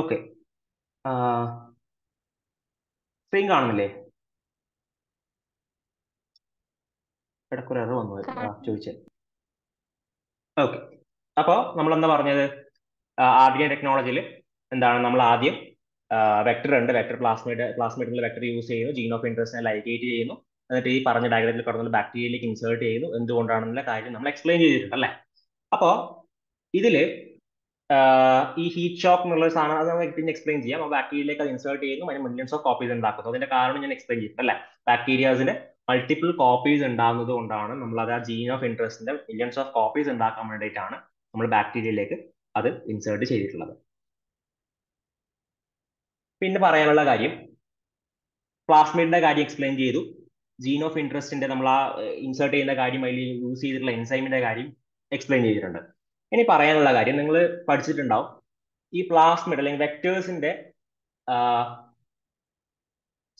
Okay screen കാണുന്നില്ലേ? ഇടക്കൊരു error വന്നു. ആ, ചോദിച്ചേ. ഓക്കെ അപ്പോൾ നമ്മൾ എന്താ പറഞ്ഞത് ആർ ഡി ടെക്നോളജിയിൽ എന്താണ് നമ്മൾ ആദ്യം വെക്ടർ ഉണ്ട്. വെക്ടർ പ്ലാസ്മിഡ് പ്ലാസ്മിഡിൽ വെക്ടർ യൂസ് ചെയ്യുന്നു. ജീൻ ഓഫ് ഇൻട്രസ്റ്റിനെ ലൈഗേറ്റ് ചെയ്യുന്നു. എന്നിട്ട് ഈ പറഞ്ഞ ഡയഗ്രത്തിൽ കടന്നുള്ള ബാക്ടീരിയയിലേക്ക് ഇൻസേർട്ട് ചെയ്യുന്നു. എന്തുകൊണ്ടാണെന്നുള്ള കാര്യം നമ്മൾ എക്സ്പ്ലെയിൻ ചെയ്തിട്ടുണ്ട് അല്ലേ? അപ്പോൾ ആഹ് ഈ ഹീറ്റ് ഷോക്ക് എന്നുള്ള സാധനം അത് നമുക്ക് പിന്നെ എക്സ്പ്ലെയിൻ ചെയ്യാം. ആ ബാക്ടീരിയയിലേക്ക് അത് ഇൻസേർട്ട് ചെയ്യുന്നു. അതിന് മില്യൺസ് ഓഫ് കോപ്പീസ് ഉണ്ടാക്കുന്നു. അതിന്റെ കാരണം ഞാൻ എക്സ്പ്ലെയിൻ ചെയ്തിട്ടുണ്ട് അല്ലേ? ബാക്ടീരിയാസിന്റെ മൾട്ടിപ്പിൾ കോപ്പീസ് ഉണ്ടാകുന്നത് കൊണ്ടാണ് നമ്മൾ അത് ആ ജീൻ ഓഫ് ഇൻട്രസ്റ്റിന്റെ മില്യൺസ് ഓഫ് കോപ്പീസ് ഉണ്ടാക്കാൻ വേണ്ടിയിട്ടാണ് നമ്മൾ ബാക്ടീരിയയിലേക്ക് അത് ഇൻസേർട്ട് ചെയ്തിട്ടുള്ളത്. പിന്നെ പറയാനുള്ള കാര്യം പ്ലാസ്മിഡിന്റെ കാര്യം എക്സ്പ്ലെയിൻ ചെയ്തു. ജീൻ ഓഫ് ഇൻട്രസ്റ്റിന്റെ നമ്മൾ ആ ഇൻസേർട്ട് ചെയ്യുന്ന കാര്യം അതിൽ യൂസ് ചെയ്തിട്ടുള്ള എൻസൈമിന്റെ കാര്യം എക്സ്പ്ലെയിൻ ചെയ്തിട്ടുണ്ട്. ഇനി പറയാനുള്ള കാര്യം നിങ്ങൾ പഠിച്ചിട്ടുണ്ടാവും. ഈ പ്ലാസ്മിഡ് അല്ലെങ്കിൽ വെക്ടേഴ്സിന്റെ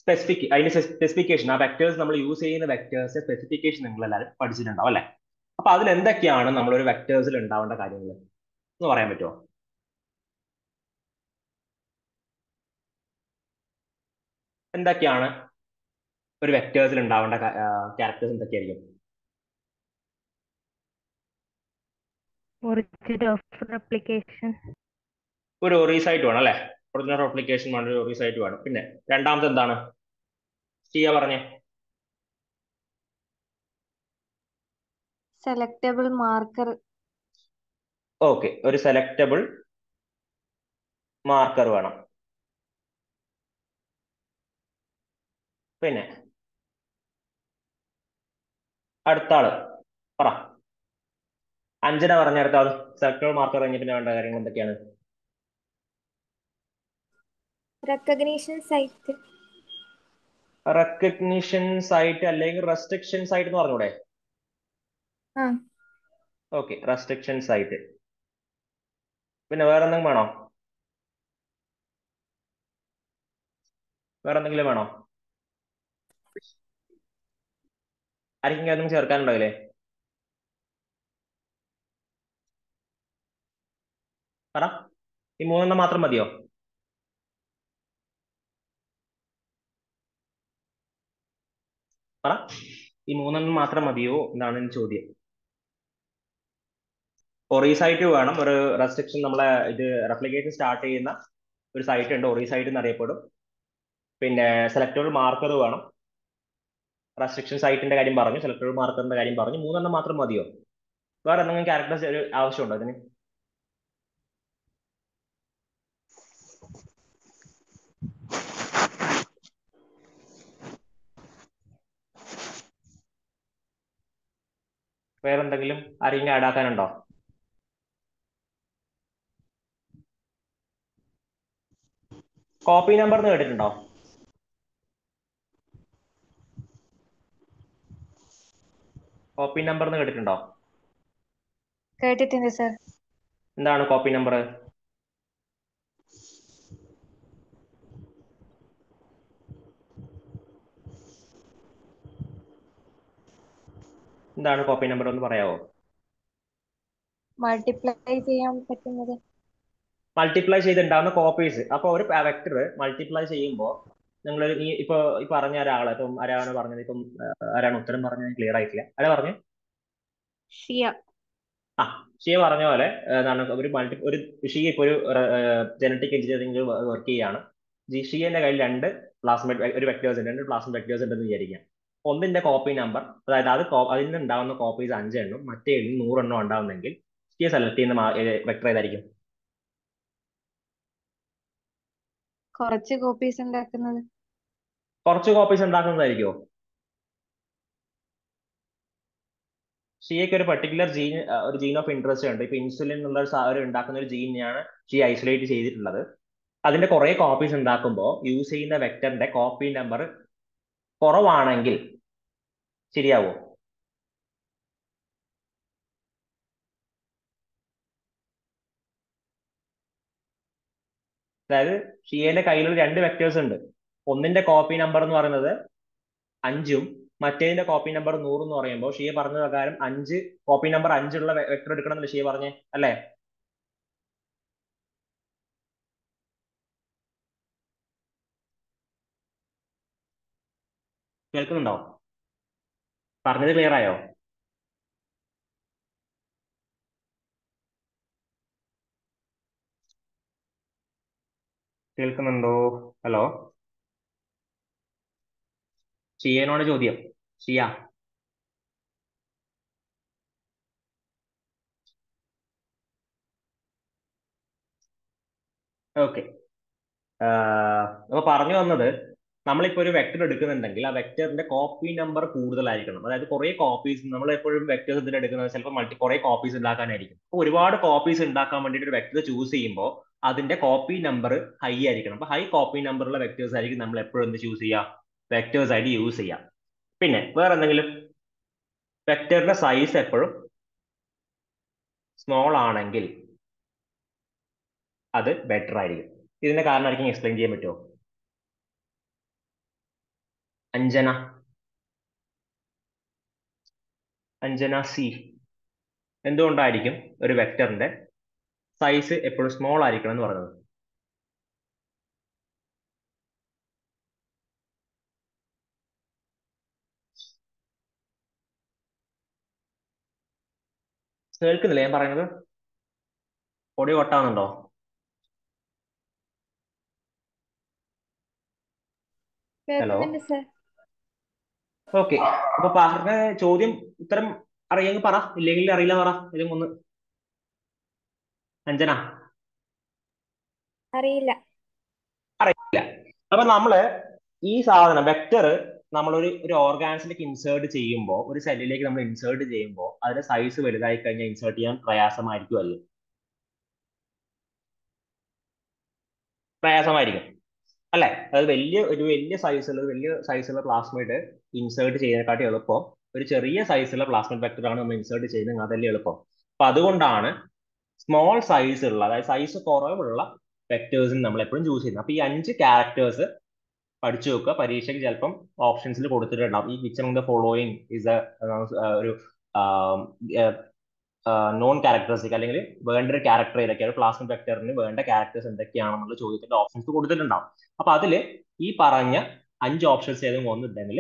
സ്പെസിഫിക് അതിന്റെ സ്പെസിഫിക്കേഷൻ ആ വെക്ടേഴ്സ് നമ്മൾ യൂസ് ചെയ്യുന്ന വെക്ടേഴ്സ് സ്പെസിഫിക്കേഷൻ നിങ്ങൾ എല്ലാവരും പഠിച്ചിട്ടുണ്ടാവും അല്ലെ? അപ്പൊ അതിൽ എന്തൊക്കെയാണ് നമ്മളൊരു വെക്ടേഴ്സിൽ ഉണ്ടാവേണ്ട കാര്യങ്ങൾ എന്ന് പറയാൻ പറ്റുമോ എന്തൊക്കെയാണ് ഒരു വെക്ടേഴ്സിൽ ഉണ്ടാവേണ്ട ക്യാരക്ടേഴ്സ് എന്തൊക്കെയായിരിക്കും? Origin of ആയിട്ട് ഒരു വേണം അല്ലെ? ഒറിജിനൽ റെപ്ലിക്കേഷൻ വേണം ഒരു ഒറീസൈറ്റ് വേണം. പിന്നെ രണ്ടാമത്തെ എന്താണ്? ചെയ്യാ പറഞ്ഞേ. സെലക്ടബിൾ മാർക്കർ ഓക്കെ ഒരു സെലക്ടബിൾ മാർക്കർ വേണം. പിന്നെ അടുത്ത ആൾ പറ. അഞ്ജന പറഞ്ഞെടുത്താൽ സർക്കിൾ മാർക്ക് പിന്നെ വേണ്ട കാര്യങ്ങൾ എന്തൊക്കെയാണ്? റെക്കഗ്നീഷൻ സൈറ്റ് റെക്കഗ്നിഷൻ സൈറ്റ് അല്ലെങ്കിൽ റെസ്ട്രിക്ഷൻ സൈറ്റ് എന്ന് പറഞ്ഞൂടെ? ഓക്കെ റെസ്ട്രിക്ഷൻ സൈറ്റ് പിന്നെ വേറെ എന്തെങ്കിലും വേണോ? വേറെ എന്തെങ്കിലും വേണോ ആർക്കെങ്കിലും ഒന്നും ചേർക്കാനുണ്ടോ ഇതിലെ പറ. ഈ മൂന്നെണ്ണം മാത്രം മതിയോ? പറ. ഈ മൂന്നെണ്ണം മാത്രം മതിയോ എന്നാണ് ചോദ്യം. ചോദ്യം ആയിട്ട് വേണം. ഒരു റെസ്ട്രിക്ഷൻ നമ്മളെ ഇത് റെപ്ലിക്കേഷൻ സ്റ്റാർട്ട് ചെയ്യുന്ന ഒരു സൈറ്റ് ഉണ്ട്. ഒറീസൈറ്റ് എന്നറിയപ്പെടും. പിന്നെ സെലക്ടബിൾ മാർക്കർ വേണം. റെസ്ട്രിക്ഷൻ സൈറ്റിന്റെ കാര്യം പറഞ്ഞു. സെലക്ടബിൾ മാർക്കറിന്റെ കാര്യം പറഞ്ഞു. മൂന്നെണ്ണം മാത്രം മതിയോ? വേറെ എന്തെങ്കിലും ക്യാരക്ടേഴ്സ് ഒരു ആവശ്യമുണ്ടോ അതിന് വേറെ എന്തെങ്കിലും ആരെങ്കിലും ആഡ് ആക്കാനുണ്ടോ? കോപ്പി നമ്പർ എന്ന് കേട്ടിട്ടുണ്ടോ? കോപ്പി നമ്പർ എന്ന് കേട്ടിട്ടുണ്ടോ? കേട്ടിട്ടുണ്ട് സർ എന്താണ് കോപ്പി നമ്പർ എന്താണ് കോപ്പി നമ്പർ ഒന്ന് പറയാവോ? മൾട്ടിപ്ലൈ ചെയ്യാൻ പറ്റുന്നത്. മൾട്ടിപ്ലൈ ചെയ്തുണ്ടാവുന്ന കോപ്പീസ് അപ്പോൾ ഒരു വെക്ടർ മൾട്ടിപ്ലൈ ചെയ്യുമ്പോൾ നിങ്ങൾ ഈ ഇപ്പൊ ഈ പറഞ്ഞ ഒരാളെ ഇപ്പം ആരാണ് പറഞ്ഞത്? ഇപ്പം ആരാണ് ഉത്തരം പറഞ്ഞത്? ക്ലിയർ ആയിട്ടില്ല. ആരാ പറഞ്ഞു? ഷിയ. ആ ഷിയ പറഞ്ഞ പോലെ എന്താണ് ഒരു മൾട്ടി ഒരു ഷിയ ഇപ്പൊ ഒരു ജനറ്റിക് എഞ്ചിനീയറിംഗ് വർക്ക് ചെയ്യാണ്. ഷിയന്റെ കയ്യിൽ രണ്ട് പ്ലാസ്മിഡ് ഒരു വെക്ടേഴ്സ് ഉണ്ട് രണ്ട് പ്ലാസ്മ വെക്ടേഴ്സ് ഉണ്ടെന്ന് വിചാരിക്കാം. ഒന്നിന്റെ കോപ്പി നമ്പർ അതായത് അത് അതിൽ ഉണ്ടാവുന്ന കോപ്പീസ് അഞ്ചെണ്ണം മറ്റേ നൂറെണ്ണം ഉണ്ടാവുന്നെങ്കിൽ ഷിയ സെലക്ട് ചെയ്യുന്ന വെക്ടർ ഏതായിരിക്കും? കുറച്ച് കോപ്പീസ് ഉണ്ടാക്കുന്നത്. കുറച്ച് കോപ്പീസ് ഉണ്ടാക്കുന്നതായിരിക്കോ ഷിയയ്ക്ക് ഒരു പെർട്ടിക്കുലർ ജീൻ ഒരു ജീൻ ഓഫ് ഇൻട്രസ്റ്റ് ഉണ്ട്. ഇപ്പൊ ഇൻസുലിൻ എന്നുള്ള ഒരു ഉണ്ടാക്കുന്ന ഒരു ജീനെയാണ് ഷി ഐസൊലേറ്റ് ചെയ്തിട്ടുള്ളത്. അതിന്റെ കുറെ കോപ്പീസ് ഉണ്ടാക്കുമ്പോൾ യൂസ് ചെയ്യുന്ന വെക്ടറിന്റെ കോപ്പി നമ്പർ കുറവാണെങ്കിൽ ശരിയാവോ? അതായത് ഷിയയുടെ കയ്യിലുള്ള രണ്ട് വെക്ടേഴ്സ് ഉണ്ട്. ഒന്നിന്റെ കോപ്പി നമ്പർ എന്ന് പറയുന്നത് അഞ്ചും മറ്റേതിന്റെ കോപ്പി നമ്പർ നൂറ് എന്ന് പറയുമ്പോൾ ഷിയ പറഞ്ഞ പ്രകാരം അഞ്ച് കോപ്പി നമ്പർ അഞ്ചുള്ള വെക്ടർ എടുക്കണം എന്നല്ലേ ഷിയ പറഞ്ഞേ അല്ലേ? കേൾക്കുന്നുണ്ടോ? പറഞ്ഞത് ക്ലിയർ ആയോ? കേൾക്കുന്നുണ്ടോ? ഹലോ? ഷിയനോട് ചോദ്യം. ഷിയ. ഓക്കെ. അപ്പൊ പറഞ്ഞു വന്നത് നമ്മളിപ്പോ ഒരു വെക്ടർ എടുക്കുന്നുണ്ടെങ്കിൽ ആ വെക്ടറിന്റെ കോപ്പി നമ്പർ കൂടുതലായിരിക്കണം. അതായത് കുറെ കോപ്പീസ് നമ്മൾ എപ്പോഴും വെക്ടേഴ്സ് ഇതിൽ എടുക്കുന്നത് ചിലപ്പോൾ മൾട്ടി കുറെ കോപ്പീസ് ഉണ്ടാക്കാനായിരിക്കും. അപ്പൊ ഒരുപാട് കോപ്പീസ് ഉണ്ടാക്കാൻ വേണ്ടിയിട്ട് ഒരു വെക്ടർ ചൂസ് ചെയ്യുമ്പോൾ അതിന്റെ കോപ്പി നമ്പർ ഹൈ ആയിരിക്കണം. അപ്പൊ ഹൈ കോപ്പി നമ്പറുള്ള വെക്ടേഴ്സ് ആയിരിക്കും നമ്മൾ എപ്പോഴും എന്ത് ചൂസ് ചെയ്യുക? വെക്ടേഴ്സ് ആയിട്ട് യൂസ് ചെയ്യാം പിന്നെ വേറെ എന്തെങ്കിലും? വെക്ടറിന്റെ സൈസ് എപ്പോഴും സ്മോൾ ആണെങ്കിൽ അത് ബെറ്റർ ആയിരിക്കും. ഇതിന്റെ കാരണം ആയിരിക്കും എക്സ്പ്ലെയിൻ ചെയ്യാൻ പറ്റുമോ അഞ്ജന. അഞ്ജന സി എന്തുകൊണ്ടായിരിക്കും ഒരു വെക്ടറിന്റെ സൈസ് എപ്പോഴും സ്മോൾ ആയിരിക്കണം എന്ന് പറഞ്ഞത് കേൾക്കുന്നില്ല ഞാൻ പറയുന്നത്? പൊടി കൊട്ടാവുന്നുണ്ടോ ഹലോ ഓക്കെ അപ്പൊ പറഞ്ഞ ചോദ്യം ഉത്തരം അറിയാമെങ്കിൽ പറ. ഇല്ലെങ്കിൽ അറിയില്ല പറ. ഏതെങ്കിലും ഒന്ന് അഞ്ജന? അറിയില്ല. അറിയില്ല. അപ്പൊ നമ്മൾ ഈ സാധനം വെക്ടർ നമ്മളൊരു ഒരു ഓർഗാൻസിലേക്ക് ഇൻസേർട്ട് ചെയ്യുമ്പോൾ ഒരു സെല്ലിലേക്ക് നമ്മൾ ഇൻസേർട്ട് ചെയ്യുമ്പോൾ അതിന്റെ സൈസ് വലുതായി കഴിഞ്ഞാൽ ഇൻസേർട്ട് ചെയ്യാൻ പ്രയാസമായിരിക്കുമല്ലോ പ്രയാസമായിരിക്കും. അല്ലെ? അതായത് വലിയ ഒരു വലിയ സൈസുള്ള വലിയ സൈസുള്ള പ്ലാസ്മിഡ് ഇൻസേർട്ട് ചെയ്യുന്നതിനെക്കാട്ടി എളുപ്പം. ഒരു ചെറിയ സൈസുള്ള പ്ലാസ്മിഡ് വെക്ടറാണ് നമ്മൾ ഇൻസേർട്ട് ചെയ്യുന്നത്. അതല്ലേ എളുപ്പം. അപ്പൊ അതുകൊണ്ടാണ് സ്മോൾ സൈസ് ഉള്ള അതായത് സൈസ് കുറവുള്ള വെക്ടേഴ്സിന് നമ്മൾ എപ്പോഴും ചൂസ് ചെയ്യുന്നത്. അപ്പൊ ഈ അഞ്ച് ക്യാരക്ടേഴ്സ് പഠിച്ചു വെക്കുക. പരീക്ഷയ്ക്ക് ചിലപ്പം ഓപ്ഷൻസിൽ കൊടുത്തിട്ടുണ്ടാവും. ഈ വിച്ച് ദ ഫോളോയിങ് ഇസ് ഒരു നോൺ ക്യാരക്ടറിസ്റ്റിക് അല്ലെങ്കിൽ വേണ്ട ഒരു ക്യാരക്ടർ ഏതൊക്കെയാണ് പ്ലാസ്മിക് വെക്ടറിന് വേണ്ട ക്യാരക്ടേഴ്സ് എന്തൊക്കെയാണെന്നുള്ള ചോദ്യത്തിന്റെ ഓപ്ഷൻസ് കൊടുത്തിട്ടുണ്ടാവും അപ്പൊ അതിൽ ഈ പറഞ്ഞ അഞ്ച് ഓപ്ഷൻസ് ഏതെങ്കിലും ഒന്ന് ഉണ്ടെങ്കിൽ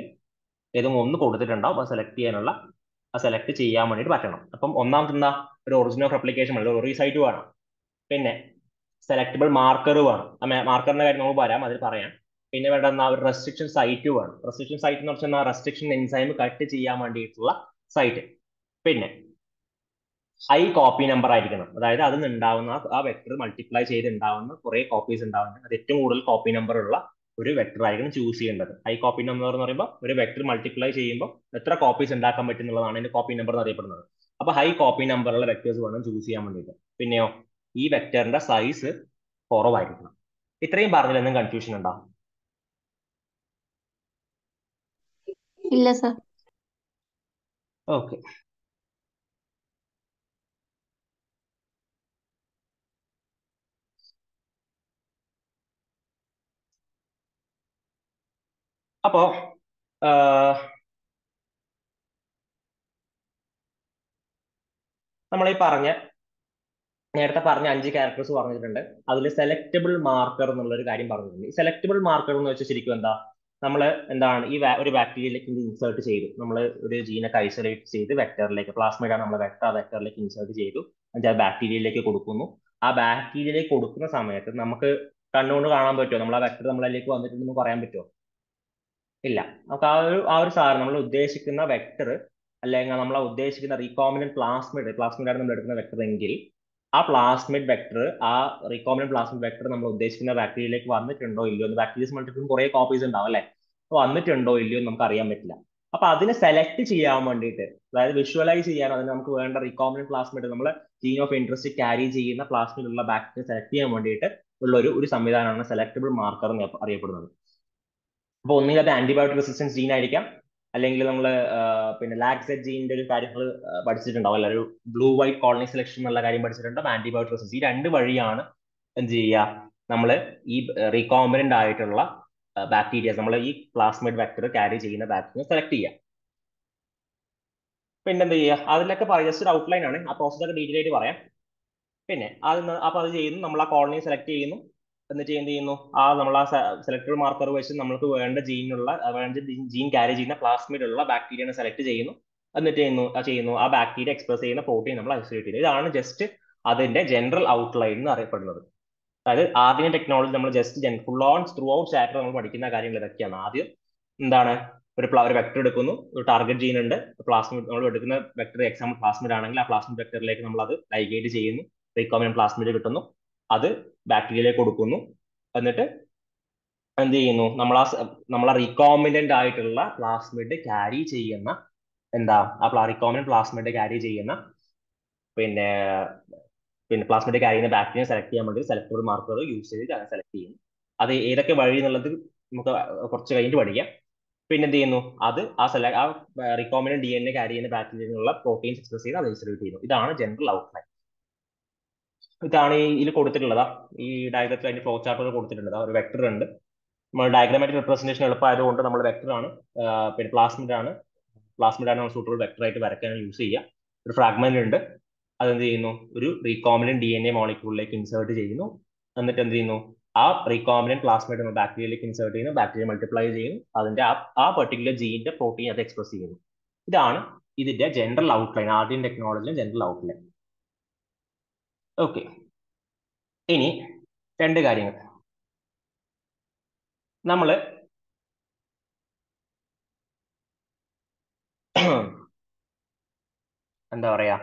ഏതെങ്കിലും ഒന്ന് കൊടുത്തിട്ടുണ്ടാവും. അത് സെലക്ട് ചെയ്യാനുള്ള സെലക്ട് ചെയ്യാൻ വേണ്ടിയിട്ട് പറ്റണം. അപ്പം ഒന്നാമത്തെ എന്താ? ഒരു ഒറിജിനൽ ഓഫ് അപ്ലിക്കേഷൻ വേണം റീസൈറ്റ് വേണം. പിന്നെ സെലക്ടബിൾ മാർക്കർ വേണം. മാർക്കറിന്റെ കാര്യം നമുക്ക് വരാം അതിൽ പറയാം. പിന്നെ വേണ്ട എന്താ? ഒരു റെസ്ട്രിക്ഷൻ സൈറ്റ് വേണം. റെസ്ട്രിക്ഷൻ സൈറ്റ് എന്ന് വെച്ചാൽ റെസ്ട്രിക്ഷൻ എൻസൈം കട്ട് ചെയ്യാൻ വേണ്ടിയിട്ടുള്ള സൈറ്റ് പിന്നെ ഹൈ കോപ്പി നമ്പർ ആയിരിക്കണം. അതായത് അതിൽ ഉണ്ടാവുന്ന ആ വെക്ടർ മൾട്ടിപ്ലൈ ചെയ്ത് ഉണ്ടാവുന്ന കുറെ കോപ്പീസ് ഉണ്ടാവുന്ന അത് ഏറ്റവും കൂടുതൽ കോപ്പി നമ്പർ ഉള്ള ഒരു വെക്ടർ ആയിരിക്കണം ചൂസ് ചെയ്യേണ്ടത്. ഹൈ കോപ്പി നമ്പർ എന്ന് പറയുമ്പോൾ ഒരു വെക്ടർ മൾട്ടിപ്ലൈ ചെയ്യുമ്പോൾ എത്ര കോപ്പീസ് ഉണ്ടാക്കാൻ പറ്റുന്നുള്ളതാണ് അതിന്റെ കോപ്പി നമ്പർ എന്ന് അറിയപ്പെടുന്നത്. അപ്പൊ ഹൈ കോപ്പി നമ്പർ ഉള്ള വെക്ടേഴ്സ് വേണം ചൂസ് ചെയ്യാൻ വേണ്ടിയിട്ട്. പിന്നെയോ ഈ വെക്ടറിന്റെ സൈസ് കുറവായിരിക്കണം. ഇത്രയും പറഞ്ഞില്ലെന്നും കൺഫ്യൂഷൻ ഉണ്ടാവും ഇല്ല സർ ഓക്കെ അപ്പോ നമ്മൾ ഈ പറഞ്ഞ നേരത്തെ പറഞ്ഞ അഞ്ച് ക്യാരക്ടേഴ്സ് പറഞ്ഞിട്ടുണ്ട്. അതിൽ സെലക്ടബിൾ മാർക്കർ എന്നുള്ള ഒരു കാര്യം പറഞ്ഞിട്ടുണ്ട്. ഈ സെലക്ടബിൾ മാർക്കർ എന്ന് വെച്ചാൽ ശരിക്കും എന്താ? നമ്മൾ എന്താണ് ഈ ഒരു ബാക്ടീരിയയിലേക്ക് ഇൻസേർട്ട് ചെയ്തു. നമ്മൾ ഒരു ജീനൊക്കെ ഐസൊലേറ്റ് ചെയ്ത് വെക്ടറിലേക്ക് പ്ലാസ്മയിലാണ് നമ്മൾ വെക്ടർ വെക്ടറിലേക്ക് ഇൻസേർട്ട് ചെയ്തു. എന്നിട്ട് ആ ബാക്ടീരിയയിലേക്ക് കൊടുക്കുന്നു. ആ ബാക്ടീരിയയിലേക്ക് കൊടുക്കുന്ന സമയത്ത് നമുക്ക് കണ്ണുകൊണ്ട് കാണാൻ പറ്റുമോ നമ്മൾ ആ വെക്ടർ നമ്മളിലേക്ക് വന്നിട്ടുണ്ടെന്ന് പറയാൻ പറ്റുമോ ഇല്ല. നമുക്ക് ആ ഒരു ആ ഒരു സാധനം നമ്മൾ ഉദ്ദേശിക്കുന്ന വെക്ടർ അല്ലെങ്കിൽ നമ്മൾ ഉദ്ദേശിക്കുന്ന റീകോമിനന്റ് പ്ലാസ്മിഡ് പ്ലാസ്മിഡ് ആണ് നമ്മൾ എടുക്കുന്ന വെക്ടർ എങ്കിൽ ആ പ്ലാസ്മിഡ് വെക്ടർ ആ റീകോമിനന്റ് പ്ലാസ്മിഡ് വെക്ടർ നമ്മൾ ഉദ്ദേശിക്കുന്ന ബാക്ടീരിയയിലേക്ക് വന്നിട്ടുണ്ടോ ഇല്ലയോ എന്ന് ബാക്ടീരിയസ് മൾട്ടിപ്പിളും കുറേ കോപ്പീസ് ഉണ്ടാവും അല്ലേ? അപ്പോൾ വന്നിട്ടുണ്ടോ ഇല്ലയോ നമുക്ക് അറിയാൻ പറ്റില്ല. അപ്പൊ അതിനെ സെലക്ട് ചെയ്യാൻ വേണ്ടിയിട്ട് അതായത് വിഷ്വലൈസ് ചെയ്യാൻ അതിന് നമുക്ക് വേണ്ട റീകോമിനന്റ് പ്ലാസ്മിഡ് നമ്മൾ ജീൻ ഓഫ് ഇൻട്രസ്റ്റ് ക്യാരി ചെയ്യുന്ന പ്ലാസ്മിഡ് ഉള്ള ബാക്ടീരിയ സെലക്ട് ചെയ്യാൻ വേണ്ടിയിട്ട് ഉള്ള ഒരു ഒരു സംവിധാനമാണ് സെലക്ടബിൾ മാർക്കർ എന്ന് അറിയപ്പെടുന്നത്. അപ്പൊ ഒന്നുകിൽ അത് ആന്റിബയോട്ടിക് റെസിസ്റ്റൻസ് ജീൻ ആയിരിക്കാം. അല്ലെങ്കിൽ നമ്മൾ പിന്നെ ലാക്സെറ്റ് ജീനിന്റെ ഒരു കാര്യങ്ങൾ പഠിച്ചിട്ടുണ്ടാവും. അല്ല ഒരു ബ്ലൂ വൈറ്റ് കോളനി സെലക്ഷൻ എന്നുള്ള കാര്യം പഠിച്ചിട്ടുണ്ട്. ആന്റിബയോട്ടിക് റെസിസ്റ്റൻസ് ഈ രണ്ട് വഴിയാണ് എന്ത് ചെയ്യുക? നമ്മൾ ഈ റീകോമ്പനന്റ് ആയിട്ടുള്ള ബാക്ടീരിയസ് നമ്മൾ ഈ പ്ലാസ്മിഡ് വെക്ടർ ക്യാരി ചെയ്യുന്ന ബാക്ടീരിയ സെലക്ട് ചെയ്യുക. പിന്നെ എന്ത് ചെയ്യുക? അതിലൊക്കെ ജസ്റ്റ് ഒരു ഔട്ട്ലൈൻ ആണ്. ആ പ്രോസസ് ഒക്കെ ഡീറ്റെയിൽ ആയിട്ട് പറയാം. പിന്നെ അത് അപ്പൊ അത് ചെയ്യുന്നു. നമ്മൾ ആ കോളനി സെലക്ട് ചെയ്യുന്നു. എന്നിട്ട് എന്ത് ചെയ്യുന്നു? ആ നമ്മൾ ആ സെലക്ടർ മാർക്കർ വെച്ച് നമുക്ക് വേണ്ട ജീനുള്ള വേണ്ട ജീൻ ക്യാരി ചെയ്യുന്ന പ്ലാസ്മിഡ് ഉള്ള ബാക്ടീരിയനെ സെലക്ട് ചെയ്യുന്നു. എന്നിട്ട് ചെയ്യുന്നു? ചെയ്യുന്നു. ആ ബാക്ടീരിയ എക്സ്പ്രസ് ചെയ്യുന്ന പ്രോട്ടീൻ നമ്മൾ ഐസൊലേറ്റ് ചെയ്യുന്നു ഇതാണ് ജസ്റ്റ് അതിന്റെ ജനറൽ ഔട്ട്ലൈൻ എന്ന് അറിയപ്പെടുന്നത്. അതായത് ആദ്യം ടെക്നോളജി നമ്മൾ just full on throughout chapter നമ്മൾ പഠിക്കുന്ന കാര്യങ്ങൾ ഇതൊക്കെയാണ്. ആദ്യം എന്താണ്? ഒരു ഒരു വെക്ടർ എടുക്കുന്നു. ഒരു ടാർഗറ്റ് ഉണ്ട്. പ്ലാസ്മിഡ് നമ്മൾ എടുക്കുന്ന വെക്ടർ എക്സാമ്പിൾ പ്ലാസ്മിഡ് ആണെങ്കിൽ ആ പ്ലാസ്മിഡ് വെക്ടറിലേക്ക് നമ്മൾ അത് ലൈഗേറ്റ് ചെയ്യുന്നു. റീകോമിനൻ പ്ലാസ്മിഡ് കിട്ടുന്നു. അത് ബാക്ടീരിയയിലേക്ക് കൊടുക്കുന്നു. എന്നിട്ട് എന്ത് ചെയ്യുന്നു? നമ്മൾ ആ നമ്മൾ ആ റീകോമിനന്റ് ആയിട്ടുള്ള പ്ലാസ്മിഡ് ക്യാരി ചെയ്യുന്ന എന്താ? ആ റീകോമിനൻ പ്ലാസ്മിഡ് ക്യാരി ചെയ്യുന്ന പിന്നെ പിന്നെ പ്ലാസ്മിഡ് ക്യാരി ചെയ്യുന്ന ബാക്ടീരിയ സെലക്ട് ചെയ്യാൻ വേണ്ടി സെലക്ടർ മാർക്കർ യൂസ് ചെയ്ത് സെലക്ട് ചെയ്യുന്നു. അത് ഏതൊക്കെ വഴി എന്നുള്ളത് നമുക്ക് കുറച്ച് കഴിഞ്ഞിട്ട് പഠിക്കാം. പിന്നെ എന്ത് ചെയ്യുന്നു? അത് ആ സെല ആ recombinant D N A carry ചെയ്യുന്ന ബാക്ടീരിയയിലുള്ള പ്രോട്ടീൻസ് എക്സ്പ്രസ് ചെയ്ത് അത് ചെയ്യുന്നു. ഇതാണ് ജനറൽ ഔട്ട്ലൈൻ ഇതാണ് ഈ ഇതിൽ കൊടുത്തിട്ടുള്ളതാ. ഈ ഡയഗ്രത്തിൽ അതിന്റെ ഫ്ലോ ചാർട്ടുകൾ കൊടുത്തിട്ടുള്ളതാ. ഒരു വെക്ടർ ഉണ്ട്. നമ്മൾ ഡയഗ്രമാറ്റിക് റിപ്രസെന്റേഷൻ എളുപ്പമായതുകൊണ്ട് നമ്മൾ വെക്ടർ ആണ്. പിന്നെ പ്ലാസ്മിഡ് ആണ്. പ്ലാസ്മിഡ് ആണ് സൂട്ടബിൾ വെക്ടർ ആയിട്ട് വരയ്ക്കാൻ യൂസ് ചെയ്യുക. ഒരു ഫ്രാഗ്മെന്റ് ഉണ്ട്. അതെന്ത് ചെയ്യുന്നു? ഒരു റീകോമിനൻ ഡി എൻ എ മോളിക്യൂളിലേക്ക് ഇൻസേർട്ട് ചെയ്യുന്നു. എന്നിട്ട് എന്ത് ചെയ്യുന്നു? ആ റീകോമിനൻ പ്ലാസ്മിഡ് നമ്മൾ ബാക്ടീരിയയിലേക്ക് ഇൻസേർട്ട് ചെയ്യുന്നു. ബാക്ടീരിയ മൾട്ടിപ്ലൈ ചെയ്യുന്നു. അതിന്റെ ആ പെർട്ടിക്കുലർ ജീനിന്റെ പ്രോട്ടീൻ അത് എക്സ്പ്രസ് ചെയ്യുന്നു. ഇതാണ് ഇതിന്റെ ജനറൽ ഔട്ട്ലൈൻ ആദ്യം ടെക്നോളജിയിലെ ജനറൽ ഔട്ട്ലൈൻ ഓക്കെ ഇനി രണ്ട് കാര്യങ്ങൾ. നമ്മൾ എന്താ പറയാ?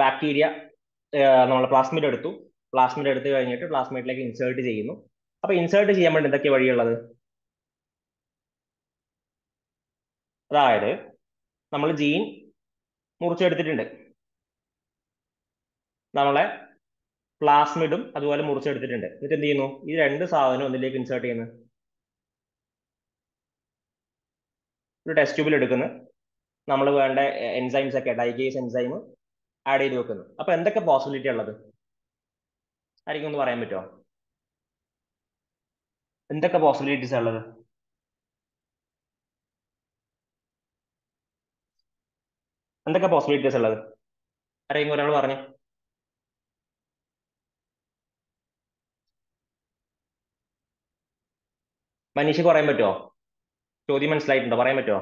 ബാക്ടീരിയ നമ്മൾ പ്ലാസ്മിഡ് എടുത്തു. പ്ലാസ്മിഡ് എടുത്തു കഴിഞ്ഞിട്ട് പ്ലാസ്മിഡിലേക്ക് ഇൻസേർട്ട് ചെയ്യുന്നു. അപ്പൊ ഇൻസേർട്ട് ചെയ്യാൻ വേണ്ടി എന്തൊക്കെ വഴിയുള്ളത്? അതായത് നമ്മൾ ജീൻ മുറിച്ചെടുത്തിട്ടുണ്ട്. നമ്മളെ പ്ലാസ്മിഡും അതുപോലെ മുറിച്ചെടുത്തിട്ടുണ്ട് എന്നിട്ട് എന്ത് ചെയ്യുന്നു? ഈ രണ്ട് സാധനം ഒന്നിലേക്ക് ഇൻസേർട്ട് ചെയ്യുന്നു? ഒരു ടെസ്റ്റ് ട്യൂബിൽ എടുക്കുന്നു. നമ്മൾ വേണ്ട എൻസൈംസ് ഒക്കെ ഡൈഗേസ് എൻസൈം ആഡ് ചെയ്ത് വെക്കുന്നു. അപ്പൊ എന്തൊക്കെ പോസിബിലിറ്റി ഉള്ളത്? ആയിരിക്കും ഒന്ന് പറയാൻ പറ്റുമോ എന്തൊക്കെ പോസിബിലിറ്റീസ് ഉള്ളത്? എന്തൊക്കെ പോസിബിലിറ്റീസ് ഉള്ളത്? ആരെങ്കിലും ഒരാൾ പറഞ്ഞു. മനീഷ് പറയാൻ പറ്റുമോ ചോദ്യം മനസ്സിലായിട്ടുണ്ടോ? പറയാൻ പറ്റുമോ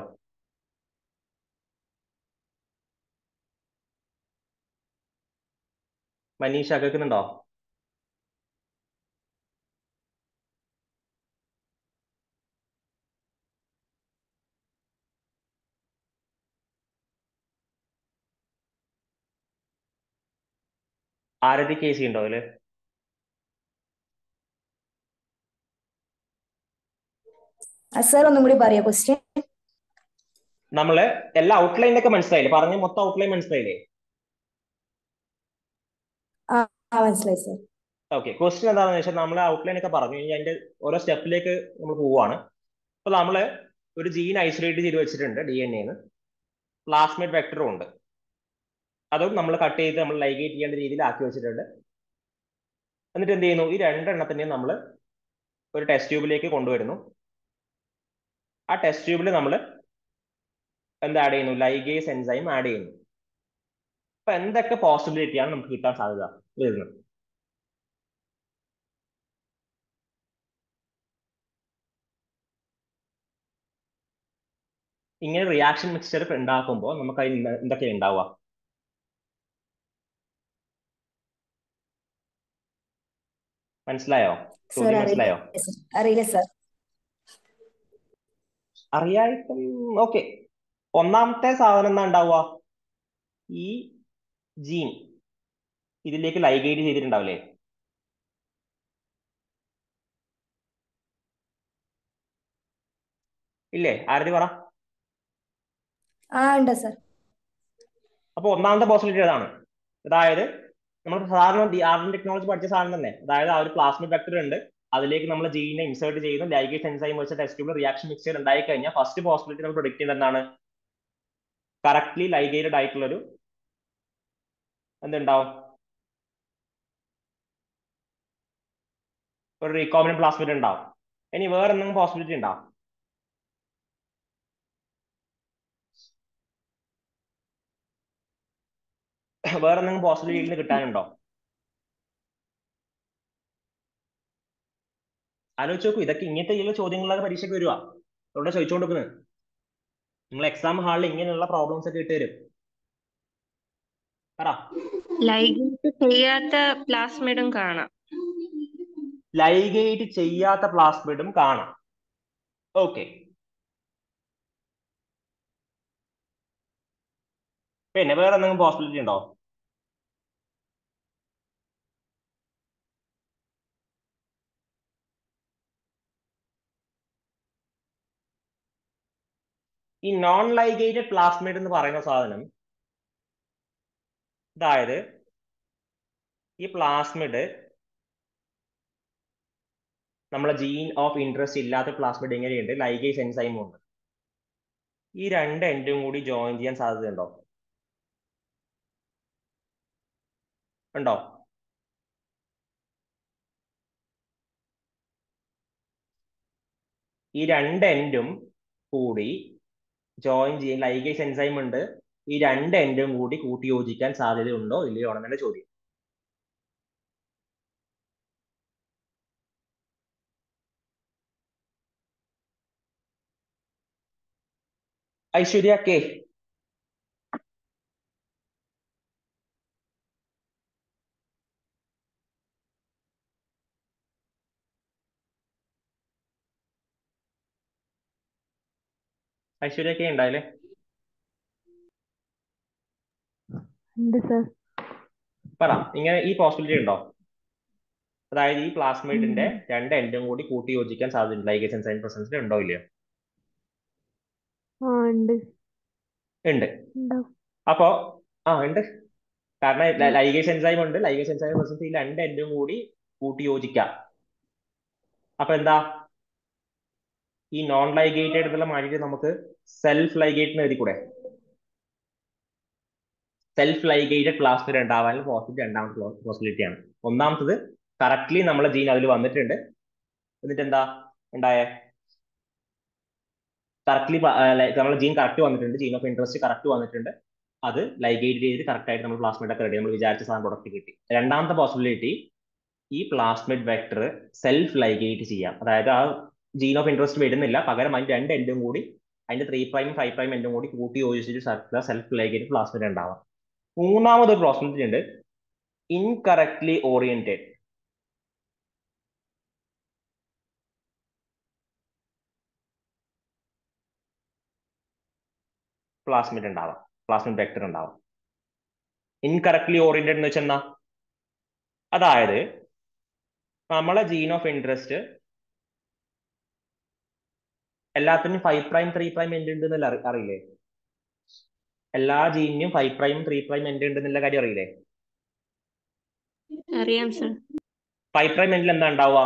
മനീഷ കേൾക്കുന്നുണ്ടോ? ആരതി കേസ് ഉണ്ടോ അതിൽ? സാർ ഒന്നും കൂടി പറയാ ക്വസ്റ്റ്യൻ നമ്മൾ എല്ലാ ഔട്ട്ലൈൻ ഒക്കെ മനസ്സിലായില്ലേ? പറഞ്ഞ മൊത്തം ഔട്ട്ലൈൻ മനസ്സിലായില്ലേ? മനസ്സിലായി സാർ ഓക്കെ ക്വസ്റ്റ്യൻ എന്താണെന്ന് വെച്ചാൽ നമ്മൾ ഔട്ട്ലൈൻ ഒക്കെ പറഞ്ഞു. കഴിഞ്ഞാൽ അതിന്റെ ഓരോ സ്റ്റെപ്പിലേക്ക് നമ്മൾ പോവാണ്. അപ്പൊ നമ്മൾ ഒരു ജീൻ ഐസൊലേറ്റ് ചെയ്ത് വെച്ചിട്ടുണ്ട് ഡി എൻ എന്ന് പ്ലാസ്മേറ്റ് വെക്ടറും ഉണ്ട്. അതും നമ്മൾ കട്ട് ചെയ്ത് നമ്മൾ ലൈഗേറ്റ് ചെയ്യേണ്ട രീതിയിൽ ആക്കി വെച്ചിട്ടുണ്ട്. എന്നിട്ട് എന്ത് ചെയ്യുന്നു? ഈ രണ്ടെണ്ണത്തിനെയും നമ്മൾ ഒരു ടെസ്റ്റ് ട്യൂബിലേക്ക് കൊണ്ടുവരുന്നു. ആ ടെസ്റ്റ് ട്യൂബിൽ നമ്മൾ എന്താ ആഡ് ചെയ്യുന്നു? ലൈഗേസ് എൻസൈം ആഡ് ചെയ്യുന്നു. അപ്പൊ എന്തൊക്കെ പോസിബിലിറ്റിയാണ് നമുക്ക് കിട്ടാൻ സാധ്യത വരുന്നത്? ഇങ്ങനെ റിയാക്ഷൻ മിക്സ്ചർ ഉണ്ടാക്കുമ്പോൾ നമുക്ക് അതിൽ എന്തൊക്കെ ഉണ്ടാവുക? മനസ്സിലായോ? മനസ്സിലായോ? അറിയില്ല സാർ അറിയായിട്ടും ഓക്കെ ഒന്നാമത്തെ സാധനം എന്താ ഉണ്ടാവുക? ഈ ജീൻ ഇതിലേക്ക് ലൈഗേറ്റ് ചെയ്തിട്ടുണ്ടാവില്ലേ? ഇല്ലേ? ആരതി പറ. ആ ഉണ്ട് സാർ അപ്പൊ ഒന്നാമത്തെ പോസിബിലിറ്റി അതാണ് അതായത് നമ്മൾ സാധാരണ ആർ ടെക്നോളജി പഠിച്ച സാധനം തന്നെ. അതായത് ആ ഒരു പ്ലാസ്മിക് വെക്ടർ ഉണ്ട്. അതിലേക്ക് നമ്മൾ ജീനെ ഇൻസേർട്ട് ചെയ്യുന്നു ലൈഗേസ് എൻസൈം വെച്ച ടെസ്റ്റ് ട്യൂബിൽ റിയാക്ഷൻ മിക്സ്ചർ ഉണ്ടായി കഴിഞ്ഞാൽ ഫസ്റ്റ് പോസിബിലിറ്റി നമ്മൾ പ്രൊഡിക്ട് ചെയ്യുന്നത് എന്താണ്? കറക്റ്റ്ലി ലൈഗേറ്റഡ് ആയിട്ടുള്ളൊരു എന്തുണ്ടാവും? ഒരു റീകോമിനൻ പ്ലാസ്മിഡ് ഉണ്ടാവും. ഇനി വേറെ എന്തെങ്കിലും പോസിബിലിറ്റി ഉണ്ടാവും വേറെ എന്തെങ്കിലും പോസിബിലിറ്റി കിട്ടാനുണ്ടോ? ആലോചിച്ച് നോക്കൂ. ഇതൊക്കെ ഇങ്ങനത്തെ ഈ ചോദ്യങ്ങളൊക്കെ പരീക്ഷയ്ക്ക് വരുവാ ചോദിച്ചുകൊണ്ട് ചോദിച്ചുകൊണ്ടിരിക്കുന്നത് നിങ്ങൾ എക്സാം ഹാളിൽ ഇങ്ങനെയുള്ള പ്രോബ്ലംസ് ഒക്കെ ഇട്ട് തരും പറ. ലൈഗേറ്റ് ചെയ്യാത്ത പ്ലാസ്മിഡും കാണാം. ലൈഗേറ്റ് ചെയ്യാത്ത പ്ലാസ്മിഡും കാണാം. ഓക്കെ. പിന്നെ വേറെ എന്തെങ്കിലും പോസിബിലിറ്റി ഉണ്ടോ? ഈ നോൺ ലൈഗേറ്റഡ് പ്ലാസ്മിഡ് എന്ന് പറയുന്ന സാധനം അതായത് ഈ പ്ലാസ്മിഡ് നമ്മളെ ജീൻ ഓഫ് ഇൻട്രസ്റ്റ് ഇല്ലാത്ത പ്ലാസ്മിഡ് എങ്ങനെയുണ്ട് ലൈഗേസ് എൻസൈമും ഉണ്ട്. ഈ രണ്ട് എൻഡും കൂടി ജോയിൻ ചെയ്യാൻ സാധ്യതയുണ്ടോ? ഉണ്ടോ? ഈ രണ്ട് എൻഡും കൂടി ജോയിൻ ചെയ്യാൻ ലൈഗേസ് എൻസൈം ഉണ്ട്. ഈ രണ്ട് എൻഡും കൂടി കൂട്ടി യോജിക്കാൻ സാധ്യതയുണ്ടോ? ഇല്ലയോ ആണെന്നുള്ള ചോദ്യം. ഐശ്വര്യ കെ. ഐശ്വര്യ കെ ഉണ്ടായില്ലേ പറ ഇങ്ങനെ ഈ പോസിബിലിറ്റി ഉണ്ടോ? അതായത് ഈ പ്ലാസ്മൈഡിന്റെ രണ്ട് എൻഡും കൂടി കൂട്ടി യോജിക്കാൻ സാധ്യതയുണ്ട് പ്രസൻസിൽ ഉണ്ടോ ഇല്ലയോ? ഉണ്ട് അപ്പോ ആ ഉണ്ട് കാരണം ലൈഗേഷൻ എൻസൈം ഉണ്ട്. ലൈഗേഷൻ എൻസൈം പ്രസൻസ് ഈ രണ്ട് എൻഡും കൂടി കൂട്ടി യോജിക്കാം. അപ്പൊ എന്താ? ഈ നോൺ ലൈഗേറ്റഡ് മാറ്റിയിട്ട് നമുക്ക് സെൽഫ് ലൈഗേറ്റ് എഴുതി കൂടെ സെൽഫ് ലൈഗേറ്റഡ് പ്ലാസ്മിഡ് ഉണ്ടാവാനുള്ള പോസിബിലിറ്റി രണ്ടാമത്തെ പോസിബിലിറ്റി ആണ്. ഒന്നാമത്തത് കറക്റ്റ്ലി നമ്മളെ ജീൻ അതിൽ വന്നിട്ടുണ്ട്. എന്നിട്ട് എന്താ ഉണ്ടായേ കറക്റ്റ്ലി നമ്മളെ ജീൻ കറക്റ്റ് വന്നിട്ടുണ്ട്. ജീൻ ഓഫ് ഇൻട്രസ്റ്റ് കറക്റ്റ് വന്നിട്ടുണ്ട്. അത് ലൈഗേറ്റ് ചെയ്ത് കറക്റ്റ് ആയിട്ട് നമ്മൾ പ്ലാസ്മിഡ് ഒക്കെ റെഡി നമ്മൾ വിചാരിച്ച സാധനം പ്രൊഡക്റ്റ് കിട്ടി. രണ്ടാമത്തെ പോസിബിലിറ്റി ഈ പ്ലാസ്മിഡ് വെക്ടർ സെൽഫ് ലൈഗേറ്റ് ചെയ്യാം. അതായത് ആ ജീൻ ഓഫ് ഇൻട്രസ്റ്റ് വരുന്നില്ല. പകരം അതിന്റെ രണ്ട് എൻഡും കൂടി അതിന്റെ ത്രീ പ്രൈം ഫൈവ് പ്രൈം എല്ലാം കൂടി കൂട്ടി യോജിച്ചിട്ട് സർക്കുലർ സെൽഫ് ലൈഗേറ്റ് പ്ലാസ്മിഡ് ഉണ്ടാവാം. മൂന്നാമതൊരു പോസിബിലിറ്റി ഉണ്ട് ഇൻകറക്ട്ലി ഓറിയന്റഡ് പ്ലാസ്മിഡ് ഉണ്ടാവാം. പ്ലാസ്മിഡ് വെക്ടർ ഉണ്ടാവാം. ഇൻകറക്ട്ലി ഓറിയന്റഡ് എന്ന് വെച്ചാൽ എന്താ അതായത് നമ്മളെ ജീൻ ഓഫ് ഇൻട്രസ്റ്റ് എല്ലാത്തിനും five prime three prime end ഉണ്ട് എന്നല്ല അറിയില്ലേ? എല്ലാ ജീനിനും five prime three prime end ഉണ്ട് എന്നുള്ള കാര്യം അറിയില്ലേ? അറിയാം സർ ഫൈവ് പ്രൈം എൻഡിൽ എന്താ ഉണ്ടാവുക?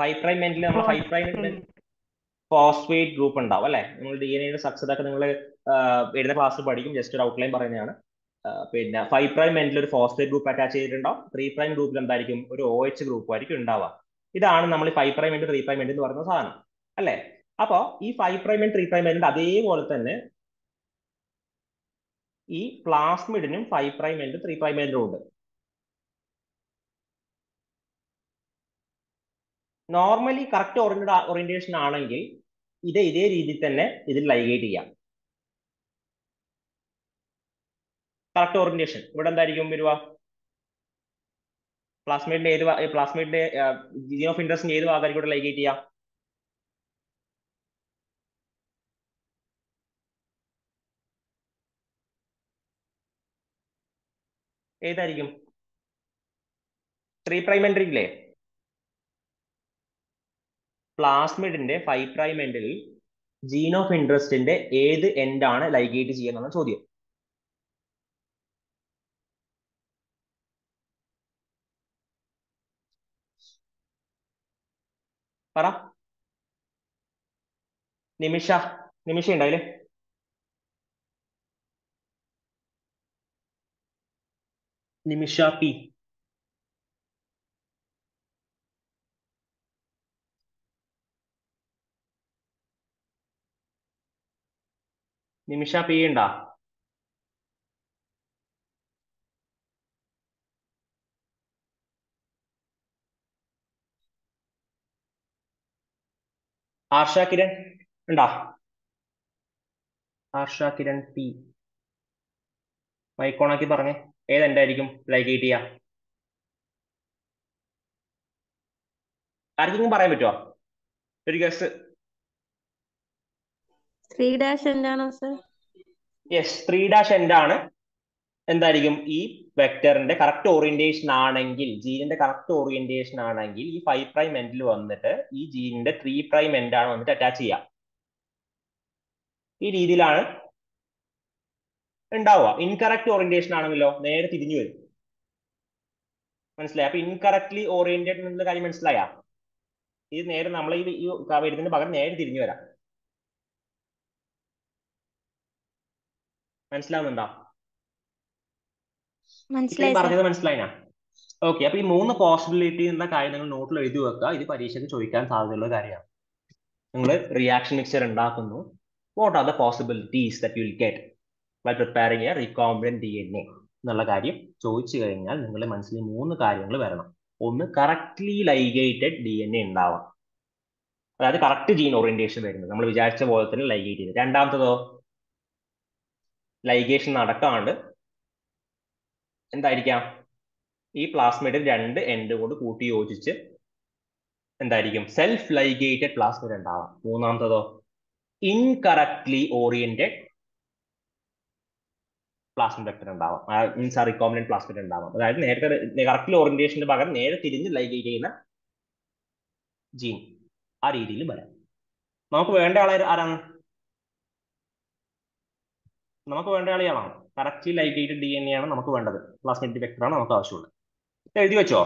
ഫൈവ് പ്രൈം എൻഡിൽ നമ്മൾ ഫൈവ് പ്രൈം ഫോസ്ഫേറ്റ് ഗ്രൂപ്പ് ഉണ്ടാവും അല്ലെ? നിങ്ങൾ ഡി എൻ എയുടെ സക്സസ് ഒക്കെ നിങ്ങൾ എഴുതുന്ന ക്ലാസ്സിൽ പഠിക്കും ജസ്റ്റ് ഒരു ഔട്ട്ലൈൻ പറയുന്നതാണ്. പിന്നെ ഫൈവ് പ്രൈം എൻഡിൽ ഒരു ഫോസ്ഫേറ്റ് ഗ്രൂപ്പ് അറ്റാച്ച് ചെയ്തിട്ടുണ്ടാവും. ത്രീ പ്രൈം ഗ്രൂപ്പിൽ എന്തായിരിക്കും? ഒരു ഒ എച്ച് ഗ്രൂപ്പ് ആയിരിക്കും ഉണ്ടാവുക. ഇതാണ് നമ്മൾ five prime end three prime end എന്ന് പറയുന്ന സാധനം. അല്ലേ? അപ്പോ ഈ five prime end three prime end അതേപോലെ തന്നെ ഈ പ്ലാസ്മിഡിനും five prime end three prime എൻഡും ഉണ്ട്. നോർമലി കറക്റ്റ് ഓറിയന്റഡ് ഓറിയന്റേഷൻ ആണെങ്കിൽ ഇത് ഇതേ രീതിയിൽ തന്നെ ഇതിൽ ലൈഗേറ്റ് ചെയ്യാം. കറക്റ്റ് ഓറിയന്റേഷൻ ഇവിടെ എന്തായിരിക്കും വരുക? പ്ലാസ്മേറ്റിന്റെ ഏത് പ്ലാസ്മേറ്റിന്റെ ജീൻ ഓഫ് ഇൻട്രസ്റ്റിന്റെ ഏത് ഭാഗമായിരിക്കും ഇവിടെ ലൈഗേറ്റ് ചെയ്യാം ഏതായിരിക്കും? ത്രീ പ്രൈം എൻട്രി ഇല്ലേ? പ്ലാസ്മിഡിന്റെ ഫൈവ് പ്രൈം എൻഡിൽ ജീൻ ഓഫ് ഇൻട്രസ്റ്റിന്റെ ഏത് എൻഡാണ് ലൈഗേറ്റ് ചെയ്യുന്ന ചോദ്യം. പറ. നിമിഷ നിമിഷ ഉണ്ടായില്ലേ നിമിഷ പി. നിമിഷ പി ഉണ്ടാ. ആർഷ കിരൺ ഉണ്ടോ? ആർഷ കിരൺ പി. മൈക്കോണാക്കി പറഞ്ഞേ. ഏതെന്തായിരിക്കും? ലൈക്ക് ചെയ്യാ. ആർക്കെങ്കിലും പറയാൻ പറ്റുമോ ഒരു ഗസ് ത്രീ ഡാഷ് എന്താണോ സർ യെസ് ത്രീ ഡാഷ് എന്താണ്? എന്തായിരിക്കും? ഈ വെക്ടറിന്റെ കറക്റ്റ് ഓറിയന്റേഷൻ ആണെങ്കിൽ ജീനിന്റെ കറക്റ്റ് ഓറിയന്റേഷൻ ആണെങ്കിൽ ഈ ഫൈവ് പ്രൈം എൻഡിൽ വന്നിട്ട് ഈ ജീനിന്റെ ത്രീ പ്രൈം എൻഡ് ആണ് വന്നിട്ട് അറ്റാച്ച് ചെയ്യാം ഈ രീതിയിലാണ് ഉണ്ടാവുക. ഇൻകറക്റ്റ് ഓറിയന്റേഷൻ ആണെങ്കിലോ? നേരെ തിരിഞ്ഞു വരും. മനസ്സിലായി? അപ്പൊ ഇൻകറക്ട്ലി ഓറിയന്റഡ് എന്നുള്ള കാര്യം മനസ്സിലായ? ഇത് നേരെ നമ്മൾ ഈ വരുന്നതിന് പകരം നേരെ തിരിഞ്ഞു വരാം. മനസ്സിലാവുന്നുണ്ടോ? മനസ്സിലായി പറഞ്ഞത് മനസ്സിലായിനാ? ഓക്കെ അപ്പൊ ഈ മൂന്ന് പോസിബിലിറ്റി എന്ന കാര്യം നിങ്ങൾ നോട്ടിൽ എഴുതി വെക്കുക. ഇത് പരീക്ഷയ്ക്ക് ചോദിക്കാൻ സാധ്യതയുള്ള കാര്യമാണ്. നിങ്ങൾ റിയാക്ഷൻ മിക്സർ ഉണ്ടാക്കുന്നു. What are the possibilities do you will get by preparing a recombinant D N A എന്നുള്ള കാര്യം ചോദിച്ചു കഴിഞ്ഞാൽ നിങ്ങളുടെ മനസ്സിൽ മൂന്ന് കാര്യങ്ങൾ വരണം. ഒന്ന് correctly ligated D N A ഉണ്ടാവാം അതായത് കറക്റ്റ് ജീൻ ഓറിയന്റേഷൻ വരുന്നത്. നമ്മൾ വിചാരിച്ച പോലെ തന്നെ ലൈഗേറ്റ് ചെയ്ത്. രണ്ടാമത്തതോ? ലൈഗേഷൻ നടക്കാണ്ട് എന്തായിരിക്കാം? ഈ പ്ലാസ്മിഡ് രണ്ട് എൻഡ് കൊണ്ട് കൂട്ടി യോജിച്ച് എന്തായിരിക്കും? സെൽഫ് ലൈഗേറ്റഡ് പ്ലാസ്മിഡ് ഉണ്ടാവാം. മൂന്നാമത്തതോ? ഇൻകറക്ട്ലി ഓറിയന്റഡ് പ്ലാസ്മിഡ് വെക്ടർ ഉണ്ടാവാം. മീൻസ് റിക്കോമിനന്റ് പ്ലാസ്മിഡ് ഉണ്ടാവാം. അതായത് നേരത്തെ കറക്റ്റ്ലി ഓറിയന്റേഷന്റെ പകരം നേരെ തിരിഞ്ഞ് ലൈഗേറ്റ് ചെയ്യുന്ന ജീൻ ആ രീതിയിൽ വരാം. നമുക്ക് വേണ്ട ആളെ ആരാണ്? നമുക്ക് വേണ്ട ആളെയാളാണ് correctly ligated D N A ആണ് നമുക്ക് വേണ്ടത്. പ്ലാസ്മിഡ് വെക്ടർ ആണ് നമുക്ക് ആവശ്യമുള്ളത്. എഴുതി വെച്ചോ?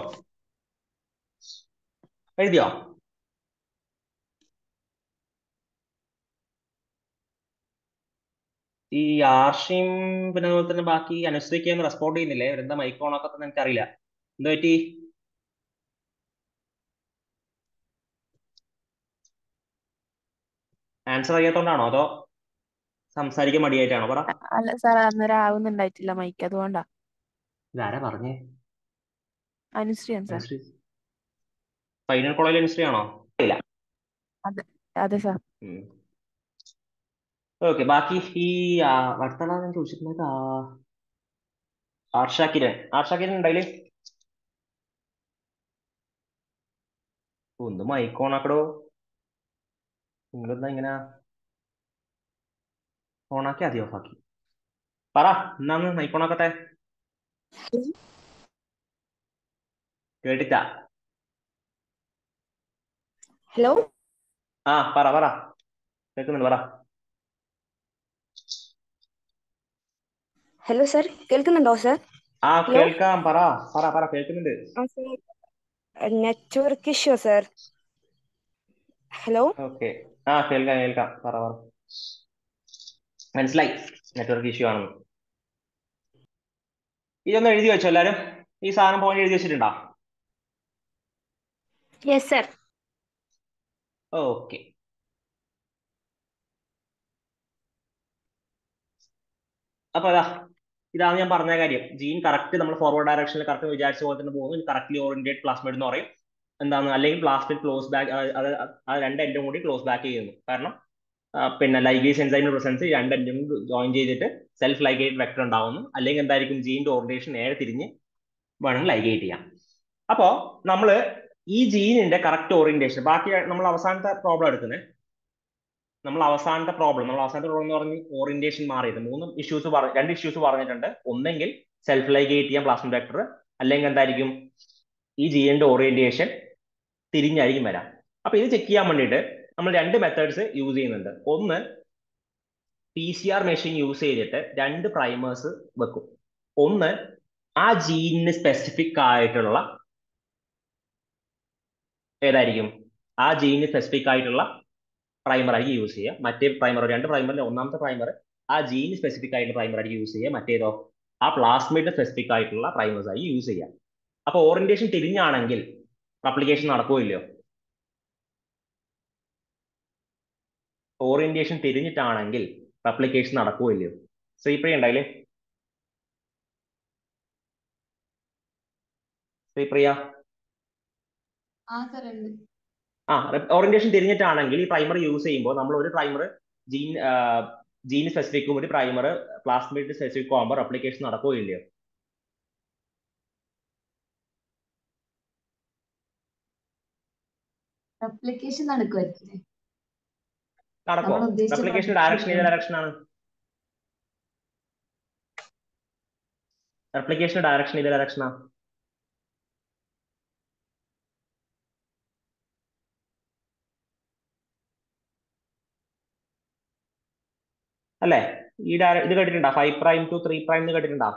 എഴുതിയോ? ഈ ആർഷിയും പിന്നെ അതുപോലെ തന്നെ ബാക്കി അനുശ്രീക്ക് ഒന്നും റെസ്പോണ്ട് ചെയ്യുന്നില്ലേ? ഇവരെന്താ മൈക്ക് ഓൺ ആക്കാത്ത എനിക്കറിയില്ല എന്താ പറ്റി? ആൻസർ അറിയാത്തോണ്ടാണോ അതോ സംസാരിക്കാൻ മടിയായിട്ടാണോ? പറ. അല്ല സാർ അന്നേരം ആവുന്നുണ്ടായിട്ടില്ല മൈക്ക് അതുകൊണ്ടാ. ഇതാരാ പറഞ്ഞേ? അനുശ്രീയാണ് സാർ. അനുശ്രീ. ഫൈനൽ കോളേജിൽ അനുശ്രീ ആണോ? ഇല്ല. അതെ സാർ. ഓക്കെ ബാക്കി ഈ അടുത്ത ഞാൻ ചോദിച്ചിട്ടുള്ളത് ആ, ആർഷ കിരൺ ആർഷ കിരൺ ഉണ്ടായില്ലേ ഒന്ന് മൈക്ക് ഓണാക്കടോ നിങ്ങളെന്താ ഇങ്ങനെ ഓണാക്കി അതി ഓഫാക്കി. പറ എന്നാന്ന് ആക്കട്ടെ കേട്ടിട്ടാ? ഹലോ? ആ പറ പറ. കേൾക്കുന്നുണ്ട് പറ. Hello sir. കേൾക്കുന്നുണ്ടോ സർ? ആ കേൾക്കാം. പറ പറ പറ. കേൾക്കുന്നുണ്ട്. Network issue sir. Hello? Okay. ആ കേൾക്കാം കേൾക്കാം. പറ പറ. മനസ്സിലായി. നെറ്റ്വർക്ക് ഇഷ്യൂ ആണെന്ന്. ഇതൊന്ന് എഴുതി വെച്ചോ എല്ലാരും. ഈ സാധനം പോയിന്റ് എഴുതി വെച്ചിട്ടുണ്ടോ? യെസ് സർ ഓക്കെ അപ്പൊ അതാ ഇതാണ് ഞാൻ പറഞ്ഞ കാര്യം. ജീൻ കറക്റ്റ് നമ്മൾ ഫോർവേഡ് ഡയറക്ഷനിൽ കറക്റ്റ് വിചാരിച്ച പോലെ തന്നെ പോകുന്നു. കറക്റ്റ്ലി ഓറിയന്റഡ് പ്ലാസ്മിഡ് എന്ന് പറയും. എന്താണ്? അല്ലെങ്കിൽ പ്ലാസ്മിഡ് ക്ലോസ് ബാക്ക് അത് ആ രണ്ട് എൻഡും കൂടി ക്ലോസ് ബാക്ക് ചെയ്യുന്നു. കാരണം പിന്നെ ലൈഗേസ് എൻസൈമിന്റെ പ്രസൻസ് രണ്ട് ജോയിൻ ചെയ്തിട്ട് സെൽഫ് ലൈഗേറ്റ് വെക്ടർ ഉണ്ടാവുന്നു. അല്ലെങ്കിൽ എന്തായിരിക്കും? ജീന്റെ ഓറിയന്റേഷൻ നേരെ തിരിഞ്ഞ് വേണമെങ്കിൽ ലൈഗേറ്റ് ചെയ്യാം. അപ്പോൾ നമ്മൾ ഈ ജീനിന്റെ കറക്റ്റ് ഓറിയന്റേഷൻ ബാക്കി നമ്മൾ അവസാനത്തെ പ്രോബ്ലം എടുക്കുന്നത്. നമ്മൾ അവസാനത്തെ പ്രോബ്ലം നമ്മൾ അവസാനത്തെ പ്രോബ്ലം എന്ന് പറഞ്ഞ് ഓറിയന്റേഷൻ മാറിയത്. മൂന്ന് ഇഷ്യൂസ് രണ്ട് ഇഷ്യൂസ് പറഞ്ഞിട്ടുണ്ട്. ഒന്നെങ്കിൽ സെൽഫ് ലൈഗേറ്റ് ചെയ്യാം പ്ലാസ്മിഡ് വെക്ടർ അല്ലെങ്കിൽ എന്തായിരിക്കും? ഈ ജീന്റെ ഓറിയന്റേഷൻ തിരിഞ്ഞായിരിക്കും വരാം. അപ്പൊ ഇത് ചെക്ക് ചെയ്യാൻ വേണ്ടിയിട്ട് നമ്മൾ രണ്ട് മെത്തേഡ്സ് യൂസ് ചെയ്യുന്നുണ്ട്. ഒന്ന് P C R machine use ചെയ്തിട്ട് രണ്ട് പ്രൈമേഴ്സ് വെക്കും. ഒന്ന് ആ ജീനിന് സ്പെസിഫിക് ആയിട്ടുള്ള ഏതായിരിക്കും? ആ ജീനിന് സ്പെസിഫിക് ആയിട്ടുള്ള പ്രൈമർ ആയിരിക്കും യൂസ് ചെയ്യുക. മറ്റേ പ്രൈമർ രണ്ട് പ്രൈമറിൽ ഒന്നാമത്തെ പ്രൈമർ ആ ജീന് സ്പെസിഫിക് ആയിട്ടുള്ള പ്രൈമർ ആയിരിക്കും യൂസ് ചെയ്യുക. മറ്റേതോ ആ പ്ലാസ്മിഡിന് സ്പെസിഫിക് ആയിട്ടുള്ള പ്രൈമേഴ്സ് ആയി യൂസ് ചെയ്യുക. അപ്പോൾ ഓറിയന്റേഷൻ തിരിഞ്ഞാണെങ്കിൽ അപ്ലിക്കേഷൻ നടക്കുമോ ഇല്ലയോ ഓറിയന്റേഷൻ തിരിഞ്ഞിട്ടാണെങ്കിൽ റപ്ലിക്കേഷൻ നടക്കുമല്ലോ സോ ശ്രീപ്രിയ ഉണ്ടായില്ലേ ശ്രീപ്രിയ ആ ഓറിയന്റേഷൻ തിരിഞ്ഞിട്ടാണെങ്കിൽ ഈ പ്രൈമർ യൂസ് ചെയ്യുമ്പോൾ നമ്മൾ ഒരു പ്രൈമർ ജീൻ ജീൻ സ്പെസിഫിക്കും ഒരു പ്രൈമർ പ്ലാസ്മേറ്റ് സ്പെസിഫിക്കും ആകുമ്പോൾ റപ്ലിക്കേഷൻ നടക്കുകയില്ലയോ റെപ്ലിക്കേഷൻ നടക്കുമായിരിക്കും നടക്കോ അപ്ലിക്കേഷൻ റെപ്ലിക്കേഷൻ ഡയറക്ഷൻ ഏത് ഡയറക്ഷൻ ആണ്? റെപ്ലിക്കേഷൻ ഡയറക്ഷൻ ഏത് ഡയറക്ഷനാ അല്ലേ? ഈ ഇത് കേട്ടിട്ടുണ്ടോ? Five prime to three prime എന്ന് കേട്ടിട്ടുണ്ടോ?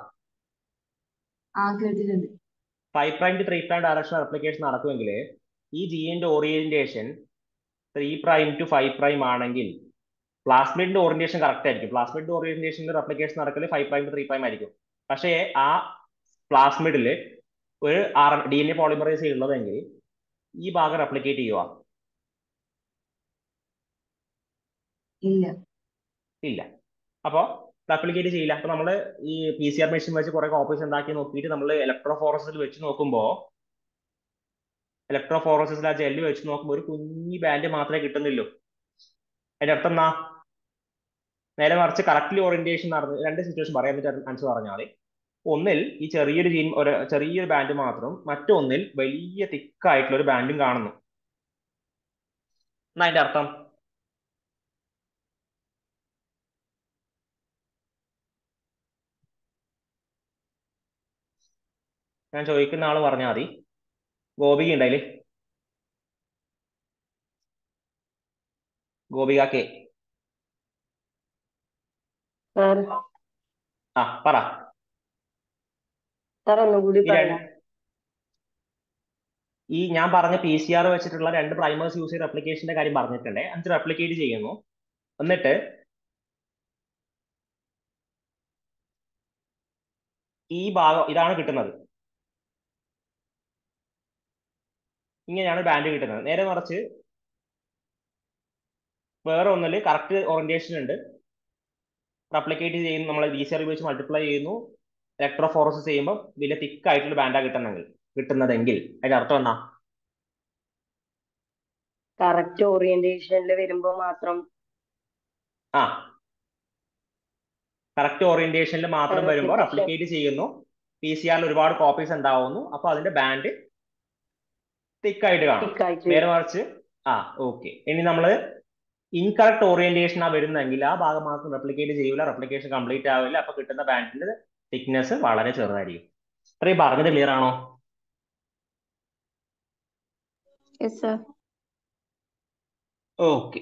Five prime to three prime direction replication നടക്കുമെങ്കിൽ ഈ ജിയുടെ orientation three prime to five prime ആണെങ്കിൽ പ്ലാസ്മിഡിന്റെ ഓറിയന്റേഷൻ കറക്റ്റ് ആയിരിക്കും. പ്ലാസ്മിഡിന്റെ ഓറിയന്റേഷനിൽ replication Nadakkal five prime to three prime ആയിരിക്കും. പക്ഷേ ആ പ്ലാസ്മിഡിൽ ഒരു R D N A polymerase ഉള്ളതെങ്കിൽ ഈ ഭാഗം റെപ്ലിക്കേറ്റ് ചെയ്യുക ഇല്ല. ഇല്ല. അപ്പോൾ റെപ്ലിക്കേറ്റ് ചെയ്യില്ല. അപ്പൊ നമ്മൾ ഈ പി സി ആർ മെഷീൻ വെച്ച് കുറെ കോപ്പീസ് ഉണ്ടാക്കി നോക്കിയിട്ട് നമ്മൾ ഇലക്ട്രോഫോറസിൽ വെച്ച് നോക്കുമ്പോൾ ഇലക്ട്രോഫോറസിൽ ആ ജെല്ല് വെച്ച് നോക്കുമ്പോൾ ഒരു കുഞ്ഞി ബാൻഡ് മാത്രമേ കിട്ടുന്നുള്ളൂ. അതിന്റെ അർത്ഥം എന്നാ നേരെ മറിച്ച് കറക്റ്റ്ലി ഓറിയന്റേഷൻ നടന്ന് രണ്ട് സിറ്റുവേഷൻ പറയാൻ എന്നിട്ട് ആൻസർ പറഞ്ഞാൽ ഒന്നിൽ ഈ ചെറിയൊരു ജീൻ ഒരു ചെറിയൊരു ബാൻഡ് മാത്രം മറ്റൊന്നിൽ വലിയ തിക്കായിട്ടുള്ള ഒരു ബാൻഡും കാണുന്നു. എന്നാ അതിന്റെ അർത്ഥം? ഞാൻ ചോദിക്കുന്ന ആൾ പറഞ്ഞാൽ മതി. ഗോപിക ഉണ്ടായില്ലേ ഗോപിക കെ. ആ പറ. ഈ ഞാൻ പറഞ്ഞ പി സി ആർ വെച്ചിട്ടുള്ള രണ്ട് പ്രൈമേഴ്സ് യൂസ് ചെയ്ത അപ്ലിക്കേഷന്റെ കാര്യം പറഞ്ഞിട്ടുണ്ട്. അഞ്ച് റെപ്ലിക്കേറ്റ് ചെയ്യുന്നു. എന്നിട്ട് ഈ ഭാഗം ഇതാണ് കിട്ടുന്നത്. ഇങ്ങനെയാണ് ബാൻഡ് കിട്ടുന്നത്. നേരെ മറിച്ച് വേറെ ഒന്നിൽ കറക്റ്റ് ഓറിയന്റേഷൻ ഉണ്ട്. റെപ്ലിക്കേറ്റ് ചെയ്യുന്നു നമ്മൾ ഡി സി ആർ ഉപയോഗിച്ച് മൾട്ടിപ്ലൈ ചെയ്യുന്നു. ഇലക്ട്രോഫോറസിസ് ചെയ്യുമ്പോൾ വലിയ തിക്ക് ആയിട്ടുള്ള ബാൻഡാ കിട്ടുന്നെങ്കിൽ കിട്ടുന്നതെങ്കിൽ. അതിന്റെ അർത്ഥം എന്നാ കറക്റ്റ് ഓറിയന്റേഷനിൽ വരുമ്പോൾ മാത്രം. ആ. കറക്റ്റ് ഓറിയന്റേഷനിൽ മാത്രം വരുമ്പോൾ. റെപ്ലിക്കേറ്റ് ചെയ്യുന്നു. പി സി ആറിൽ ഒരുപാട് കോപ്പീസ് ഉണ്ടാവുന്നു. അപ്പൊ അതിന്റെ ബാൻഡ് തിക്കായിട്ട് കാണും. നേരെ മറിച്ച് ആ ഓക്കെ ഇനി നമ്മൾ ഇൻകറക്റ്റ് ഓറിയന്റേഷൻ ആ വരുന്നെങ്കിൽ ആ ഭാഗം മാത്രം റെപ്ലിക്കേറ്റ് ചെയ്യൂല റെപ്ലിക്കേഷൻ കംപ്ലീറ്റ് ആവില്ല അപ്പൊ കിട്ടുന്ന ബാൻഡിന്റെ തിക്നെസ് വളരെ ചെറുതായിരിക്കും. ഇത്രയും പറഞ്ഞത് ക്ലിയർ ആണോ? ഓക്കെ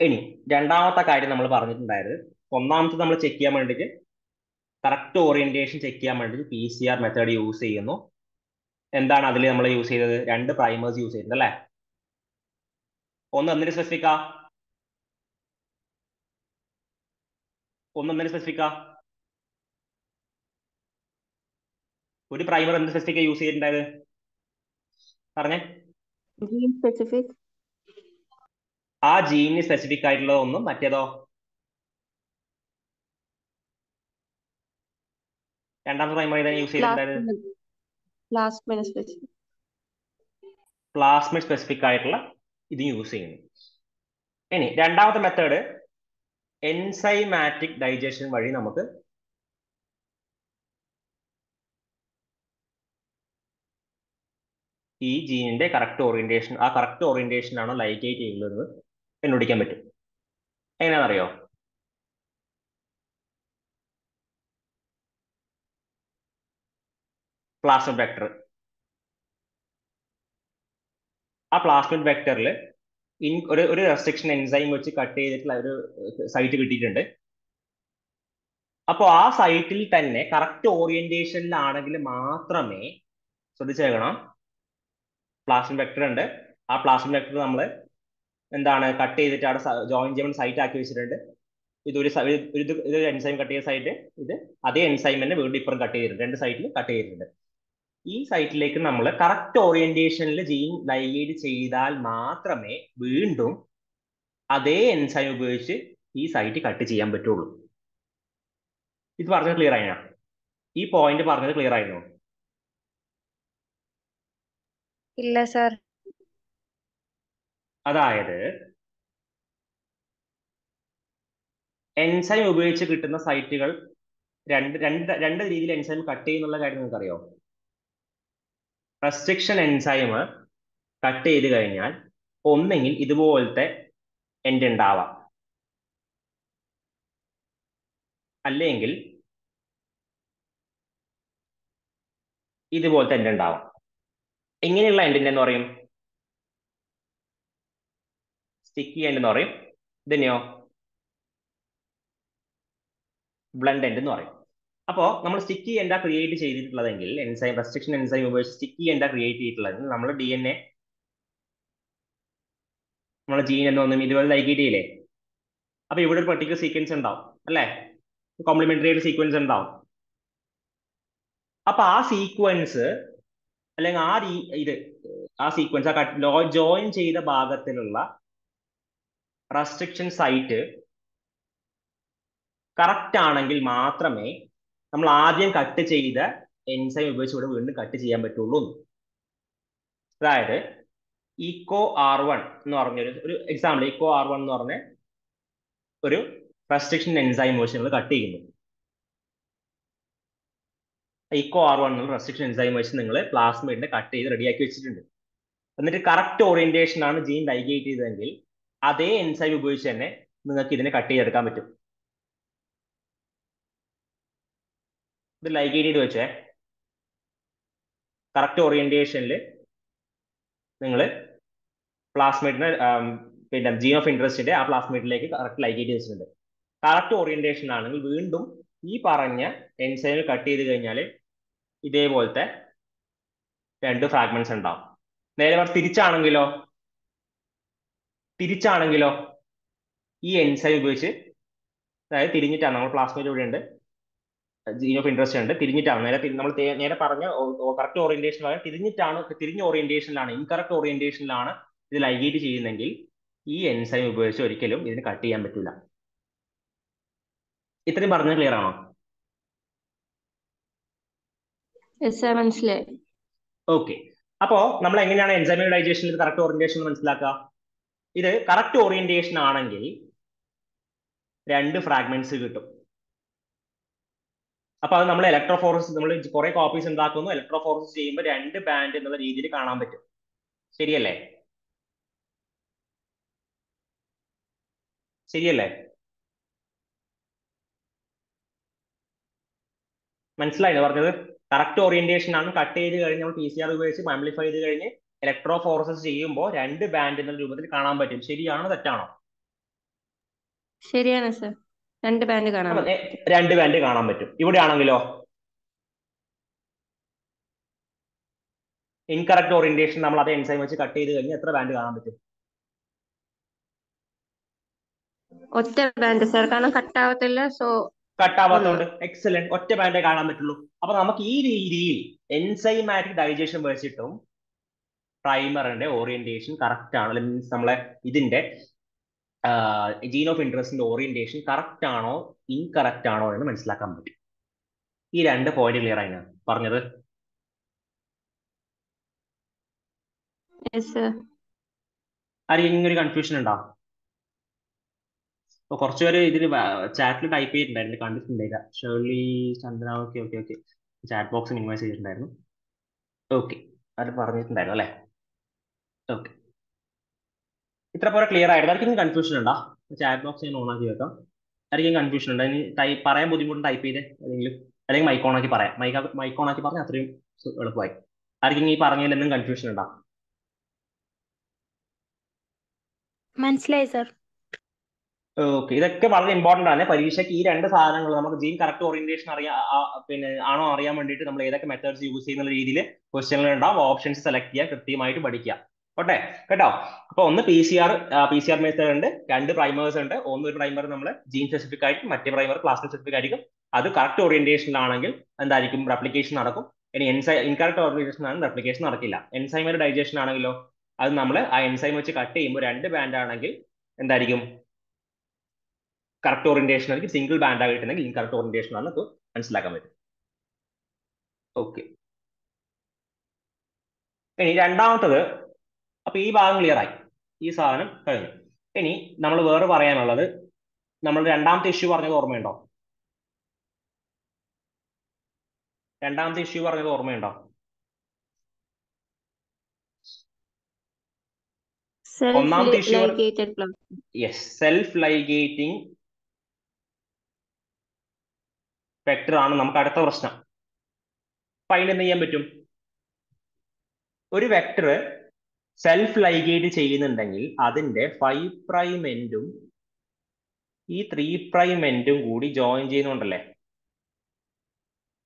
ഇനി രണ്ടാമത്തെ കാര്യം നമ്മൾ പറഞ്ഞിട്ടുണ്ടായത് ഒന്നാമത്തെ നമ്മൾ ചെക്ക് ചെയ്യാൻ വേണ്ടിയിട്ട് കറക്റ്റ് ഓറിയന്റേഷൻ ചെക്ക് ചെയ്യാൻ വേണ്ടിയിട്ട് P C R method use ചെയ്യുന്നു. എന്താണ് അതിൽ നമ്മൾ യൂസ് ചെയ്തത്? രണ്ട് പ്രൈമേഴ്സ് യൂസ് ചെയ്തിട്ടുണ്ട് അല്ലേ? ഒന്ന് എന്തിന് സ്പെസിഫിക്കാ ഒന്ന് എന്തിന് സ്പെസിഫിക്കാ ഒരു പ്രൈമർ എന്ത് സ്പെസിഫിക്കാ യൂസ് ചെയ്തിട്ടുണ്ടായത്? പറഞ്ഞേ. സ്പെസിഫിക് ആ ജീനിന് സ്പെസിഫിക് ആയിട്ടുള്ള ഒന്നും മറ്റേതോ? രണ്ടാമത്തെ പ്രൈമർ ഏതാണ് യൂസ് ചെയ്തിട്ടുണ്ടായത്? പ്ലാസ്മിന് സ്പെസിഫിക് സ്പെസിഫിക് ആയിട്ടുള്ള ഇത് യൂസ് ചെയ്യുന്നു. ഇനി രണ്ടാമത്തെ മെത്തേഡ് എൻസൈമാറ്റിക് ഡൈജഷൻ വഴി നമുക്ക് ഈ ജീനിന്റെ കറക്റ്റ് ഓറിയന്റേഷൻ ആ കറക്റ്റ് ഓറിയന്റേഷൻ ആണോ ലൈക്കേറ്റ് ചെയ്യുന്നത് കണ്ടുപിടിക്കാൻ പറ്റും. എങ്ങനെയാണെന്നറിയോ? പ്ലാസ്മിഡ് വെക്ടർ ആ പ്ലാസ്മിഡ് വെക്ടറിൽ ഇൻ ഒരു ഒരു റെസ്ട്രിക്ഷൻ എൻസൈം വെച്ച് കട്ട് ചെയ്തിട്ടുള്ള ഒരു സൈറ്റ് കിട്ടിയിട്ടുണ്ട്. അപ്പോൾ ആ സൈറ്റിൽ തന്നെ കറക്റ്റ് ഓറിയന്റേഷനിലാണെങ്കിൽ മാത്രമേ ശ്രദ്ധിച്ചേക്കണം. പ്ലാസ്മിഡ് വെക്ടർ ഉണ്ട്. ആ പ്ലാസ്മിഡ് വെക്ടർ നമ്മൾ എന്താണ് കട്ട് ചെയ്തിട്ട് അവിടെ ജോയിൻ ചെയ്യുമ്പോൾ സൈറ്റ് ആക്കി വെച്ചിട്ടുണ്ട്. ഇതൊരു ഒരു ഇത് ഇത് എൻസൈം കട്ട് ചെയ്ത സൈറ്റ് ഇത് അതേ എൻസൈം തന്നെ വീണ്ടും ഇപ്പുറം കട്ട് ചെയ്തിട്ടുണ്ട്. രണ്ട് സൈറ്റിൽ കട്ട് ചെയ്തിട്ടുണ്ട്. ഈ സൈറ്റിലേക്ക് നമ്മൾ കറക്റ്റ് ഓറിയന്റേഷനിൽ ജീൻ ലൈഗേറ്റ് ചെയ്താൽ മാത്രമേ വീണ്ടും അതേ എൻസൈം ഉപയോഗിച്ച് ഈ സൈറ്റ് കട്ട് ചെയ്യാൻ പറ്റുള്ളൂ. ഇത് പറഞ്ഞത് ക്ലിയർ ആയിനാ ഈ പോയിന്റ് പറഞ്ഞത് ക്ലിയർ ആയിരുന്നു ഇല്ല സർ അതായത് എൻസൈം ഉപയോഗിച്ച് കിട്ടുന്ന സൈറ്റുകൾ രണ്ട് രണ്ട് രണ്ട് രീതിയിൽ എൻസൈം കട്ട് ചെയ്യുന്നുള്ള കാര്യം നിങ്ങൾക്ക് അറിയോ റെസ്ട്രിക്ഷൻ എൻസൈമ് കട്ട് ചെയ്ത് കഴിഞ്ഞാൽ ഒന്നെങ്കിൽ ഇതുപോലത്തെ എൻഡ് ഉണ്ടാവാം അല്ലെങ്കിൽ ഇതുപോലത്തെ എൻഡ് ഉണ്ടാവാം എങ്ങനെയുള്ള എൻഡിന്റെ എന്ന് പറയും? സ്റ്റിക്കി എൻഡ് എന്ന് പറയും. ഇതിനെയോ ബ്ലണ്ട് എൻഡ് എന്ന് പറയും. അപ്പോൾ നമ്മൾ സ്റ്റിക്കി എൻഡാ ക്രിയേറ്റ് ചെയ്തിട്ടുള്ളതെങ്കിൽ എൻസൈം റെസ്ട്രിക്ഷൻ എൻസൈം ഉപയോഗിച്ച് സ്റ്റിക്കി എൻഡാ ക്രിയേറ്റ് ചെയ്തിട്ടുള്ളതെങ്കിൽ നമ്മൾ ഡി എൻ എ നമ്മളെ ജീൻ എന്നൊന്നും ഇതുപോലെ നൽകിയിട്ടില്ലേ? അപ്പൊ ഇവിടെ ഒരു പെർട്ടിക്കുലർ സീക്വൻസ് ഉണ്ടാവും അല്ലേ? കോംപ്ലിമെന്ററി ആയിട്ട് സീക്വൻസ് ഉണ്ടാവും. അപ്പൊ ആ സീക്വൻസ് അല്ലെങ്കിൽ ആ രീ ഇത് ആ സീക്വൻസ് ആ ജോയിൻ ചെയ്ത ഭാഗത്തിലുള്ള റെസ്ട്രിക്ഷൻ സൈറ്റ് കറക്റ്റ് ആണെങ്കിൽ മാത്രമേ നമ്മൾ ആദ്യം കട്ട് ചെയ്ത എൻസൈം ഉപയോഗിച്ച് ഇവിടെ വീണ്ടും കട്ട് ചെയ്യാൻ പറ്റുള്ളൂ. അതായത് ഇക്കോ ആർ വൺ എന്ന് പറഞ്ഞൊരു ഒരു എക്സാമ്പിൾ ഇക്കോ ആർ വൺ എന്ന് പറഞ്ഞ ഒരു റെസ്ട്രിക്ഷൻ എൻസൈം വെച്ച് നമ്മൾ കട്ട് ചെയ്യുന്നു. ഇക്കോ ആർ വൺ എന്നുള്ള റെസ്ട്രിക്ഷൻ എൻസൈം വെച്ച് നിങ്ങൾ പ്ലാസ്മേഡിനെ കട്ട് ചെയ്ത് റെഡിയാക്കി വെച്ചിട്ടുണ്ട്. എന്നിട്ട് കറക്റ്റ് ഓറിയന്റേഷൻ ആണ് ജീൻ ഡൈഗേറ്റ് ചെയ്തതെങ്കിൽ അതേ എൻസൈം ഉപയോഗിച്ച് തന്നെ നിങ്ങൾക്ക് ഇതിനെ കട്ട് ചെയ്തെടുക്കാൻ പറ്റും. ഇത് ലൈഗേറ്റ് ചെയ്ത് വെച്ചേ. കറക്റ്റ് ഓറിയന്റേഷനിൽ നിങ്ങൾ പ്ലാസ്മേറ്റിന് പിന്നെ ജീൻ ഓഫ് ഇൻട്രസ്റ്റിന്റെ ആ പ്ലാസ്മേറ്റിലേക്ക് കറക്റ്റ് ലൈഗേറ്റ് ചെയ്ത് വെച്ചിട്ടുണ്ട്. കറക്റ്റ് ഓറിയന്റേഷൻ ആണെങ്കിൽ വീണ്ടും ഈ പറഞ്ഞ എൻസൈമിൽ കട്ട് ചെയ്ത് കഴിഞ്ഞാൽ ഇതേപോലത്തെ രണ്ട് ഫ്രാഗ്മെന്റ്സ് ഉണ്ടാവും. നേരെ മറിച്ച് തിരിച്ചാണെങ്കിലോ? തിരിച്ചാണെങ്കിലോ? ഈ എൻസൈം ഉപയോഗിച്ച് അതായത് തിരിഞ്ഞിട്ടാണ്. നമ്മൾ പ്ലാസ്മേറ്റ് ഇവിടെ ഉണ്ട്. ജീൻ ഓഫ് ഇൻട്രസ്റ്റ് ഉണ്ട് തിരിഞ്ഞിട്ടാണ്. നേരെ നമ്മൾ നേരെ പറഞ്ഞ കറക്റ്റ് ഓറിയന്റേഷൻ തിരിഞ്ഞിട്ടാണ് തിരിഞ്ഞ ഓറിയന്റേഷനിലാണ് ഇൻകറക്റ്റ് ഓറിയന്റേഷനിലാണ് ഇത് ലൈഗേറ്റ് ചെയ്യുന്നെങ്കിൽ ഈ എൻസൈം ഉപയോഗിച്ച് ഒരിക്കലും ഇതിന് കട്ട് ചെയ്യാൻ പറ്റില്ല ഇത്രയും പറഞ്ഞത് ക്ലിയർ ആണോ? മനസ്സിലായി. ഓക്കെ അപ്പോ നമ്മൾ എങ്ങനെയാണ് എൻസൈമൈഡൈസേഷനിൽ കറക്റ്റ് ഓറിയന്റേഷൻ മനസ്സിലാക്കുക? ഇത് കറക്റ്റ് ഓറിയന്റേഷൻ ആണെങ്കിൽ രണ്ട് ഫ്രാഗ്മെന്റ്സ് കിട്ടും. അപ്പൊ അത് നമ്മൾ ഇലക്ട്രോഫോറസ് നമ്മൾ കുറെ കോപ്പീസ് ഉണ്ടാക്കുന്നു. ഇലക്ട്രോഫോറസ് ചെയ്യുമ്പോൾ രണ്ട് ബാൻഡ് എന്നുള്ള രീതിയിൽ കാണാൻ പറ്റും. ശരിയല്ലേ? ശരിയല്ലേ? മനസ്സിലായില്ലേ പറഞ്ഞത്? കറക്റ്റ് ഓറിയന്റേഷൻ ആണ്. കട്ട് ചെയ്ത് കഴിഞ്ഞ് നമ്മൾ പി സി ആർ ഉപയോഗിച്ച് ആംപ്ലിഫൈ ചെയ്ത് കഴിഞ്ഞ് ഇലക്ട്രോഫോറസസ് ചെയ്യുമ്പോൾ രണ്ട് ബാൻഡ് എന്ന രൂപത്തിൽ കാണാൻ പറ്റും. ശരിയാണോ തെറ്റാണോ? ശരിയാണ് സർ രണ്ട് ബാൻഡ് കാണാം രണ്ട് ബാൻഡ് കാണാൻ പറ്റും. ഇവിടെ ആണെങ്കിലോ ഇൻകറക്റ്റ് ഓറിയന്റേഷൻ നമ്മൾ അത് എൻസൈം വെച്ച് കട്ട് ചെയ്ത് കഴിഞ്ഞാൽ എത്ര ബാൻഡ് കാണാൻ പറ്റും? ഒറ്റ ബാൻഡ് സർ കാരണം കട്ടാവത്തില്ല സോ കട്ടാവാത്തതുകൊണ്ട് എക്സലന്റ് ഒറ്റ ബാൻഡേ കാണാൻ പറ്റുള്ളൂ. അപ്പൊ നമുക്ക് ഈ രീതിയിൽ എൻസൈമാറ്റിക് ഡൈജഷൻ വെച്ചിട്ടും പ്രൈമറിന്റെ ഓറിയന്റേഷൻ കറക്റ്റ് ആണ്. മീൻസ് നമ്മളെ ഇതിന്റെ ജീൻ ഓഫ് ഇൻട്രസ്റ്റിന്റെ ഓറിയന്റേഷൻ കറക്റ്റ് ആണോ ഇൻകറക്റ്റ് ആണോ എന്ന് മനസ്സിലാക്കാൻ പറ്റും. ഈ രണ്ട് പോയിന്റ് ക്ലിയർ ആയി പറഞ്ഞത്? ആരെങ്കിലും ഒരു കൺഫ്യൂഷൻ ഉണ്ടോ? അപ്പൊ കുറച്ചുപേര് ഇതിൽ ചാറ്റിൽ ടൈപ്പ് ചെയ്തിട്ടുണ്ടായിരുന്നു കണ്ടിട്ടുണ്ടായില്ല. Shirley Chandra okay okay okay. Chat box minimise ചെയ്തിട്ടുണ്ടായിരുന്നു. ഓക്കെ അത് പറഞ്ഞിട്ടുണ്ടായിരുന്നു അല്ലേ? ഓക്കെ ഇത്ര പോലെ ക്ലിയർ ആയിരുന്നു ആർക്കും കൺഫ്യൂഷൻ ഉണ്ടോ? ചാറ്റ് ബോക്സ് ഞാൻ ഓൺ ആക്കി വെക്കാം. ആർക്കും കൺഫ്യൂഷൻ ഉണ്ടോ? ഇനി ടൈപ്പ് പറയാൻ ബുദ്ധിമുട്ട് ടൈപ്പ് ചെയ്തേ അല്ലെങ്കിൽ അല്ലെങ്കിൽ മൈക്ക് ഓൺ ആക്കി പറയാം. മൈക്ക് മൈക്ക് ഓൺ ആക്കി പറഞ്ഞാൽ അത്രയും എളുപ്പമായി. ആർക്കും ഈ പറഞ്ഞതിലെന്തും കൺഫ്യൂഷൻ ഉണ്ടോ? മനസ്സിലായി സർ ഓക്കെ ഇതൊക്കെ വളരെ ഇമ്പോർട്ടന്റ് ആണ്. പരീക്ഷയ്ക്ക് ഈ രണ്ട് സാധനങ്ങൾ നമുക്ക് ജീൻ കറക്റ്റ് ഓറിയന്റേഷൻ അറിയാ പിന്നെ ആണോ അറിയാൻ വേണ്ടിയിട്ട് നമ്മൾ ഏതൊക്കെ മെത്തേഡ്സ് യൂസ് ചെയ്യുന്ന രീതിയിൽ ക്വസ്റ്റ്യനുകൾ ഉണ്ടാവും. ഓപ്ഷൻസ് സെലക്ട് ചെയ്യുക കൃത്യമായിട്ട് പഠിക്കുക. ഓട്ടെ കേട്ടോ? അപ്പൊ ഒന്ന് P C R P C R method ഉണ്ട് രണ്ട് പ്രൈമേഴ്സ് ഉണ്ട്. ഒന്ന് ഒരു പ്രൈമർ നമ്മൾ ജീൻ സ്പെസിഫിക് ആയിരിക്കും മറ്റേ പ്രൈമർ ക്ലാസ് സ്പെസിഫിക് ആയിരിക്കും. അത് കറക്റ്റ് ഓറിയന്റേഷനിലാണെങ്കിൽ എന്തായിരിക്കും? റെപ്ലിക്കേഷൻ നടക്കും. ഇനി എൻസൈ ഇൻകറക്റ്റ് ഓറിയന്റേഷൻ ആണ് റെപ്ലിക്കേഷൻ നടക്കില്ല. എൻസൈമർ ഡൈജഷൻ ആണെങ്കിലോ അത് നമ്മൾ ആ എൻസൈം വെച്ച് കട്ട് ചെയ്യുമ്പോൾ രണ്ട് ബാൻഡ് ആണെങ്കിൽ എന്തായിരിക്കും? കറക്റ്റ് ഓറിയന്റേഷൻ ആയിരിക്കും. സിംഗിൾ ബാൻഡ് ആയിട്ടുണ്ടെങ്കിൽ ഇൻകറക്റ്റ് ഓറിയന്റേഷൻ ആണ് നമുക്ക് മനസ്സിലാക്കാൻ പറ്റും. ഓക്കെ ഇനി രണ്ടാമത്തത് അപ്പൊ ഈ ഭാഗം ക്ലിയർ ആയി. ഈ സാധനം കഴിഞ്ഞു. ഇനി നമ്മൾ വേറെ പറയാനുള്ളത് നമ്മൾ രണ്ടാമത്തെ ഇഷ്യൂ പറഞ്ഞത് ഓർമ്മയുണ്ടോ? രണ്ടാമത്തെ ഇഷ്യൂ പറഞ്ഞത് ഓർമ്മയുണ്ടോ? ഒന്നാമത്തെ issue yes self ligating vector ആണ് നമുക്ക് അടുത്ത പ്രശ്നം. അപ്പൊ അതിന് എന്ത് ചെയ്യാൻ പറ്റും? ഒരു വെക്ടർ സെൽഫ് ലൈഗേറ്റ് ചെയ്യുന്നുണ്ടെങ്കിൽ അതിന്റെ ഫൈവ് പ്രൈം എൻഡും ഈ ത്രീ പ്രൈം എൻഡും കൂടി ജോയിൻ ചെയ്യുന്നുണ്ടല്ലേ?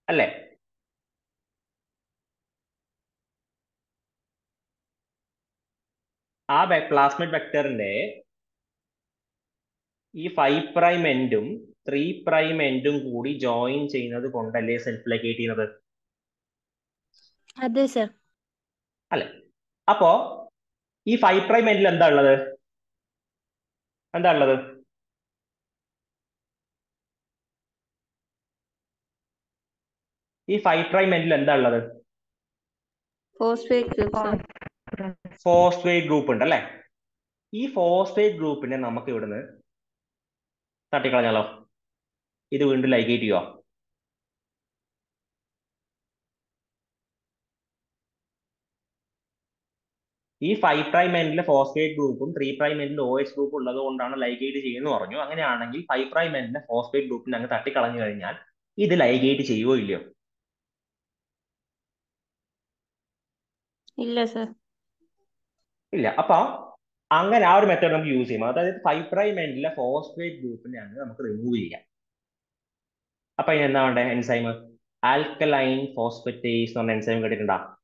അല്ലേ? ആ പ്ലാസ്മിക് വെക്ടറിന്റെ ഈ ഫൈവ് പ്രൈം എൻഡും ത്രീ പ്രൈം എൻഡും കൂടി ജോയിൻ ചെയ്യുന്നത് കൊണ്ടല്ലേ സെൽഫ് ലൈഗേറ്റ് ചെയ്യുന്നത്? അതെ സർ അല്ലേ? അപ്പോ ഈ ഫൈവ് പ്രൈം എൻഡിൽ എന്താ ഉള്ളത്? എന്താ ഉള്ളത്? ഈ ഫൈവ് പ്രൈം എൻഡിൽ എന്താ ഉള്ളത്? ഫോസ്ഫേറ്റ് ഗ്രൂപ്പ് ഉണ്ട് അല്ലെ? ഈ ഫോസ്ഫേറ്റ് ഗ്രൂപ്പിനെ നമുക്ക് ഇവിടുന്ന് തട്ടിക്കളഞ്ഞാലോ? ഇത് വീണ്ടും ലൈഗേറ്റ് ചെയ്യുക ഈ ഫൈവ് പ്രൈം എൻഡിൽ ഫോസ്ഫേറ്റ് ഗ്രൂപ്പും ത്രീ പ്രൈം എൻഡിൽ ഒ എച്ച് ഗ്രൂപ്പ് ഉള്ളത് കൊണ്ടാണ് ലൈഗേറ്റ് ചെയ്യുന്നു പറഞ്ഞു. അങ്ങനെയാണെങ്കിൽ ഫൈവ് പ്രൈം എൻഡിന്റെ ഫോസ്ഫേറ്റ് ഗ്രൂപ്പിനെ അങ്ങ് തട്ടിക്കളഞ്ഞു കഴിഞ്ഞാൽ ഇത് ലൈഗേറ്റ് ചെയ്യുമോ ഇല്ലയോ? ഇല്ല സർ ഇല്ല. അപ്പൊ അങ്ങനെ ആ ഒരു മെത്തേഡ് നമുക്ക് യൂസ് ചെയ്യാം. അതായത് ഫൈവ് പ്രൈം എൻഡിലെ ഫോസ്ഫേറ്റ് ഗ്രൂപ്പിനെ അങ്ങ് നമുക്ക് റിമൂവ് ചെയ്യാം. അപ്പൊ അതിന് എന്താ വേണ്ടേ? എൻസൈം ആൽക്കലൈൻ ഫോസ്ഫറ്റേസ് എന്ന് പറഞ്ഞ എൻസൈം കേട്ടിട്ടുണ്ടോ?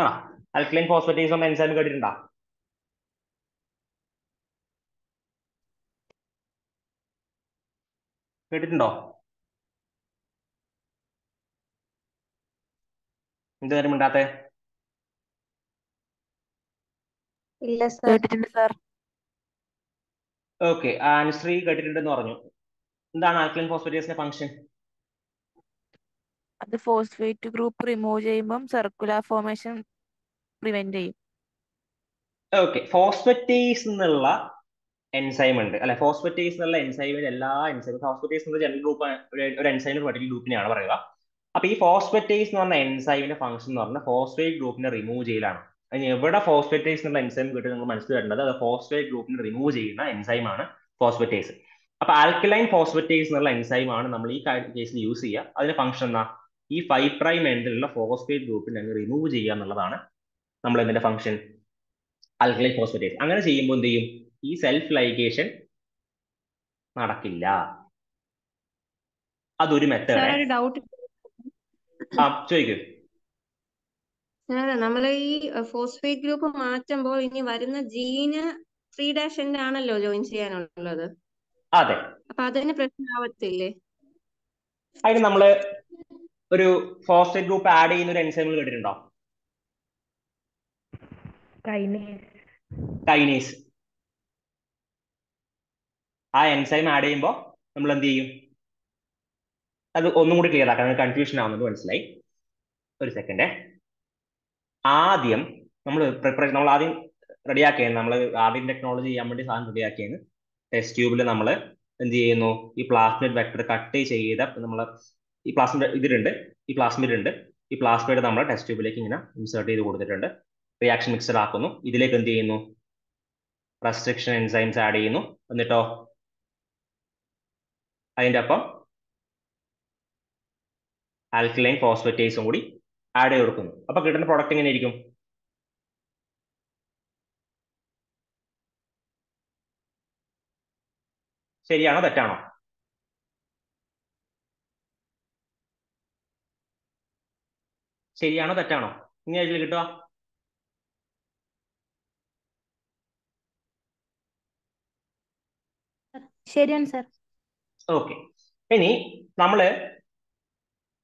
ആ അൽക്ലൈൻ ഫോസ്ഫറ്റേസ് എന്ന എൻസൈം കേട്ടിട്ടുണ്ടോ കേട്ടിട്ടുണ്ടോ? എന്ത് കാര്യം മിണ്ടാത്തെ? ഇല്ല സർ കേട്ടിട്ടുണ്ട് സർ ഓക്കെ അനുശ്രീ കേട്ടിട്ടുണ്ടെന്ന് പറഞ്ഞു. എന്താണ് ആൽക്കലൈൻ ഫോസ്ഫറ്റേസിന്റെ ഫംഗ്ഷൻ അത് ഫോസ്ഫേറ്റ് ഗ്രൂപ്പ് റിമൂവ് ചെയ്യുമ്പം സർക്കുലർ ഫോർമേഷൻ പ്രിവെന്റ് ചെയ്യും. ഓക്കെ ഫോസ്ഫറ്റേസ് എന്നുള്ള എൻസൈം ഉണ്ട്. അല്ലെ ഫോസ്ഫറ്റേസ് എന്നുള്ള എൻസൈമിൽ എല്ലാ എൻസൈമും ഫോസ്ഫറ്റേസ് എന്ന ജനറൽ ഗ്രൂപ്പ് ഒരു എൻസൈമിന് പർട്ടിക്കുലർ ഗ്രൂപ്പിനെയാണ് പറയുക. അപ്പൊ ഈ ഫോസ്ഫറ്റേസ് എന്ന് പറഞ്ഞ എൻസൈമിന്റെ ഫംഗ്ഷൻ എന്ന് പറഞ്ഞാൽ ഫോസ്ഫേറ്റ് ഗ്രൂപ്പിനെ റിമൂവ് ചെയ്യലാണ്. അതിന് എവിടെ ഫോസ്ഫറ്റേസ് എന്നുള്ള എൻസൈം കിട്ടി നിങ്ങൾ മനസ്സിലാക്കേണ്ടത് അത് ഫോസ്ഫേറ്റ് ഗ്രൂപ്പിനെ റിമൂവ് ചെയ്യുന്ന എൻസൈമാണ് ഫോസ്ഫറ്റേസ് അപ്പൊ ആൽക്കലൈൻ ഫോസ്ഫറ്റേസ് എന്നുള്ള എൻസൈമാണ് നമ്മൾ ഈ കേസിൽ യൂസ് ചെയ്യുക. അതിന്റെ ഫംഗ്ഷൻ എന്താ? ഈ ഫൈവ് പ്രൈം എൻഡിലുള്ള ഫോസ്ഫേറ്റ് ഗ്രൂപ്പിനെ അങ്ങ് റിമൂവ് ചെയ്യുക എന്നുള്ളതാണ് നമ്മൾ ഇതിന്റെ ഫംഗ്ഷൻ അൽക്കലൈൻ ഫോസ്ഫേറ്റ് അങ്ങനെ ചെയ്യുമ്പോൾ എന്ത് ചെയ്യും? ഈ സെൽഫ് ലൈഗേഷൻ നടക്കില്ല. അതൊരു മെത്തേഡ് ഡൗട്ട് ആ ചോദിക്കൂ. നമ്മൾ ഈ ഫോസ്ഫേറ്റ് ഗ്രൂപ്പ് മാറ്റുമ്പോൾ ഇനി വരുന്ന ജീന് ത്രീ ഡാഷ് എൻഡ് ആണല്ലോ ജോയിൻ ചെയ്യാനുള്ളത്. അതെ. അപ്പൊ അതിന് പ്രശ്നമാവത്തില്ലേ അതിന് നമ്മൾ ഒരു ഫോസ്ഫേറ്റ് ഗ്രൂപ്പ് ആഡ് ചെയ്യുന്ന ഒരു എൻസൈമിൽ കേട്ടിട്ടുണ്ടോ? കൈനേസ് ആ എൻസൈം ആഡ് ചെയ്യുമ്പോൾ നമ്മൾ എന്ത് ചെയ്യും? അത് ഒന്നും കൂടി ക്ലിയർ ആക്കാം കൺഫ്യൂഷൻ ആവുന്നത് മനസ്സിലായി. ഒരു സെക്കൻഡ് ആദ്യം നമ്മൾ പ്രിപ്പറേഷൻ നമ്മൾ ആദ്യം റെഡിയാക്കിയത് നമ്മൾ ആദ്യം ടെക്നോളജി ചെയ്യാൻ വേണ്ടി സാധനം റെഡിയാക്കിയത് ടെസ്റ്റ് ട്യൂബിൽ നമ്മൾ എന്ത് ചെയ്യുന്നു? ഈ പ്ലാസ്മിഡ് വെക്ടർ കട്ട് ചെയ്ത നമ്മൾ ഈ പ്ലാസ്മിഡ് ഇതിലുണ്ട് ഈ പ്ലാസ്മിഡ് ഉണ്ട് ഈ പ്ലാസ്മിഡ് നമ്മൾ ടെസ്റ്റ് ട്യൂബിലേക്ക് ഇങ്ങനെ ഇൻസേർട്ട് ചെയ്ത് കൊടുത്തിട്ടുണ്ട്. റിയാക്ഷൻ മിക്സഡ് ആക്കുന്നു. ഇതിലേക്ക് എന്ത് ചെയ്യുന്നു? റെസ്ട്രിക്ഷൻ എൻസൈംസ് ആഡ് ചെയ്യുന്നു. എന്നിട്ടോ? അതിന്റെ ഒപ്പം ആൽക്കലൈൻ ഫോസ്ഫറ്റേസും കൂടി ആഡ് ചെയ്ത് കൊടുക്കുന്നു. അപ്പൊ കിട്ടുന്ന പ്രോഡക്റ്റ് എങ്ങനെ ഇരിക്കും? ശരിയാണോ തെറ്റാണോ? ശരിയാണോ തെറ്റാണോ? ഇനി അതിൽ കിട്ടുക ശരിയാണ് സർ. ഓക്കെ. ഇനി നമ്മൾ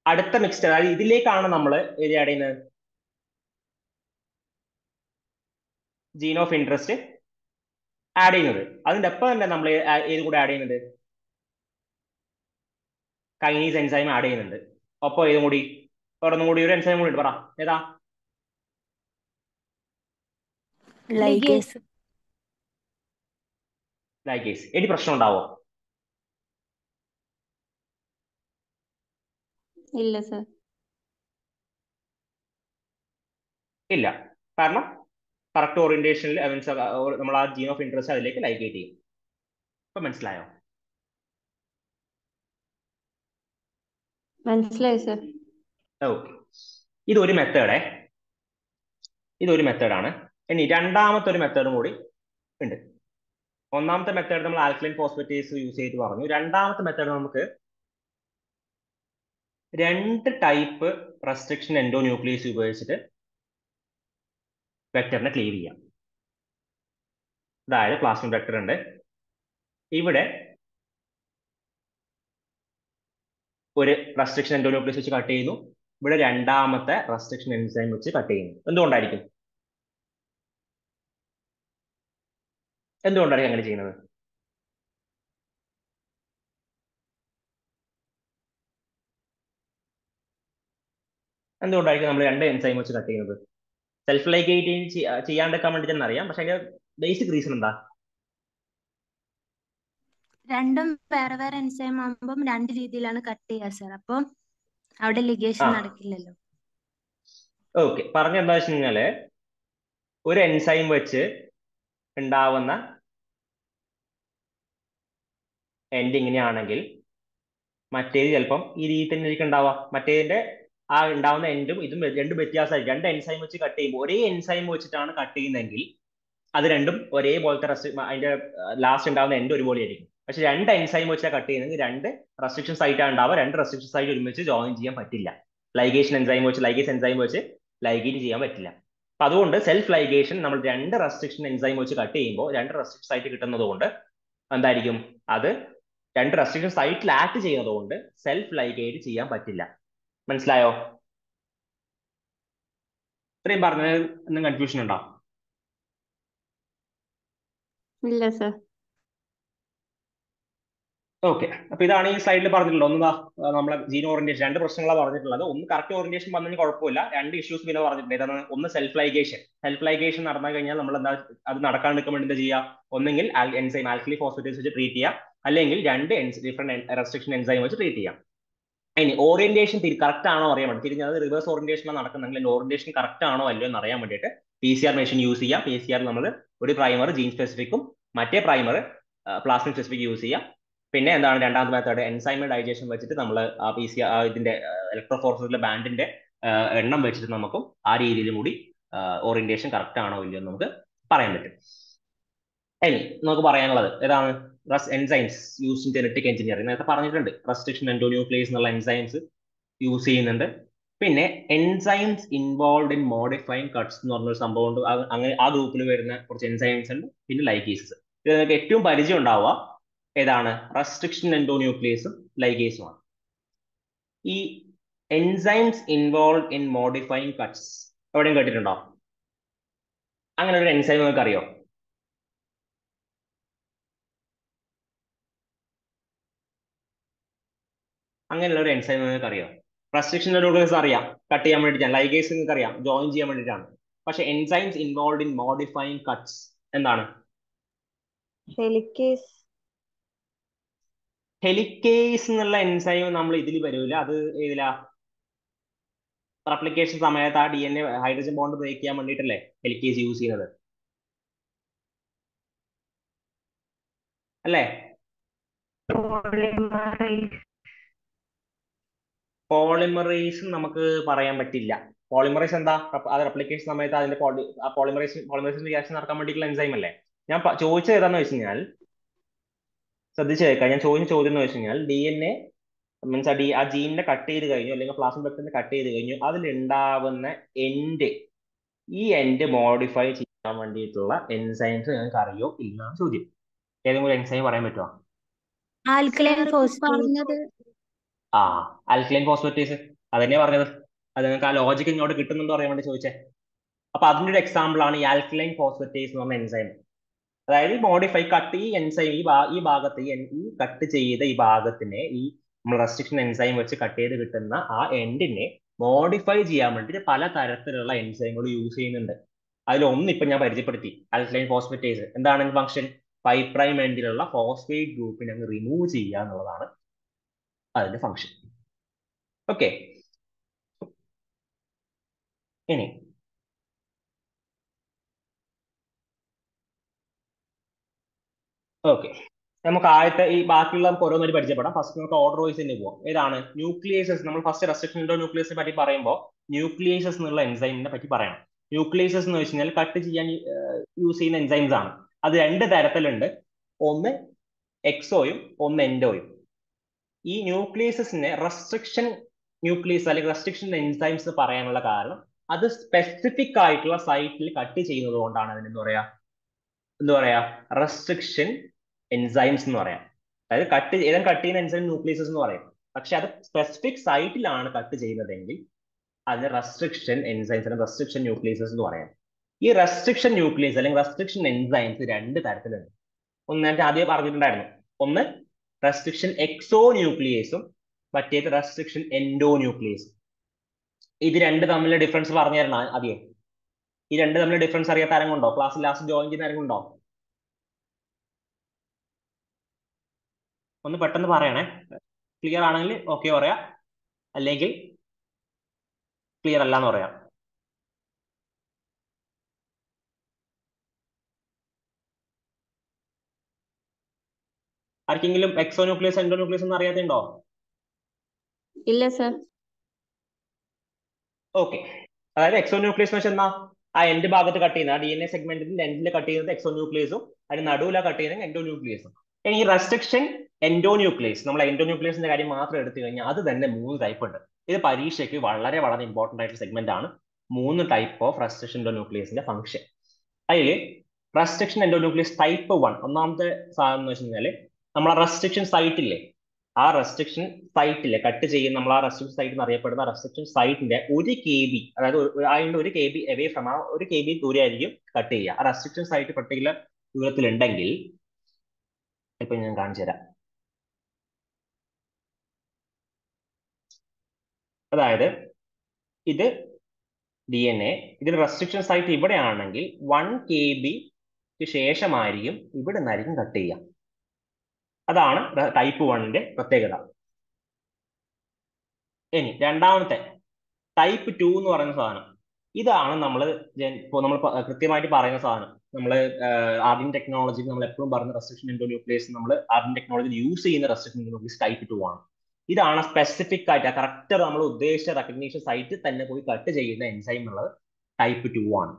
അടുത്ത മിക്സ്ചർ അതായത് ഇതിലേക്കാണ് നമ്മൾ ഏത് ആഡ് ചെയ്യുന്നത്? ജീൻ ഓഫ് ഇൻട്രസ്റ്റ് ആഡ് ചെയ്യുന്നത്. അതിന്റെ ഒപ്പം തന്നെ നമ്മൾ ഏത് കൂടെ ആഡ് ചെയ്യുന്നത്? കൈനീസ് എൻസൈം ആഡ് ചെയ്യുന്നുണ്ട്. ഒപ്പം ഏതും കൂടി ഒരെണ്ണം കൂടി ഒരു എൻസൈം കൂടി ഉണ്ട്. പറ. ഏതാ? ലൈഗേസ് ലൈഗേസ് എടി പ്രശ്നം ഉണ്ടാവോ? ഇല്ല സർ. ഇല്ല. കാരണം കറക്റ്റ് ഓറിയന്റേഷനിൽ മീൻസ് നമ്മൾ ആ ജീൻ ഓഫ് ഇൻട്രസ്റ്റ് അതിലേക്ക് ലൈഗേറ്റ് ചെയ്യും. ഇപ്പൊ മനസ്സിലായോ? മനസ്സിലായി സർ. ഓക്കെ ഇതൊരു മെത്തേഡേ ഇതൊരു മെത്തേഡാണ് ഇനി രണ്ടാമത്തെ ഒരു മെത്തേഡും കൂടി ഉണ്ട്. ഒന്നാമത്തെ മെത്തേഡ് നമ്മൾ ആൽക്കലൈൻ ഫോസ്ഫേറ്റേസ് യൂസ് ചെയ്ത് പറഞ്ഞു. രണ്ടാമത്തെ മെത്തേഡ് നമുക്ക് രണ്ട് ടൈപ്പ് റെസ്ട്രിക്ഷൻ എൻഡോ ന്യൂക്ലിയസ് ഉപയോഗിച്ചിട്ട് വെക്ടറിനെ ക്ലീവ് ചെയ്യാം. അതായത് പ്ലാസ്മിക് വെക്ടർ ഉണ്ട്. ഇവിടെ ഒരു റെസ്ട്രിക്ഷൻ എൻഡോ ന്യൂക്ലിയസ് വെച്ച് കട്ട് ചെയ്യുന്നു. ഇവിടെ രണ്ടാമത്തെ റെസ്ട്രിക്ഷൻ എൻസൈം വെച്ച് കട്ട് ചെയ്യുന്നു. എന്തുകൊണ്ടായിരിക്കും? എന്തുകൊണ്ടായിരിക്കും അങ്ങനെ ചെയ്യുന്നത്? എന്തുകൊണ്ടായിരിക്കും നമ്മൾ രണ്ട് എൻസൈം വെച്ച് കട്ട് ചെയ്യുന്നത്? സെൽഫ് ലൈഗേറ്റ് ചെയ്യാണ്ടിരിക്കാൻ വേണ്ടി തന്നെ അറിയാം. പക്ഷെ അതിന്റെ ബേസിക് റീസൺ എന്താ? രണ്ടും വേറെ വേറെ എൻസൈം ആകുമ്പോൾ രണ്ട് രീതിയിലാണ് കട്ട് ചെയ്യുക സർ അപ്പം അവിടെ ലിഗേഷൻ നടക്കില്ലല്ലോ. ഓക്കെ. പറഞ്ഞ എന്താ വെച്ച് കഴിഞ്ഞാൽ ഒരു എൻസൈം വെച്ച് ഉണ്ടാവുന്ന എൻഡ് ഇങ്ങനെയാണെങ്കിൽ മറ്റേത് ചിലപ്പം ഈ രീതി തന്നെ ആയിരിക്കും ഉണ്ടാവുക. മറ്റേതിന്റെ ആ ഉണ്ടാവുന്ന എൻഡും ഇതും രണ്ടും വ്യത്യാസമായിരിക്കും. രണ്ട് എൻസൈം വെച്ച് കട്ട് ചെയ്യുമ്പോൾ ഒരേ എൻസൈം വെച്ചിട്ടാണ് കട്ട് ചെയ്യുന്നതെങ്കിൽ അത് രണ്ടും ഒരേപോലത്തെ റെസ് അതിന്റെ ലാസ്റ്റ് ഉണ്ടാവുന്ന എൻഡ് ഒരുപോലെ ആയിരിക്കും പക്ഷെ രണ്ട് എൻസൈം വെച്ചാൽ കട്ട് ചെയ്യുന്നെങ്കിൽ രണ്ട് റെസ്ട്രിക്ഷൻ സൈറ്റ് ആണ് ഉണ്ടാവുക രണ്ട് റെസ്ട്രിക്ഷൻ സൈറ്റ് ഒരുമിച്ച് ജോയിൻ ചെയ്യാൻ പറ്റില്ല. ലൈഗേഷൻ എൻസൈം വെച്ച് ലൈഗേസ് എൻസൈം വെച്ച് ലൈഗേറ്റ് ചെയ്യാൻ പറ്റില്ല. അപ്പൊ അതുകൊണ്ട് സെൽഫ് ലൈഗേഷൻ നമ്മൾ രണ്ട് റെസ്ട്രിക്ഷൻ എൻസൈം വെച്ച് കട്ട് ചെയ്യുമ്പോൾ രണ്ട് റെസ്ട്രിക്ഷൻ സൈറ്റ് കിട്ടുന്നതുകൊണ്ട് എന്തായിരിക്കും? അത് രണ്ട് റെസ്ട്രിക്ഷൻ സൈറ്റിൽ ആക്ട് ചെയ്യുന്നതുകൊണ്ട് സെൽഫ് ലൈഗേറ്റ് ചെയ്യാൻ പറ്റില്ല. മനസ്സിലായോ? ഇത്രയും പറഞ്ഞത് എന്തും കൺഫ്യൂഷൻ ഉണ്ടോ? ഇല്ല സർ ഓക്കെ അപ്പൊ ഇതാണ് ഈ സ്ലൈഡിൽ പറഞ്ഞിട്ടുള്ളത്. ഒന്നാ നമ്മളെ ജീൻ ഓറിയന്റേഷൻ രണ്ട് പ്രശ്നങ്ങളാണ് പറഞ്ഞിട്ടുള്ളത്. ഒന്ന് കറക്റ്റ് ഓറിയന്റേഷൻ വന്നതിന് കുഴപ്പമില്ല. രണ്ട് ഇഷ്യൂസ് പിന്നെ പറഞ്ഞിട്ടുണ്ട്. ഇതാണ് ഒന്ന് സെൽഫ് ലൈഗേഷൻ സെൽഫ് ലൈഗേഷൻ നടന്നു കഴിഞ്ഞാൽ നമ്മൾ എന്താ അത് നടക്കാണ്ടിരിക്കാൻ വേണ്ടി എന്താ ചെയ്യുക? ഒന്നെങ്കിൽ എൻസൈം ആൽക്കലി ഫോസ്ഫേറ്റേസ് വെച്ച് ട്രീറ്റ് ചെയ്യുക. അല്ലെങ്കിൽ രണ്ട് ഡിഫറെന്റ് റെസ്ട്രിക്ഷൻ എൻസൈം വെച്ച് ട്രീറ്റ് ചെയ്യാം ഇനി ഓറിയന്റേഷൻ കറക്റ്റ് ആണോ അറിയാൻ വേണ്ടി. തിരിഞ്ഞത് റിവേഴ്സ് ഓറിയന്റേഷൻ നടക്കുന്നെങ്കിൽ ഓറിയന്റേഷൻ കറക്റ്റ് ആണോ അല്ലയോ എന്ന് അറിയാൻ വേണ്ടിയിട്ട് P C R machine use ചെയ്യാം പി സി ആർ നമ്മൾ ഒരു പ്രൈമർ ജീൻ സ്പെസിഫിക്കും മറ്റേ പ്രൈമർ പ്ലാസ്മിക് സ്പെസിഫിക് യൂസ് ചെയ്യാം പിന്നെ എന്താണ് രണ്ടാമത്തെ മെത്തേഡ് എൻസൈമ ഡൈജഷൻ വെച്ചിട്ട് നമ്മൾ ആ പി സി ഇതിന്റെ ഇലക്ട്രോഫോർസിലെ ബാൻഡിന്റെ എണ്ണം വെച്ചിട്ട് നമുക്കും ആ രീതിയിലും കൂടി ഓറിയന്റേഷൻ കറക്റ്റ് ആണോ ഇല്ലയോ എന്ന് നമുക്ക് പറയാൻ പറ്റും. ഇനി നമുക്ക് പറയാനുള്ളത് ഏതാണ്? റസ് enzymes use in genetic engineering നേരത്തെ പറഞ്ഞിട്ടുണ്ട് റെസ്ട്രിക്ഷൻ എൻഡോന്യൂക്ലിയസ് എന്നുള്ള എൻസൈംസ് യൂസ് ചെയ്യുന്നുണ്ട്. പിന്നെ enzymes involve in modifying cuts എന്ന് പറഞ്ഞൊരു സംഭവം ഉണ്ട് അങ്ങനെ ആ ഗ്രൂപ്പിൽ വരുന്ന കുറച്ച് എൻസൈംസ് ഉണ്ട്. പിന്നെ ലൈക്കീസസ് ഇത് നിങ്ങൾക്ക് ഏറ്റവും പരിചയം ഉണ്ടാവുക ഏതാണ്? റെസ്ട്രിക്ഷൻ എൻഡോന്യൂക്ലിയസും ലൈഗേസുമാണ് ഈ enzymes involve in modifying cuts എവിടെയും കേട്ടിട്ടുണ്ടോ? അങ്ങനെ ഒരു എൻസൈം നിങ്ങൾക്ക് അറിയോ അങ്ങനെയുള്ള ഒരു എൻസൈം നിങ്ങൾക്ക് അറിയാം റെസ്ട്രിക്ഷൻ ഓർഗൻസ് അറിയാം. കട്ട് ചെയ്യാൻ വേണ്ടിയിട്ടാണ്. ലൈഗേസ് നിങ്ങൾക്ക് അറിയാം ജോയിൻ ചെയ്യാൻ വേണ്ടിയിട്ടാണ്. പക്ഷെ enzymes involve in modifying cuts എന്താണ്? ഹെലിക്കേസ് ഹെലിക്കേസ് എന്നുള്ള എൻസൈം നമ്മൾ ഇതിൽ വരൂല. അത് ഏതിലാ? റെപ്ലിക്കേഷൻ സമയത്ത് ആ D N A hydrogen bond break ചെയ്യാൻ വേണ്ടിയിട്ടല്ലേ ഹെലിക്കേസ് യൂസ് ചെയ്യുന്നത്? അല്ലേ? പോളിമറൈസ് നമുക്ക് പറയാൻ പറ്റില്ല. പോളിമറൈസ് എന്താ? അത് റെപ്ലിക്കേഷൻ സമയത്ത് അതിന്റെ പോളിമറൈസ് പോളിമറൈസിന്റെ റിയാക്ഷൻ നടക്കാൻ വേണ്ടിയിട്ടുള്ള എൻസൈം അല്ലേ? ഞാൻ ചോദിച്ചത് ഏതാന്ന് വെച്ച് കഴിഞ്ഞാൽ ശ്രദ്ധിച്ചു കേൾക്കാം ഞാൻ ചോദിച്ച ചോദ്യം എന്ന് വെച്ച് കഴിഞ്ഞാൽ ഡി എൻ എ മീൻസ് ആ ഡി ആ ജീനിനെ കട്ട് ചെയ്ത് കഴിഞ്ഞു അല്ലെങ്കിൽ പ്ലാസ്മ വെക്ടറിനെ കട്ട് ചെയ്ത് കഴിഞ്ഞു അതിലുണ്ടാവുന്ന എൻഡ് ഈ എൻഡ് മോഡിഫൈ ചെയ്യാൻ വേണ്ടിയിട്ടുള്ള എൻസൈംസ് നിങ്ങൾക്ക് അറിയോ ഇല്ലെന്നാണ് ചോദ്യം. ഏതെങ്കിലും ഒരു എൻസൈം പറയാൻ പറ്റുമോ ആ ആൽക്കലൈൻ ഫോസ്ഫേറ്റേസ് അതന്നെ പറഞ്ഞത്. അത് നിങ്ങൾക്ക് ആ ലോജിക്ക് ഇങ്ങോട്ട് കിട്ടുന്നുണ്ടോ അറിയാൻ വേണ്ടി ചോദിച്ചേ. അപ്പൊ അതിന്റെ ഒരു എക്സാമ്പിൾ ആണ് ഈ ആൽക്കലൈൻ ഫോസ്ഫേറ്റേസ് എന്ന് പറഞ്ഞ എൻസൈം അതായത് ഈ മോഡിഫൈ കട്ട് ഈ എൻസൈം ഈ ഈ ഭാഗത്ത് ഈ ഈ കട്ട് ചെയ്ത ഈ ഭാഗത്തിനെ ഈ നമ്മൾ റെസ്ട്രിക്ഷൻ എൻസൈം വെച്ച് കട്ട് ചെയ്ത് കിട്ടുന്ന ആ എൻഡിനെ മോഡിഫൈ ചെയ്യാൻ വേണ്ടിയിട്ട് പല തരത്തിലുള്ള എൻസൈമുകൾ യൂസ് ചെയ്യുന്നുണ്ട്. അതിൽ ഒന്ന് ഇപ്പൊ ഞാൻ പരിചയപ്പെടുത്തി അൽക്ലൈൻ ഫോസ്ഫറ്റേസ് എന്താണ് ഫംഗ്ഷൻ ഫൈവ് പ്രൈം എൻഡിലുള്ള ഫോസ്ഫേറ്റ് ഗ്രൂപ്പിനെ അങ്ങ് റിമൂവ് ചെയ്യുക എന്നുള്ളതാണ് അതിന്റെ ഫംഗ്ഷൻ ഓക്കെ ഇനി ഓക്കെ നമുക്ക് ആദ്യത്തെ ഈ ബാക്കിയുള്ള നമുക്ക് ഓരോന്നായിട്ട് പരിചയപ്പെടാം. ഫസ്റ്റ് നമുക്ക് ഓർഡർ വൈസ് തന്നെ പോവാം. ഏതാണ്? ന്യൂക്ലിയേസസ് നമ്മൾ ഫസ്റ്റ് റെസ്ട്രിക്ഷൻ ഇൻഡോ ന്യൂക്ലിയസിനെ പറ്റി പറയുമ്പോൾ ന്യൂക്ലിയേസസ് എന്നുള്ള എൻസൈമിനെ പറ്റി പറയണം. ന്യൂക്ലിയേസസ് എന്ന് വെച്ച് കഴിഞ്ഞാൽ കട്ട് ചെയ്യാൻ യൂസ് ചെയ്യുന്ന എൻസൈംസ് ആണ്. അത് രണ്ട് തരത്തിലുണ്ട്. ഒന്ന് എക്സോയും ഒന്ന് എൻഡോയും ഈ ന്യൂക്ലിയസസിനെ റെസ്ട്രിക്ഷൻ ന്യൂക്ലിയസ് അല്ലെങ്കിൽ റെസ്ട്രിക്ഷൻ എൻസൈംസ് പറയാനുള്ള കാരണം അത് സ്പെസിഫിക് ആയിട്ടുള്ള സൈറ്റിൽ കട്ട് ചെയ്യുന്നത് കൊണ്ടാണ് അതിന് എന്താ പറയാ? എന്താ പറയാ? റെസ്ട്രിക്ഷൻ എൻസൈംസ് എന്ന് പറയാം. അതായത് കട്ട് ഏതും കട്ട് ചെയ്യുന്ന എൻസൈം ന്യൂക്ലിയസസ് എന്ന് പറയും. പക്ഷെ അത് സ്പെസിഫിക് സൈറ്റിലാണ് കട്ട് ചെയ്യുന്നതെങ്കിൽ അതിന് റെസ്ട്രിക്ഷൻ എൻസൈംസ് അല്ലെങ്കിൽ റെസ്ട്രിക്ഷൻ ന്യൂക്ലിയസസ് എന്ന് പറയാം. ഈ റെസ്ട്രിക്ഷൻ ന്യൂക്ലിയസ് അല്ലെങ്കിൽ റെസ്ട്രിക്ഷൻ എൻസൈംസ് രണ്ട് തരത്തിലുണ്ട്. ഒന്ന് ഞാൻ ആദ്യം പറഞ്ഞിട്ടുണ്ടായിരുന്നു. ഒന്ന് റെസ്ട്രിക്ഷൻ എക്സോ ന്യൂക്ലിയേസും മറ്റേത് റെസ്ട്രിക്ഷൻ എൻഡോ ന്യൂക്ലിയേസും ഇത് രണ്ട് തമ്മിലെ ഡിഫറൻസ് പറഞ്ഞു തരണം ആദ്യം. ഈ രണ്ട് തമ്മിലെ ഡിഫറൻസ് അറിയാത്ത ആരെങ്കിലും ഉണ്ടോ? ക്ലാസ്സിൽ ലാസ്റ്റ് ജോയിൻ ചെയ്യുന്ന ആരെങ്കിലും ഉണ്ടോ? ഒന്ന് പെട്ടെന്ന് പറയണേ. ക്ലിയർ ആണെങ്കിൽ ഓക്കെ പറയാം. അല്ലെങ്കിൽ ക്ലിയർ അല്ല എന്ന് പറയാം. ആർക്കെങ്കിലും എക്സോ ന്യൂക്ലിയസ് എൻഡോ ന്യൂക്ലിയസ് ഒന്നും അറിയാത്തുണ്ടോ ഇല്ല സർ ഓക്കെ അതായത് എക്സോ ന്യൂക്ലിയസ് എന്ന് വെച്ചാൽ എന്നാ ആ എൻഡ് ഭാഗത്ത് കട്ട് ചെയ്യുന്ന ഡി എൻ എ സെഗ്മെന്റിൽ എൻഡിൽ കട്ട് ചെയ്യുന്നത് എക്സോ ന്യൂക്ലിയസും അതിന് നടുവിലാണ് കട്ട് ചെയ്യുന്നത് എൻഡോ ന്യൂക്ലിയസും ഈ റെസ്ട്രിക്ഷൻ എൻഡോ ന്യൂക്ലിയസ് നമ്മൾ എൻഡോന്യൂക്ലിയസിന്റെ കാര്യം മാത്രം എടുത്തു കഴിഞ്ഞാൽ അത് തന്നെ മൂന്ന് ടൈപ്പ് ഉണ്ട്. ഇത് പരീക്ഷയ്ക്ക് വളരെ വളരെ ഇമ്പോർട്ടന്റ് ആയിട്ടുള്ള സെഗ്മെന്റ് ആണ്. മൂന്ന് ടൈപ്പ് ഓഫ് റെസ്ട്രിക്ഷൻ എൻഡോന്യൂക്ലിയസിന്റെ ഫംഗ്ഷൻ അതിൽ റെസ്ട്രിക്ഷൻ എൻഡോന്യൂക്ലിയസ് ടൈപ്പ് വൺ ഒന്നാമത്തെ സാധനം എന്ന് വെച്ച് കഴിഞ്ഞാൽ നമ്മളെ റെസ്ട്രിക്ഷൻ സൈറ്റ് ഇല്ലേ? ആ റെസ്ട്രിക്ഷൻ സൈറ്റിലെ കട്ട് ചെയ്യുന്ന നമ്മൾ ആ റെസ്ട്രിക്ഷൻ സൈറ്റ് എന്ന് അറിയപ്പെടുന്ന റെസ്ട്രിക്ഷൻ സൈറ്റിന്റെ ഒരു കെ ബി അതായത് അതിന്റെ ഒരു കെ ബി എവേ ഫ്രം ആ ഒരു കെ ബി ദൂരെ ആയിരിക്കും കട്ട് ചെയ്യുക. ആ റെസ്ട്രിക്ഷൻ സൈറ്റ് പർട്ടിക്കുലർ ദൂരത്തിലുണ്ടെങ്കിൽ ഇപ്പൊ ഞാൻ കാണിച്ചു തരാം അതായത് ഇത് ഡി എൻ എ ഇതിന് റെസ്ട്രിക്ഷൻ സൈറ്റ് ഇവിടെയാണെങ്കിൽ വൺ കെ ബിക്ക് ശേഷമായിരിക്കും ഇവിടെ നിന്നായിരിക്കും കട്ട് ചെയ്യുക. അതാണ് ടൈപ്പ് വണ്ണിന്റെ പ്രത്യേകത. ഇനി രണ്ടാമത്തെ ടൈപ്പ് ടു എന്ന് പറയുന്ന സാധനം. ഇതാണ് നമ്മൾ ഇപ്പോൾ നമ്മൾ കൃത്യമായിട്ട് പറയുന്ന സാധനം. നമ്മൾ ആദ്യം ടെക്നോളജി നമ്മൾ എപ്പോഴും പറഞ്ഞ റെസ്ട്രിക്ഷൻ ഇൻഡോ ന്യൂക്ലിയസ് നമ്മൾ ആദ്യം ടെക്നോളജി യൂസ് ചെയ്യുന്ന restriction endonuclease type two ആണ്. ഇതാണ് സ്പെസിഫിക് ആയിട്ട് കറക്റ്റ് നമ്മൾ ഉദ്ദേശിച്ച റെക്കഗ്നീഷൻ സൈറ്റ് തന്നെ പോയി കട്ട് ചെയ്യുന്ന എൻസൈം ഉള്ളത് ടൈപ്പ് ടു ആണ്.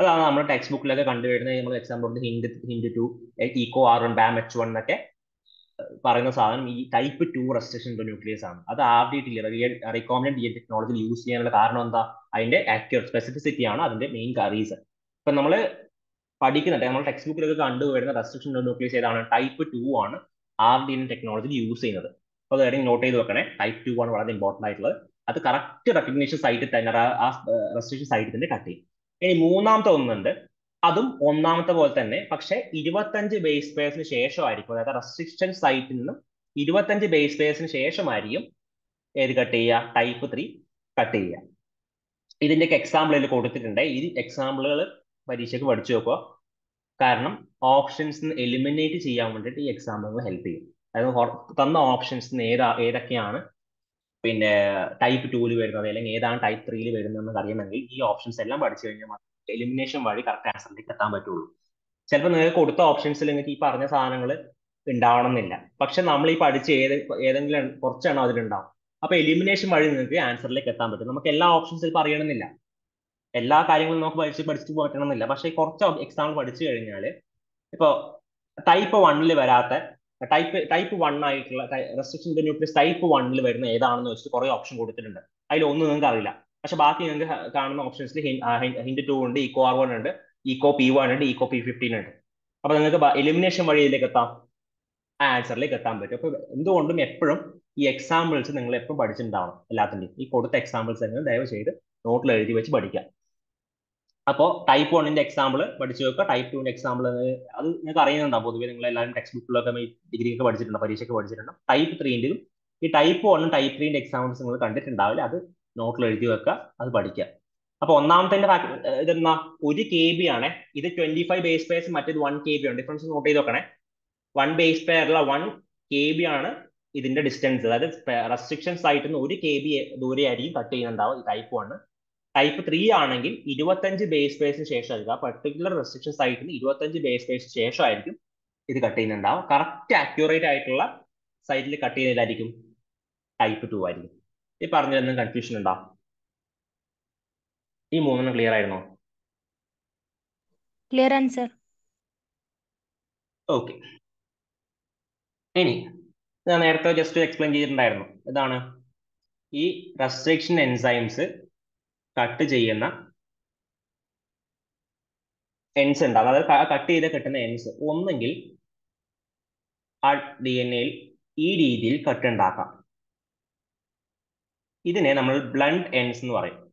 അതാണ് നമ്മൾ ടെക്സ്റ്റ് ബുക്കിലൊക്കെ കണ്ടുവരുന്നത്. നമ്മൾ example Hind Hind two Eco R one Bam H one എന്നൊക്കെ പറയുന്ന സാധനം ഈ type two restriction to nucleus ആണ്. അത് ആദ്യമായിട്ടില്ല real recombinant D N technology use ചെയ്യാനുള്ള കാരണം എന്താ? അതിന്റെ ആക്യുറേറ്റ് സ്പെസിഫിസിറ്റി ആണ് അതിന്റെ മെയിൻ റീസൺ ഇപ്പൊ നമ്മൾ പഠിക്കുന്നുണ്ട്. നമ്മൾ ടെക്സ്റ്റ് ബുക്കിലൊക്കെ കണ്ടുവരുന്ന റെസ്ട്രിക്ഷൻ ടു ന്യൂക്ലിയസ് ഏതാണ്? ടൈപ്പ് ടു ആണ് R D N technology use ചെയ്യുന്നത്. അപ്പോൾ കാര്യം നോട്ട് ചെയ്ത് വെക്കണേ. ടൈപ്പ് ടു ആണ് വളരെ ഇമ്പോർട്ടന്റ് ആയിട്ടുള്ളത്. അത് കറക്റ്റ് റെക്കഗ്നേഷൻ സൈറ്റിൽ തന്നെ ആ റെസ്ട്രിക്ഷൻ സൈറ്റിൽ തന്നെ കട്ട് ചെയ്യും. ഇനി മൂന്നാമത്തെ ഒന്നുണ്ട്. അതും ഒന്നാമത്തെ പോലെ തന്നെ പക്ഷേ ഇരുപത്തഞ്ച് ബേസ് പേഴ്സിന് ശേഷമായിരിക്കും. അതായത് റെസ്ട്രിക്ഷൻ സൈറ്റിൽ നിന്നും ഇരുപത്തഞ്ച് ബേസ് പേഴ്സിന് ശേഷമായിരിക്കും ഏത് കട്ട് ചെയ്യുക? ടൈപ്പ് ത്രീ കട്ട് ചെയ്യുക. ഇതിന്റെയൊക്കെ എക്സാമ്പിൾ ഇതിൽ കൊടുത്തിട്ടുണ്ട്. ഈ എക്സാമ്പിളുകൾ പരീക്ഷയ്ക്ക് പഠിച്ചു നോക്കുക. കാരണം ഓപ്ഷൻസ് എലിമിനേറ്റ് ചെയ്യാൻ വേണ്ടിയിട്ട് ഈ എക്സാമ്പിളുകൾ ഹെൽപ്പ് ചെയ്യും. അതായത് തന്ന ഓപ്ഷൻസ് ഏതാ ഏതൊക്കെയാണ്? പിന്നെ ടൈപ്പ് ടൂൽ വരുന്നത് അല്ലെങ്കിൽ ഏതാണ് ടൈപ്പ് ത്രീയിൽ വരുന്നതെന്ന് അറിയണമെങ്കിൽ ഈ ഓപ്ഷൻസ് എല്ലാം പഠിച്ചു കഴിഞ്ഞാൽ എലിമിനേഷൻ വഴി കറക്റ്റ് ആൻസറിലേക്ക് എത്താൻ പറ്റുള്ളൂ. ചിലപ്പോൾ നിങ്ങൾക്ക് കൊടുത്ത ഓപ്ഷൻസിൽ നിങ്ങൾക്ക് ഈ പറഞ്ഞ സാധനങ്ങൾ ഉണ്ടാവണമെന്നില്ല. പക്ഷെ നമ്മൾ ഈ പഠിച്ച ഏത് ഏതെങ്കിലും കുറച്ചെണ്ണം അതിലുണ്ടാവും അപ്പൊ എലിമിനേഷൻ വഴി നിങ്ങൾക്ക് ആൻസറിലേക്ക് എത്താൻ പറ്റും. നമുക്ക് എല്ലാ ഓപ്ഷൻസിൽ പറയണമെന്നില്ല. എല്ലാ കാര്യങ്ങളും നമുക്ക് പഠിച്ച് പഠിച്ചു പറ്റണമെന്നില്ല. പക്ഷെ കുറച്ച് എക്സാമ്പിൾ പഠിച്ചു കഴിഞ്ഞാൽ ഇപ്പൊ ടൈപ്പ് വണ്ണിൽ വരാത്ത ടൈപ്പ് ടൈപ്പ് വൺ ആയിട്ടുള്ള റെസ്ട്രിക്ഷൻ ന്യൂക്ലിയസ് ടൈപ്പ് വണ്ണിൽ വരുന്ന ഏതാണെന്ന് വെച്ചിട്ട് കുറെ ഓപ്ഷൻ കൊടുത്തിട്ടുണ്ട്. അതിൽ ഒന്നും നിങ്ങൾക്ക് അറിയില്ല. പക്ഷെ ബാക്കി നിങ്ങൾക്ക് കാണുന്ന ഓപ്ഷൻസിൽ ഹിൻഡ് ടു ഉണ്ട് ഈക്കോ ആർ വൺ ഉണ്ട് ഇക്കോ പി വൺ ഉണ്ട് ഇക്കോ പി ഫിഫ്റ്റീൻ ഉണ്ട്. അപ്പൊ നിങ്ങൾക്ക് എലിമിനേഷൻ വഴി ഇതിലേക്ക് എത്താം. ആൻസറിലേക്ക് എത്താൻ പറ്റും. അപ്പൊ എന്തുകൊണ്ടും എപ്പോഴും ഈ എക്സാമ്പിൾസ് നിങ്ങൾ എപ്പോഴും പഠിച്ചിട്ടുണ്ടാവണം എല്ലാത്തിന്റെയും ഈ കൊടുത്ത എക്സാമ്പിൾസ് നിങ്ങൾ ദയവ് ചെയ്ത് നോട്ടിൽ എഴുതി വെച്ച് പഠിക്കാം അപ്പോൾ ടൈപ്പ് വണ്ണിന്റെ എക്സാമ്പിൾ പഠിച്ചു വെക്കുക. ടൈപ്പ് ടുവിന്റെ എക്സാമ്പിൾ അത് നിങ്ങൾക്ക് അറിയുന്നുണ്ടാവും പൊതുവേ നിങ്ങൾ എല്ലാവരും ടെക്സ്റ്റ് ബുക്കിലൊക്കെ ഡിഗ്രി ഒക്കെ പഠിച്ചിട്ടുണ്ട്? പരീക്ഷയ്ക്ക് പഠിച്ചിട്ടുണ്ട്? ടൈപ്പ് ത്രീന്റെയും ഈ ടൈപ്പ് വണ്ണും ടൈപ്പ് ത്രീന്റെ എക്സാമ്പിൾസ് നിങ്ങൾ കണ്ടിട്ടുണ്ടാവില്ല. അത് നോട്ടിൽ എഴുതി വെക്കുക അത് പഠിക്കുക. അപ്പൊ ഒന്നാമത്തെ ഇതെന്നാ ഒരു കെ ബി ആണ്. ഇത് ട്വന്റി ഫൈവ് ബേസ് പെയർസ് മറ്റേത് വൺ കെ ബി ആണ്. ഡിഫറൻസ് നോട്ട് ചെയ്ത് നോക്കണേ വൺ ബേസ് പെയറുള്ള വൺ കെ ബി ആണ് ഇതിന്റെ ഡിസ്റ്റൻസ് അതായത് റെസ്ട്രിക്ഷൻ സൈറ്റിൽ നിന്ന് ഒരു കെ ബി ദൂരെ ആയിരിക്കും കട്ട് ചെയ്യുന്നുണ്ടാവും ടൈപ്പ് വൺ ടൈപ്പ് ത്രീ ആണെങ്കിൽ ഇരുപത്തഞ്ച് ബേസ് പേഴ്സിന് ശേഷമായിരിക്കും ആ പെർട്ടിക്കുലർ റെസ്ട്രിക്ഷൻ സൈറ്റിൽ ഇരുപത്തഞ്ച് ബേസ് പേഴ്സിന് ശേഷമായിരിക്കും ഇത് കട്ട് ചെയ്യുന്നുണ്ടാവും കറക്റ്റ് ആക്യുറേറ്റ് ആയിട്ടുള്ള സൈറ്റിൽ കട്ട് ചെയ്യുന്നതായിരിക്കും ടൈപ്പ് ടു ആയിരിക്കും. ഈ പറഞ്ഞതെന്നും കൺഫ്യൂഷൻ ഉണ്ടാവും ഈ മൂന്നെണ്ണം ക്ലിയർ ആയിരുന്നോ? ക്ലിയർ ആൻസർ ഓക്കെ ഇനി ഞാൻ നേരത്തെ ജസ്റ്റ് എക്സ്പ്ലെയിൻ ചെയ്തിട്ടുണ്ടായിരുന്നു. ഇതാണ് ഈ റെസ്ട്രിക്ഷൻ എൻസൈംസ് കട്ട് ചെയ്യുന്ന എൻസ് ഉണ്ട് അതായത് കട്ട് ചെയ്ത് കിട്ടുന്ന എൻസ് ഒന്നെങ്കിൽ ആ ഡി എൻ എയിൽ ഈ രീതിയിൽ കട്ട് ഉണ്ടാക്കാം. ഇതിനെ നമ്മൾ ബ്ലണ്ട് എൻസ് എന്ന് പറയും.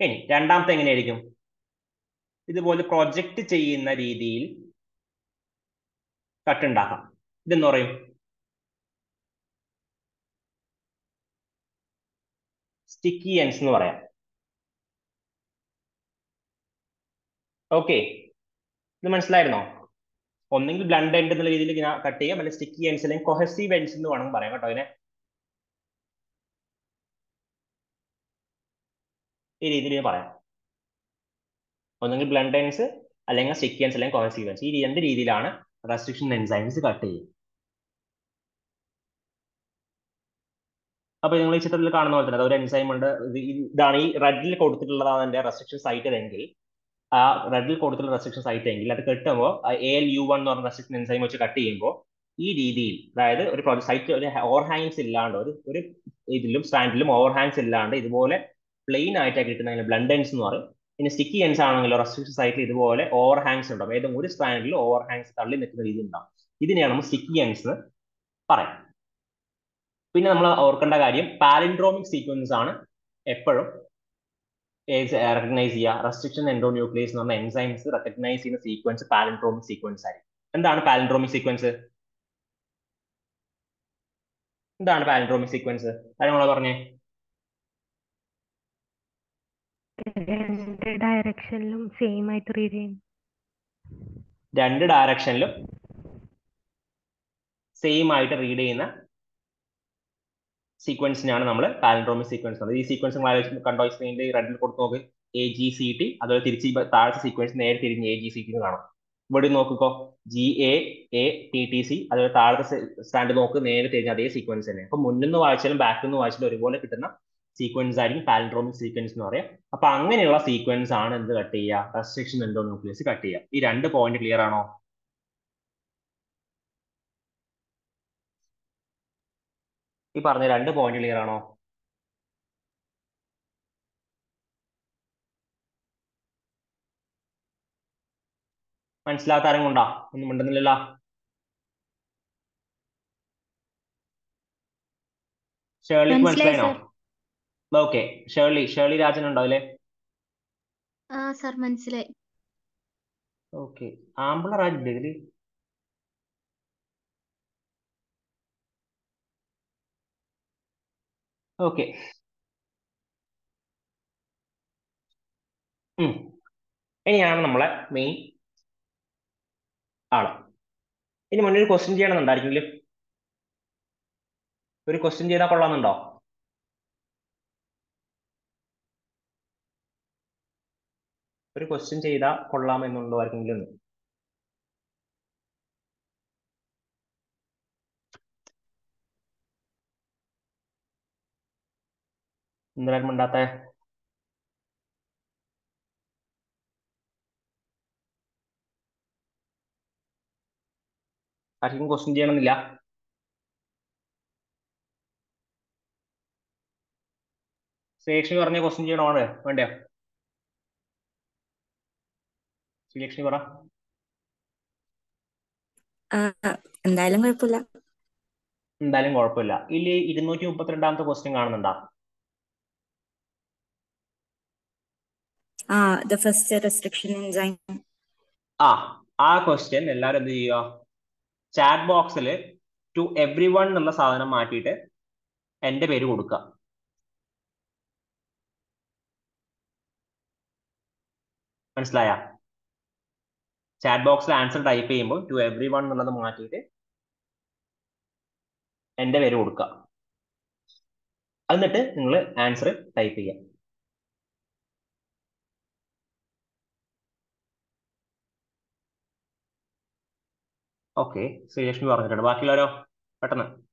ഇനി രണ്ടാമത്തെ എങ്ങനെയായിരിക്കും? ഇതുപോലെ പ്രൊജക്റ്റ് ചെയ്യുന്ന രീതിയിൽ കട്ടുണ്ടാക്കാം ഇതെന്ന് പറയും? സ്റ്റിക്കി എൻസ് എന്ന് പറയാം. ഓക്കെ ഇത് മനസ്സിലായിരുന്നോ? ഒന്നെങ്കിൽ ബ്ലണ്ട് എൻഡ് എന്നുള്ള രീതിയിൽ ഇങ്ങനെ കട്ട് ചെയ്യാം. അല്ലെങ്കിൽ സ്റ്റിക്കി എൻസ് അല്ലെങ്കിൽ കൊഹസീവ് എൻസ് എന്ന് വേണം പറയാം കേട്ടോ അതിനെ ഈ രീതിയിൽ പറയാം. ഒന്നെങ്കിൽ ബ്ലണ്ട് എൻസ് അല്ലെങ്കിൽ സ്റ്റിക്കി എൻസ് അല്ലെങ്കിൽ കൊഹസീവ് എൻസ് ഈ രണ്ട് രീതിയിലാണ് റെസ്ട്രിക്ഷൻ എൻസൈംസ് കട്ട് ചെയ്യുക. അപ്പൊ നിങ്ങൾ ഈ ചിത്രത്തിൽ കാണുന്ന പോലെ തന്നെ അതൊരു എൻസൈം ഉണ്ട്. ഇതാണ് ഈ റെഡിൽ കൊടുത്തിട്ടുള്ളതാണ് എന്റെ റെസ്ട്രിക്ഷൻ സൈറ്റ് എങ്കിൽ. ആ റെഡിൽ കൊടുത്തിട്ടുള്ള റെസ്ട്രിക്ഷൻ സൈറ്റ് എങ്കിൽ അത് കെട്ടുമ്പോൾ എ എൽ യു വൺ എന്ന് പറഞ്ഞ റെസ്ട്രിക്ഷൻ എൻസൈം വെച്ച് കട്ട് ചെയ്യുമ്പോൾ ഈ രീതിയിൽ അതായത് ഒരു സൈറ്റ് ഒരു ഓവർഹാങ്സ് ഇല്ലാണ്ട് ഒരു ഒരു ഇതിലും സ്റ്റാൻഡിലും ഓവർഹാങ്സ് ഇല്ലാണ്ട് ഇതുപോലെ പ്ലെയിൻ ആയിട്ടാണ് കിട്ടുന്ന ബ്ലണ്ടൻസ് എന്ന് പറയും. ഇനി സ്റ്റിക്കി എൻസ് ആണെങ്കിലോ റെസ്ട്രിക്ഷൻ സൈറ്റിൽ ഇതുപോലെ ഓവർ ഹാങ്സ് ഉണ്ടാവും. ഏതെങ്കിലും ഒരു സ്റ്റാൻഡിൽ ഓവർ ഹാങ്സ് തള്ളി നിൽക്കുന്ന രീതി ഉണ്ടാവും. ഇതിനെയാണ് നമ്മൾ സ്റ്റിക്കി എൻസ് പറയാം. പിന്നെ നമ്മൾ ഓർക്കേണ്ട കാര്യം പാലിൻഡ്രോമിക് സീക്വൻസ് ആണ് എപ്പോഴും റെക്കഗ്നൈസ് ചെയ്യുക. റെസ്ട്രിക്ഷൻ എൻഡോന്യൂക്ലിയസ് എന്ന് പറഞ്ഞ എൻസൈംസ് റെക്കഗ്നൈസ് ചെയ്യുന്ന സീക്വൻസ് പാലിൻഡ്രോമിക് സീക്വൻസ് ആയിരിക്കും. എന്താണ് പാലിൻഡ്രോമിക് സീക്വൻസ് എന്താണ് പാലിൻഡ്രോമിക് സീക്വൻസ് അത് നമ്മളെ പറഞ്ഞേ? രണ്ട് ഡയറക്ഷനിലും സെയിം ആയിട്ട് റീഡ് ചെയ്യും. രണ്ട് ഡയറക്ഷനിലും സെയിം ആയിട്ട് റീഡ് ചെയ്യുന്ന സീക്വൻസിനാണ് നമ്മൾ പാലൻഡ്രോമിക് സീക്വൻസ് ഈ സീക്വൻസ് കണ്ടോ സ്ക്രീനിൽ റെഡിൽ കൊടുത്ത് നോക്ക്. എ ജി സി ടി അതുപോലെ തിരിച്ച് താഴത്തെ സീക്വൻസ് നേരെ തിരിഞ്ഞ് എ ജി സി ടി കാണാം. ഇവിടെ നോക്കിക്കോ. G A A T T C അതുപോലെ താഴത്തെ സ്റ്റാൻഡ് നോക്ക്. നേരെ തിരിഞ്ഞ അതേ സീക്വൻസ് തന്നെ. അപ്പൊ മുന്നിൽ നിന്ന് വായിച്ചാലും ബാക്കിൽ നിന്ന് വായിച്ചാലും ഒരുപോലെ കിട്ടുന്ന സീക്വൻസ് ആയിരിക്കും പാലൻഡ്രോമിക് സീക്വൻസ് എന്ന് പറയാം. അപ്പൊ അങ്ങനെയുള്ള സീക്വൻസ് ആണ് എന്ത് കട്ട് ചെയ്യുക? റെസ്ട്രിക്ഷൻ എൻഡോ ന്യൂക്ലിയസ് കട്ട് ചെയ്യുക. ഈ രണ്ട് പോയിന്റ് ക്ലിയർ ആണോ? ഈ പറഞ്ഞ രണ്ട് പോയിന്റ് ക്ലിയർ ആണോ? മനസ്സിലാത്ത ആരും കൊണ്ടാ ഒന്നും ഉണ്ടെന്നില്ല ഷേർലിക്ക് മനസ്സിലായോ ഓക്കെ ഷേർലി ഷേർലി രാജൻ ഉണ്ടോ അല്ലേ ആ സർ മനസ്സിലായി. ഓക്കെ ആമ്പിളർ ആയിട്ടില്ല ഇതിൽ ഓക്കെ ഇനിയാണ് നമ്മളെ മെയിൻ ആൾ. ഇനി മുന്നേ ഒരു ക്വസ്റ്റ്യൻ ചെയ്യണമെന്നുണ്ടായിരിക്കും ഒരു ക്വസ്റ്റ്യൻ ചെയ്താൽ കൊള്ളാമെന്നുണ്ടോ? ഒരു ക്വസ്റ്റ്യൻ ചെയ്താൽ കൊള്ളാമെന്നുണ്ടോ ആർക്കെങ്കിലും എന്തിനാലും है ആർക്കും ക്വസ്റ്റ്യൻ ചെയ്യണമെന്നില്ല ശ്രീലക്ഷ്മി പറഞ്ഞ ക്വസ്റ്റ്യൻ ചെയ്യണോ വേണ്ടയോ ശ്രീലക്ഷ്മി പറ എന്തായാലും കുഴപ്പമില്ല. എന്തായാലും കുഴപ്പമില്ല. ഇതിൽ ഇരുന്നൂറ്റി മുപ്പത്തിരണ്ടാമത്തെ ക്വസ്റ്റ്യൻ കാണുന്നുണ്ടോ? ദ ഫസ്റ്റ് റെസ്ട്രിക്ഷൻ എൻസൈം ആ ആ ക്വസ്റ്റ്യൻ എല്ലാവരും എന്ത് ചെയ്യുക ചാറ്റ് ബോക്സിൽ ടു എവ്രി വൺ എന്നുള്ള സാധനം മാറ്റിയിട്ട് എന്റെ പേര് കൊടുക്കുക. മനസ്സിലായ? ചാറ്റ് ബോക്സിൽ ആൻസർ ടൈപ്പ് ചെയ്യുമ്പോൾ ടു എവ്രി വൺ എന്നുള്ളത് മാറ്റിയിട്ട് എന്റെ പേര് കൊടുക്കുക. എന്നിട്ട് നിങ്ങൾ ആൻസർ ടൈപ്പ് ചെയ്യുക. ഓക്കെ. ശ്രീലക്ഷ്മി പറഞ്ഞിട്ടുണ്ട്. ബാക്കിയുള്ളവരോ? പെട്ടെന്ന്.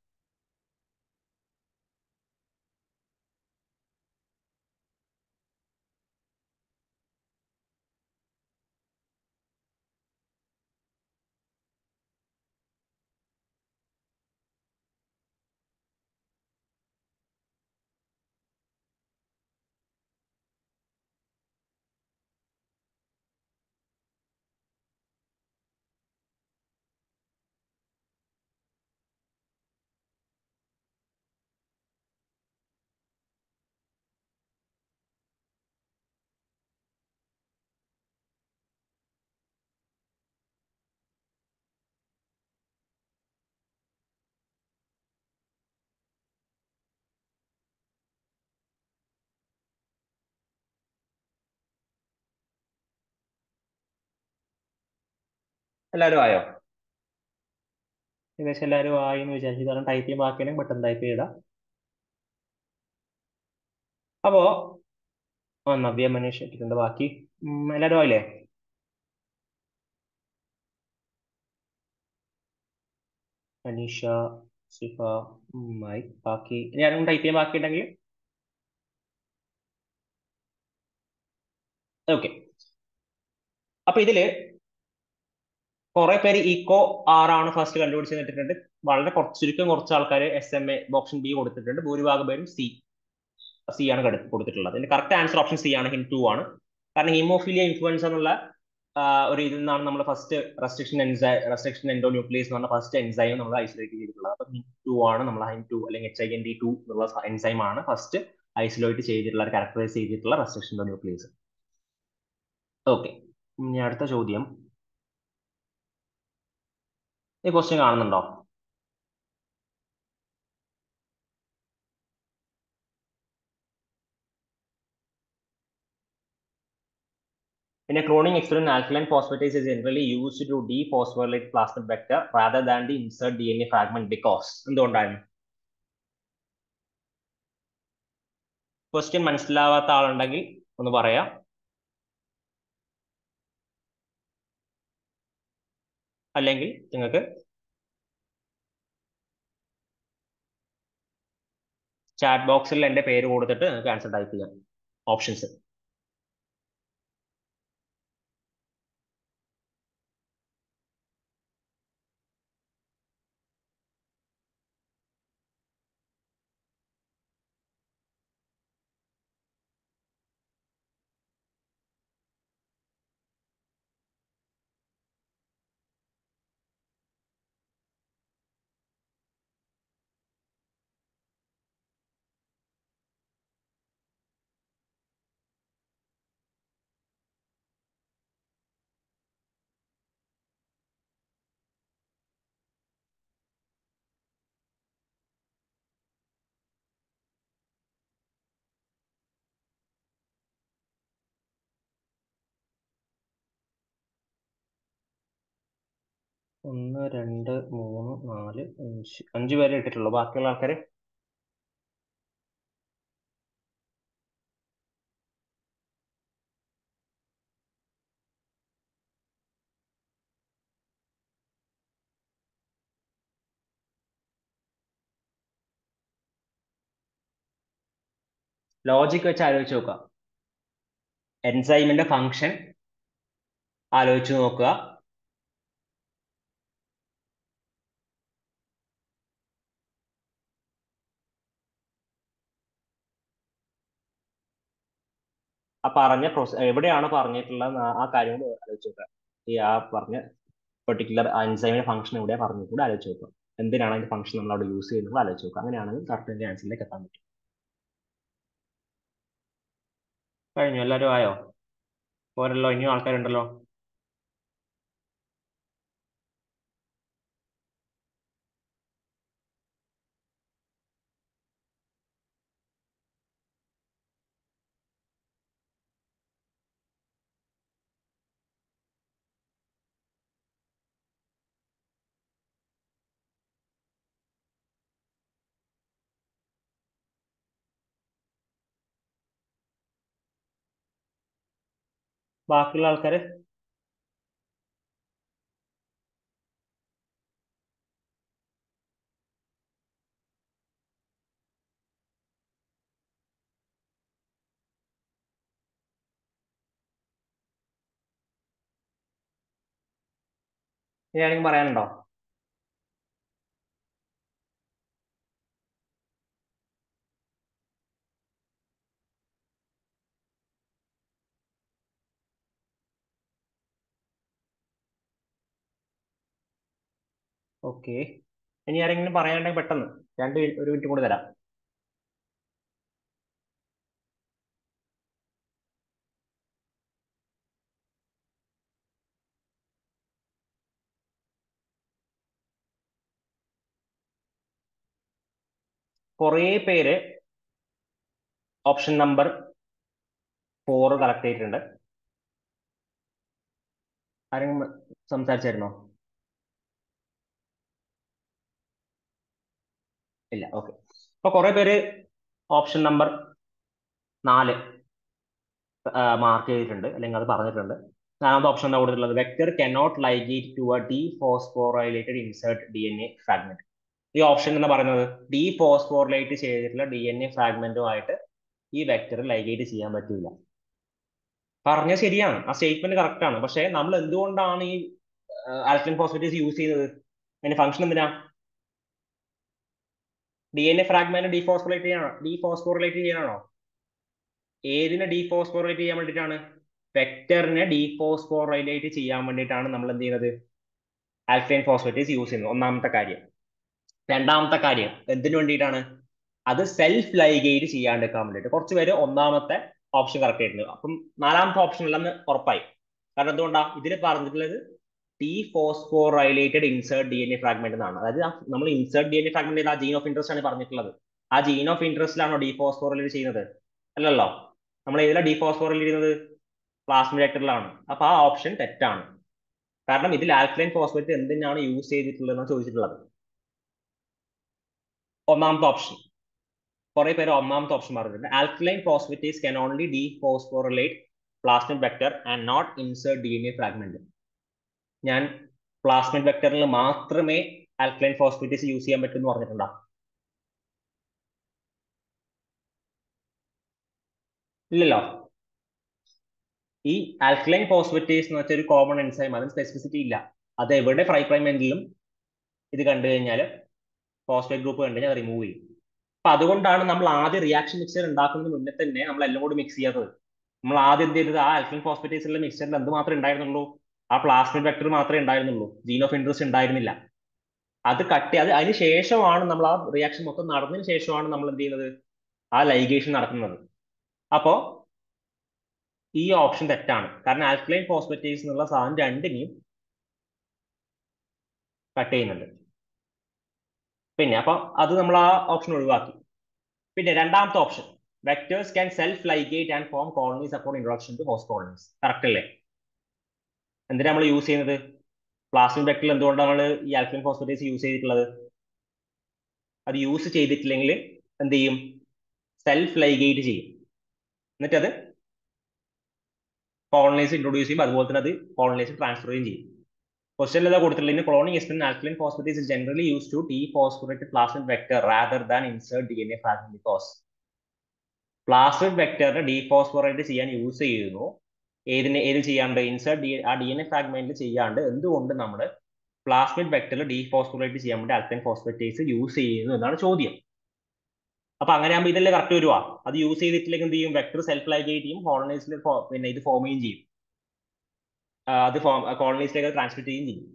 എല്ലാവരും ആയോ? ഏകദേശം എല്ലാവരും ആയി എന്ന് വിചാരിച്ചു കാരണം ടൈപ്പ് ചെയ്യാൻ ബാക്കിയാണെങ്കിൽ പെട്ടെന്ന് ടൈപ്പ് ചെയ്താ അപ്പോ ആ നവ്യ മനീഷ് ഇട്ടിട്ടുണ്ട് ബാക്കി എല്ലാവരും ആയില്ലേ? അനീഷ സിഫ മൈ ബാക്കി ഇനി ആരെങ്കിലും ടൈപ്പ് ചെയ്യാൻ ബാക്കി ഉണ്ടെങ്കിൽ? ഓക്കെ അപ്പൊ ഇതിൽ കുറെ പേര് ഈക്കോ ആർ ആണ് ഫസ്റ്റ് കണ്ടുപിടിച്ച് ഇട്ടിട്ടുണ്ട് വളരെ കുറച്ച് ചുരുക്കം കുറച്ച് ആൾക്കാർ S M A option B കൊടുത്തിട്ടുണ്ട്. ഭൂരിഭാഗം പേരും സി സി ആണ് കൊടുത്തിട്ടുള്ളത്. അതിന്റെ കറക്റ്റ് ആൻസർ ഓപ്ഷൻ സി ആണ് ഹിൻ ടു ആണ്. കാരണം ഹീമോഫീലിയ ഇൻഫ്ലുവൻസ് എന്നുള്ള ഒരു ഇതിൽ നിന്നാണ് നമ്മൾ ഫസ്റ്റ് റെസ്ട്രിക്ഷൻ എൻസൈ റെസ്ട്രിക്ഷൻ എൻഡോ ന്യൂക്ലിയസ് എന്ന് പറഞ്ഞ ഫസ്റ്റ് എൻസൈം നമ്മൾ ഐസൊലേറ്റ് ചെയ്തിട്ടുള്ളത്. അപ്പൊ ഹിൻ ടു ആണ് നമ്മൾ ഹൈൻ ടു അല്ലെങ്കിൽ H I N D two എന്നുള്ള എൻസൈം ആണ് ഫസ്റ്റ് ഐസൊലേറ്റ് ചെയ്തിട്ടുള്ള ക്യാരക്ടറൈസ് ചെയ്തിട്ടുള്ള റെസ്ട്രിക്ഷൻ എൻഡോ ന്യൂക്ലിയസ് ഓക്കെ ഇനി അടുത്ത ചോദ്യം. ഈ ക്വസ്റ്റ്യൻ കാണുന്നുണ്ടോ? പിന്നെ cloning experiment alkaline phosphatase generally use to dephosphorylate plasmid vector rather than the insert D N A fragment because എന്തുകൊണ്ടായിരുന്നു question മനസ്സിലാവാത്ത ആളുണ്ടെങ്കിൽ ഒന്ന് പറയാം. അല്ലെങ്കിൽ നിങ്ങൾക്ക് ചാറ്റ് ബോക്സിൽ എന്റെ പേര് കൊടുത്തിട്ട് നിങ്ങൾക്ക് ആൻസർ ടൈപ്പ് ചെയ്യാം. ഓപ്ഷൻസ് ഒന്ന് രണ്ട് മൂന്ന് നാല് അഞ്ച്. അഞ്ച് പേരെ ഇട്ടിട്ടുള്ളൂ. ബാക്കിയുള്ള ആൾക്കാര്? ലോജിക് വെച്ച് ആലോചിച്ച് നോക്കുക. എൻസൈമിന്റെ ഫങ്ഷൻ ആലോചിച്ച് നോക്കുക. ആ പറഞ്ഞ പ്രോസസ് എവിടെയാണ് പറഞ്ഞിട്ടുള്ളത് ആ കാര്യം കൂടി ആലോചിച്ച് നോക്കുക. ഈ ആ പറഞ്ഞ പെർട്ടിക്കുലർ എൻസൈമിന്റെ ഫംഗ്ഷൻ എവിടെ പറഞ്ഞു കൂടെ ആലോചിച്ച് നോക്കുക. എന്തിനാണ് അതിന്റെ ഫംഗ്ഷൻ നമ്മൾ അവിടെ യൂസ് ചെയ്യുന്നത് ആലോചിച്ച് നോക്കുക. അങ്ങനെയാണെങ്കിൽ കറക്റ്റ് ആൻസറിലേക്ക് എത്താൻ പറ്റും. കഴിഞ്ഞു. എല്ലാവരും ആയോ? പോരല്ലോ. ഇനിയും ആൾക്കാരുണ്ടല്ലോ. ബാക്കിയുള്ള ആൾക്കാര്? ഇനി പറയാനുണ്ടോ? ഓക്കെ. ഇനി ആരെങ്കിലും പറയാനുണ്ടെങ്കിൽ പെട്ടെന്ന്. രണ്ട് ഒരു മിനിറ്റ് കൂടി തരാം. കുറേ പേര് ഓപ്ഷൻ നമ്പർ ഫോർ കളക്ട് ചെയ്തിട്ടുണ്ട്. ആരെങ്കിലും സംസാരിച്ചായിരുന്നോ? ഇല്ല. ഓക്കെ അപ്പൊ കുറെ പേര് ഓപ്ഷൻ നമ്പർ നാല് മാർക്ക് ചെയ്തിട്ടുണ്ട്. അല്ലെങ്കിൽ അത് പറഞ്ഞിട്ടുണ്ട്. നാലാമത്തെ ഓപ്ഷൻ എന്താ കൊടുത്തിട്ടുള്ളത്? Vector cannot ligate to a dephosphorylated insert D N A fragment ഈ ഓപ്ഷൻ എന്ന് പറയുന്നത്? ഡി ഫോസ്ഫോറിലേറ്റ് ചെയ്തിട്ടുള്ള ഡി എൻ എ ഫ്രാഗ്മെന്റുമായിട്ട് ഈ വെക്ടർ ലൈഗേറ്റ് ചെയ്യാൻ പറ്റില്ല പറഞ്ഞ ശരിയാണ്. ആ സ്റ്റേറ്റ്മെന്റ് കറക്റ്റ് ആണ്. പക്ഷെ നമ്മൾ എന്തുകൊണ്ടാണ് ഈ ആൽക്കലിൻ ഫോസ്ഫേറ്റേസ് യൂസ് ചെയ്തത്? അതിന്റെ ഫംഗ്ഷൻ എന്തിനാ? D N A fragment dephosphorylate ചെയ്യാനോ ഡിഫോസ്ഫോറേറ്റ് ചെയ്യാനാണോ ഏതിനെ ഡിഫോസ്ഫോറേറ്റ് ചെയ്യാൻ വേണ്ടിയിട്ടാണ്? വെക്ടറിനെ ഡിഫോസ്ഫോറൈലേറ്റ് ചെയ്യാൻ വേണ്ടിയിട്ടാണ് നമ്മൾ എന്ത് ചെയ്യുന്നത്? ആൽഫൈൻ ഫോസ്ഫേറ്റേസ് യൂസ് ചെയ്യുന്നത്. ഒന്നാമത്തെ കാര്യം. രണ്ടാമത്തെ കാര്യം എന്തിനു വേണ്ടിയിട്ടാണ്? അത് സെൽഫ് ലൈഗേറ്റ് ചെയ്യാണ്ടിരിക്കാൻ വേണ്ടിയിട്ട്. കുറച്ച് പേര് ഒന്നാമത്തെ ഓപ്ഷൻ കറക്റ്റ് ആയിട്ടുണ്ട് അപ്പം നാലാമത്തെ ഓപ്ഷൻ അല്ലെന്ന് ഉറപ്പായി. കാരണം എന്തുകൊണ്ടാണ് ഇതിൽ പറഞ്ഞിട്ടുള്ളത് dephosphorylated insert D N A fragment എന്നാണ്. അതായത് നമ്മൾ insert D N A fragment ആ ജീൻ ഓഫ് ഇൻട്രസ്റ്റ് ആണ് പറഞ്ഞിട്ടുള്ളത്. ആ ജീൻ ഓഫ് ഇൻട്രസ്റ്റിലാണോ ഡി ഫോസ്ഫോറൈലേറ്റ് ചെയ്യുന്നത്? അല്ലല്ലോ. നമ്മൾ ഏതിലാണ് ഡി ഫോസ്ഫോറൈലേറ്റ് ചെയ്യുന്നത്? പ്ലാസ്മിലേറ്ററിലാണ് അപ്പൊ ആ ഓപ്ഷൻ തെറ്റാണ്. കാരണം ഇതിൽ ആൽക്കലൈൻ ഫോസ്ഫേറ്റ് എന്തിനാണ് യൂസ് ചെയ്തിട്ടുള്ളതെന്ന് ചോദിച്ചിട്ടുള്ളത്. ഒന്നാമത്തെ ഓപ്ഷൻ കുറെ പേര് ഒന്നാമത്തെ ഓപ്ഷൻ പറഞ്ഞിട്ടുണ്ട്. Alkaline phosphatase can only dephosphorylate plasmid vector and not insert D N A fragment ഞാൻ പ്ലാസ്മിഡ് വെക്ടറിൽ മാത്രമേ ആൽക്കലൈൻ ഫോസ്ഫേറ്റേസ് യൂസ് ചെയ്യാൻ പറ്റുമെന്ന് പറഞ്ഞിട്ടുണ്ടോ? ഇല്ലല്ലോ. ഈ ആൽക്കലൈൻ ഫോസ്ഫേറ്റേസ് എന്ന് വെച്ചാൽ ഒരു കോമൺ എൻസൈം അതിന് സ്പെസിഫിസിറ്റി ഇല്ല. അത് എവിടെ ഫ്രൈ പ്രൈമെന്റിലും ഇത് കണ്ടു കഴിഞ്ഞാൽ ഫോസ്ഫേറ്റ് ഗ്രൂപ്പ് കണ്ടു കഴിഞ്ഞാൽ റിമൂവ് ചെയ്യും. അപ്പൊ അതുകൊണ്ടാണ് നമ്മൾ ആദ്യം റിയാക്ഷൻ മിക്സർ ഉണ്ടാക്കുന്നതിന് മുന്നേ തന്നെ നമ്മൾ എല്ലാം കൂടി മിക്സ് ചെയ്യാത്തത്. നമ്മൾ ആദ്യം എന്ത് ചെയ്തത്? ആ ആൽക്കലൈൻ ഫോസ്ഫേറ്റേസിലുള്ള മിക്സ്ചറിൽ എന്ത് മാത്രമേ ഉണ്ടായിരുന്നുള്ളൂ? ആ പ്ലാസ്മിഡ് വെക്ടർ മാത്രമേ ഉണ്ടായിരുന്നുള്ളൂ. ജീൻ ഓഫ് ഇൻട്രസ്റ്റ് ഉണ്ടായിരുന്നില്ല. അത് കട്ട് അത് അതിന് ശേഷമാണ് നമ്മൾ ആ റിയാക്ഷൻ മൊത്തം നടന്നതിന് ശേഷമാണ് നമ്മൾ എന്ത് ചെയ്യുന്നത്? ആ ലൈഗേഷൻ നടക്കുന്നത്. അപ്പോ ഈ ഓപ്ഷൻ തെറ്റാണ്. കാരണം ആൽക്കലൈൻ ഫോസ്ഫറ്റേസ് എന്നുള്ള സാധനം രണ്ടിനെയും കട്ട് ചെയ്യുന്നുണ്ട്. പിന്നെ അപ്പൊ അത് നമ്മൾ ആ ഓപ്ഷൻ ഒഴിവാക്കി. പിന്നെ രണ്ടാമത്തെ option vectors can self ligate and form colonies upon introduction to host colonies correct അല്ലേ? എന്തിനാ നമ്മൾ യൂസ് ചെയ്യുന്നത്? പ്ലാസ്മിക് വെക്ടറിൽ എന്തുകൊണ്ടാണ് നമ്മൾ ഈ ആൽക്കലിൻ ഫോസ്ഫേറ്റേസ് യൂസ് ചെയ്തിട്ടുള്ളത്? അത് യൂസ് ചെയ്തിട്ടില്ലെങ്കിൽ എന്ത് ചെയ്യും? സെൽഫ് ലൈഗേറ്റ് ചെയ്യും. എന്നിട്ട് അത് കോളനൈസ് ഇൻട്രൊഡ്യൂസ് ചെയ്യും. അതുപോലെ തന്നെ അത് കോളനൈസ് ട്രാൻസ്ഫർ ചെയ്യും ചെയ്യും. ക്വസ്റ്റൻ എന്താ കൊടുത്തിട്ടുള്ളത് cloning experiment alkaline phosphate generally use to dephosphorylate plasmid vector rather than insert D N A fragment because plasmid വെക്ടറിനെ dephosphorylate ചെയ്യാൻ യൂസ് ചെയ്യുന്നു. ഏതിനെ ഏത് ചെയ്യാണ്ട്? ഇൻസേർട്ട് ഡി ആ ഡി എൻ എ ഫ്രാഗ്മെന്റിൽ ചെയ്യാണ്ട് എന്തുകൊണ്ട് നമ്മൾ പ്ലാസ്മിഡ് വെക്ടറിൽ ഡീഫോസ്ഫോറേറ്റ് ചെയ്യാൻ വേണ്ടി അൽക്കൻ ഫോസ്ഫേറ്റേസ് യൂസ് ചെയ്യുന്നു എന്നാണ് ചോദ്യം. അപ്പൊ അങ്ങനെ ആകുമ്പോൾ ഇതല്ലേ കറക്റ്റ് വരുവാ? അത് യൂസ് ചെയ്തിട്ടില്ലെങ്കിൽ എന്ത് ചെയ്യും? വെക്ടർ സെൽഫ് ലൈഗേറ്റ് ചെയ്യും കോളനൈസിൽ പിന്നെ ഇത് ഫോം ചെയ്യും. ചെയ്യും അത് ഫോം കോളനീസിലേക്ക് ട്രാൻസ്മിറ്റ് ചെയ്യുകയും ചെയ്യും.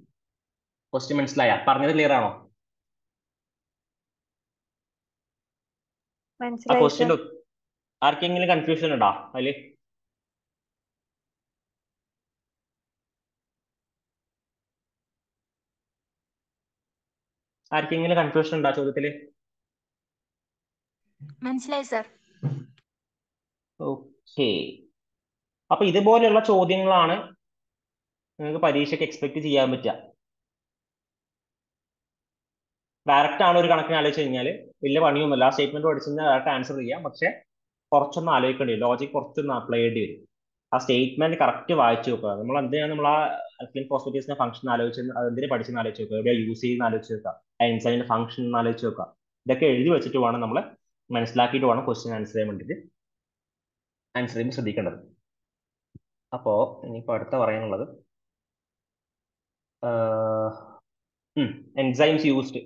ക്വസ്റ്റ്യൻ മനസ്സിലായ? പറഞ്ഞത് ക്ലിയർ ആണോ? ആ ക്വസ്റ്റ്യൻ ആർക്കെങ്കിലും കൺഫ്യൂഷൻ ഉണ്ടോ? അതിൽ? ആർക്കെങ്കിലും കൺഫ്യൂഷൻ ഉണ്ടോ ചോദ്യത്തിൽ? മനസ്സിലായി സർ ഓക്കെ അപ്പൊ ഇതുപോലെയുള്ള ചോദ്യങ്ങളാണ് നിങ്ങൾക്ക് പരീക്ഷയ്ക്ക് എക്സ്പെക്ട് ചെയ്യാൻ പറ്റുക. ഡയറക്റ്റ് ആണ് ഒരു കണക്കിന് ആലോചിച്ച് കഴിഞ്ഞാൽ വലിയ പണിയൊന്നുമില്ല. ആ സ്റ്റേറ്റ്മെന്റ് പഠിച്ചു കഴിഞ്ഞാൽ ഡയറക്റ്റ് ആൻസർ ചെയ്യാം. പക്ഷെ കുറച്ചൊന്ന് ആലോചിക്കേണ്ടി വരും. ലോജിക് കുറച്ചൊന്ന് അപ്ലൈ ചെയ്യേണ്ടി വരും. ആ സ്റ്റേറ്റ്മെന്റ് കറക്റ്റ് വായിച്ചു നോക്കുക നമ്മൾ എന്തിനാണ് നമ്മൾ ആ അൽക്കലൈൻ ഫോസ്ഫേറ്റീസിന്റെ ഫംഗ്ഷൻ ആലോചിച്ച് എന്തിനു പഠിച്ചെന്ന് ആലോചിച്ച് നോക്കുക എവിടെയാ യൂസ് ചെയ്യുന്ന ആലോചിച്ച് നോക്കുക ആ എൻസൈമിന്റെ ഫംഗ്ഷൻ എന്ന് ആലോചിച്ച് നോക്കുക ഇതൊക്കെ എഴുതി വെച്ചിട്ട് വേണം നമ്മൾ മനസ്സിലാക്കിയിട്ട് വേണം ക്വസ്റ്റ്യൻ ആൻസർ ചെയ്യാൻ വേണ്ടിയിട്ട്. ആൻസർ ചെയ്യുമ്പോൾ ശ്രദ്ധിക്കേണ്ടത്. അപ്പോ ഇനിയിപ്പോ അടുത്ത പറയാനുള്ളത് എൻസൈംസ് യൂസ്ഡ്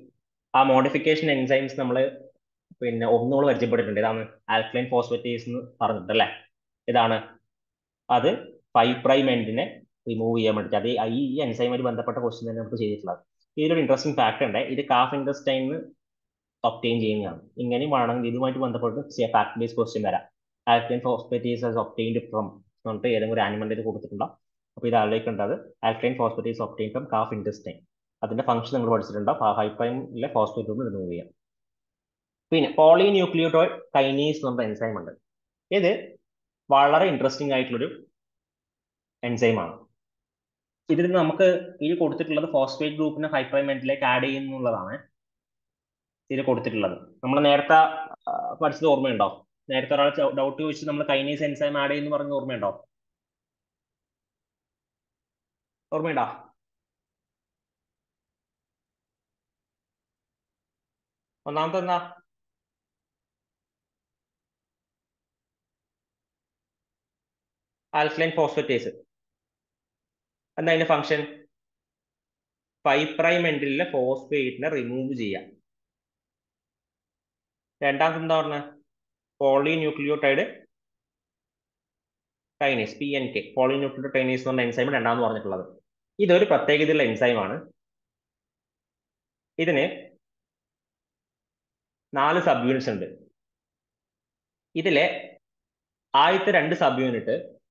ആ മോഡിഫിക്കേഷൻ എൻസൈംസ് നമ്മൾ പിന്നെ ഒന്നുകൂടെ പരിചയപ്പെട്ടിട്ടുണ്ട്. ഇതാണ് ആൽക്ലൈൻ ഫോസ്ഫേറ്റേസ് എന്ന് പറഞ്ഞിട്ടുണ്ട് അല്ലെ? ഇതാണ് അത് ഫൈവ് പ്രൈം എൻഡിനെ റിമൂവ് ചെയ്യാൻ വേണ്ടിയിട്ട്. അത് ഈ എൻസൈമായി എൻസൈമായിട്ട് ബന്ധപ്പെട്ട ക്വസ്റ്റ്യൻ തന്നെ നമുക്ക് ചെയ്തിട്ടുള്ളത്. ഇതിലൊരു ഇൻട്രസ്റ്റിംഗ് ഫാക്ട് ഉണ്ട്. ഇത് കാഫ് ഇൻട്രസ്റ്റൈന് ഒപ്റ്റെയിൻ ചെയ്യുന്നതാണ്. ഇങ്ങനെയും വേണമെങ്കിൽ ഇതുമായിട്ട് ബന്ധപ്പെട്ട് ഫാക്ട് ബേസ് ക്വസ്റ്റ്യൻ വരാം. ആൽക്കൈൻ ഫോസ്പെറ്റീസ് ഒപ്റ്റെയിൻഡ് ഫ്രം എന്നിട്ട് ഏതെങ്കിലും ഒരു ആനിമലിൽ കൊടുത്തിട്ടുണ്ടാവും അപ്പോൾ ഇത് ആലോചിക്കേണ്ടത് alkyne phosphatase obtain from calf intestine അതിന്റെ ഫംഗ്ഷൻ നിങ്ങൾ പഠിച്ചിട്ടുണ്ടോ? ഹൈ പ്രൈമിലെ ഫോസ്ഫേറ്റ് റിമൂവ് ചെയ്യാം. പിന്നെ പോളി ന്യൂക്ലിയോട്ടോയിഡ് കൈനീസ് എന്ന് പറഞ്ഞ എൻസൈം ഉണ്ട്. ഇത് വളരെ ഇൻട്രസ്റ്റിംഗ് ആയിട്ടുള്ളൊരു എൻസൈമാണ് ഇതിൽ നമുക്ക് ഇതിൽ കൊടുത്തിട്ടുള്ളത് ഫോസ്ഫേറ്റ് ഗ്രൂപ്പിനെ ഹൈപ്രൈമെന്റിലേക്ക് ആഡ് ചെയ്യുന്നുള്ളതാണ് ഇതിൽ കൊടുത്തിട്ടുള്ളത്. നമ്മൾ നേരത്തെ പഠിച്ചത് ഓർമ്മയുണ്ടോ? നേരത്തെ ഒരാൾ ഡൗട്ട് ചോദിച്ചു നമ്മൾ കൈനീസ് എൻസൈം ആഡ് ചെയ്യുന്നു പറഞ്ഞ ഓർമ്മയുണ്ടോ? ഓർമ്മയുണ്ടോ? ഒന്നാമത്തെ എന്താ? ആൽക്കലൈൻ ഫോസ്ഫറ്റേസ് എന്താ അതിന്റെ ഫംഗ്ഷൻ ഫൈവ് പ്രൈം എൻഡിലെ ഫോസ്ഫേറ്റിനെ റിമൂവ് ചെയ്യാം. രണ്ടാമത്തെ എന്താ പറഞ്ഞ? Polynucleotide kinase P N K polynucleotide kinase എന്ന് പറഞ്ഞ എൻസൈം രണ്ടാമെന്ന് പറഞ്ഞിട്ടുള്ളത്. ഇതൊരു പ്രത്യേകതയുള്ള എൻസൈമാണ് ഇതിന് നാല് സബ് യൂണിറ്റ്സ് ഉണ്ട്. ഇതിലെ ആദ്യത്തെ രണ്ട് സബ് യൂണിറ്റ്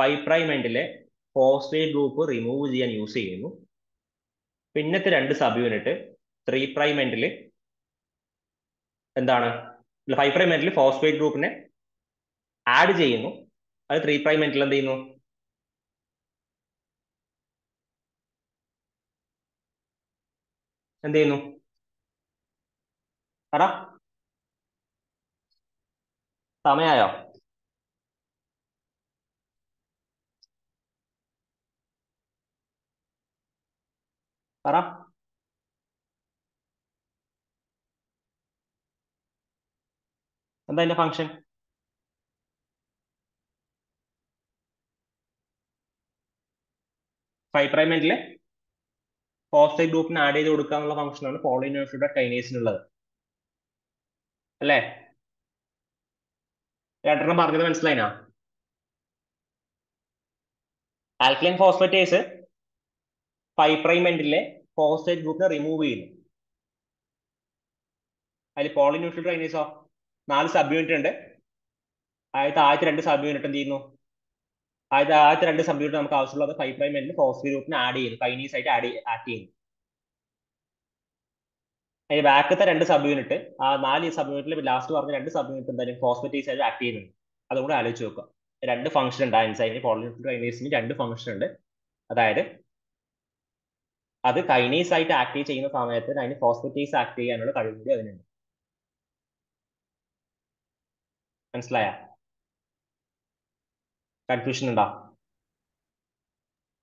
ഫൈവ് പ്രൈം എൻഡിലെ ഫോസ്ഫേറ്റ് ഗ്രൂപ്പ് റിമൂവ് ചെയ്യാൻ യൂസ് ചെയ്യുന്നു. പിന്നത്തെ രണ്ട് സബ് യൂണിറ്റ് ത്രീ പ്രൈം എൻഡിൽ എന്താണ്? ഫൈവ് പ്രൈം എൻഡിൽ ഫോസ്ഫേറ്റ് ഗ്രൂപ്പിനെ ആഡ് ചെയ്യുന്നു. അത് ത്രീ പ്രൈം എൻഡിൽ എന്ത് ചെയ്യുന്നു? എന്ത് ചെയ്യുന്നു? പറ സമയായോ? പറ. എന്താ അതിന്റെ ഫങ്ഷൻ ഫൈവ് പ്രൈം എൻഡിലെ ഫോസ്ഫേറ്റ് ഗ്രൂപ്പിന് ആഡ് ചെയ്ത് കൊടുക്കാനുള്ള ഫംഗ്ഷനാണ് പോളിനോഫിയുടെ കൈനേസിനുള്ളത് അല്ലേ? രണ്ടെണ്ണം പറഞ്ഞത് മനസ്സിലായിനാ? ആൽക്കലൈൻ ഫോസ്ഫേറ്റേസ് ഫൈവ് പ്രൈം എൻഡിലെ ഫോസ്ഫേറ്റ് ഗ്രൂപ്പിനെ റിമൂവ് ചെയ്യുന്നു. അതിൽ പോളിന്യൂട്രൽ കൈനേസോ നാല് സബ് യൂണിറ്റ് ഉണ്ട്. ആദ്യത്തെ ആദ്യത്തെ രണ്ട് സബ് യൂണിറ്റ് എന്ത് ചെയ്യുന്നു? ആദ്യത്തെ ആദ്യത്തെ രണ്ട് സബ് യൂണിറ്റ് നമുക്ക് ആവശ്യമുള്ളത് ഫൈവ് പ്രൈം എൻഡിൽ ഫോസ്ഫേറ്റ് ഗ്രൂപ്പിനെ ആഡ് ചെയ്യുന്നു. കൈനീസ് ആയിട്ട് ആഡ് ആക്ട് ചെയ്യുന്നു. അതിന് ബാക്കത്തെ രണ്ട് സബ് യൂണിറ്റ് ആ നാല് സബ് യൂണിറ്റിൽ ലാസ്റ്റ് പറഞ്ഞ രണ്ട് സബ് യൂണിറ്റ് എന്തായാലും ഫോസ്ഫേറ്റേസ് ആയിട്ട് ആക്ട് ചെയ്യുന്നുണ്ട്. അതുകൂടെ ആലോചിച്ച് നോക്കുക. രണ്ട് ഫംഗ്ഷൻ ഉണ്ട് ആ എൻസൈമിന് പോളിന്യൂട്രൽ കൈനേസിന് രണ്ട് ഫംഗ്ഷൻ ഉണ്ട്. അതായത് അത് കൈനീസ് ആയിട്ട് ആക്ട് ചെയ്യുന്ന സമയത്ത് അതിന് ഫോസ്ഫറ്റീസ് ആക്ട് ചെയ്യാനുള്ള കഴിവ് കൂടി അതിനുണ്ട്. മനസ്സിലായ? കൺഫ്യൂഷൻ ഉണ്ടോ?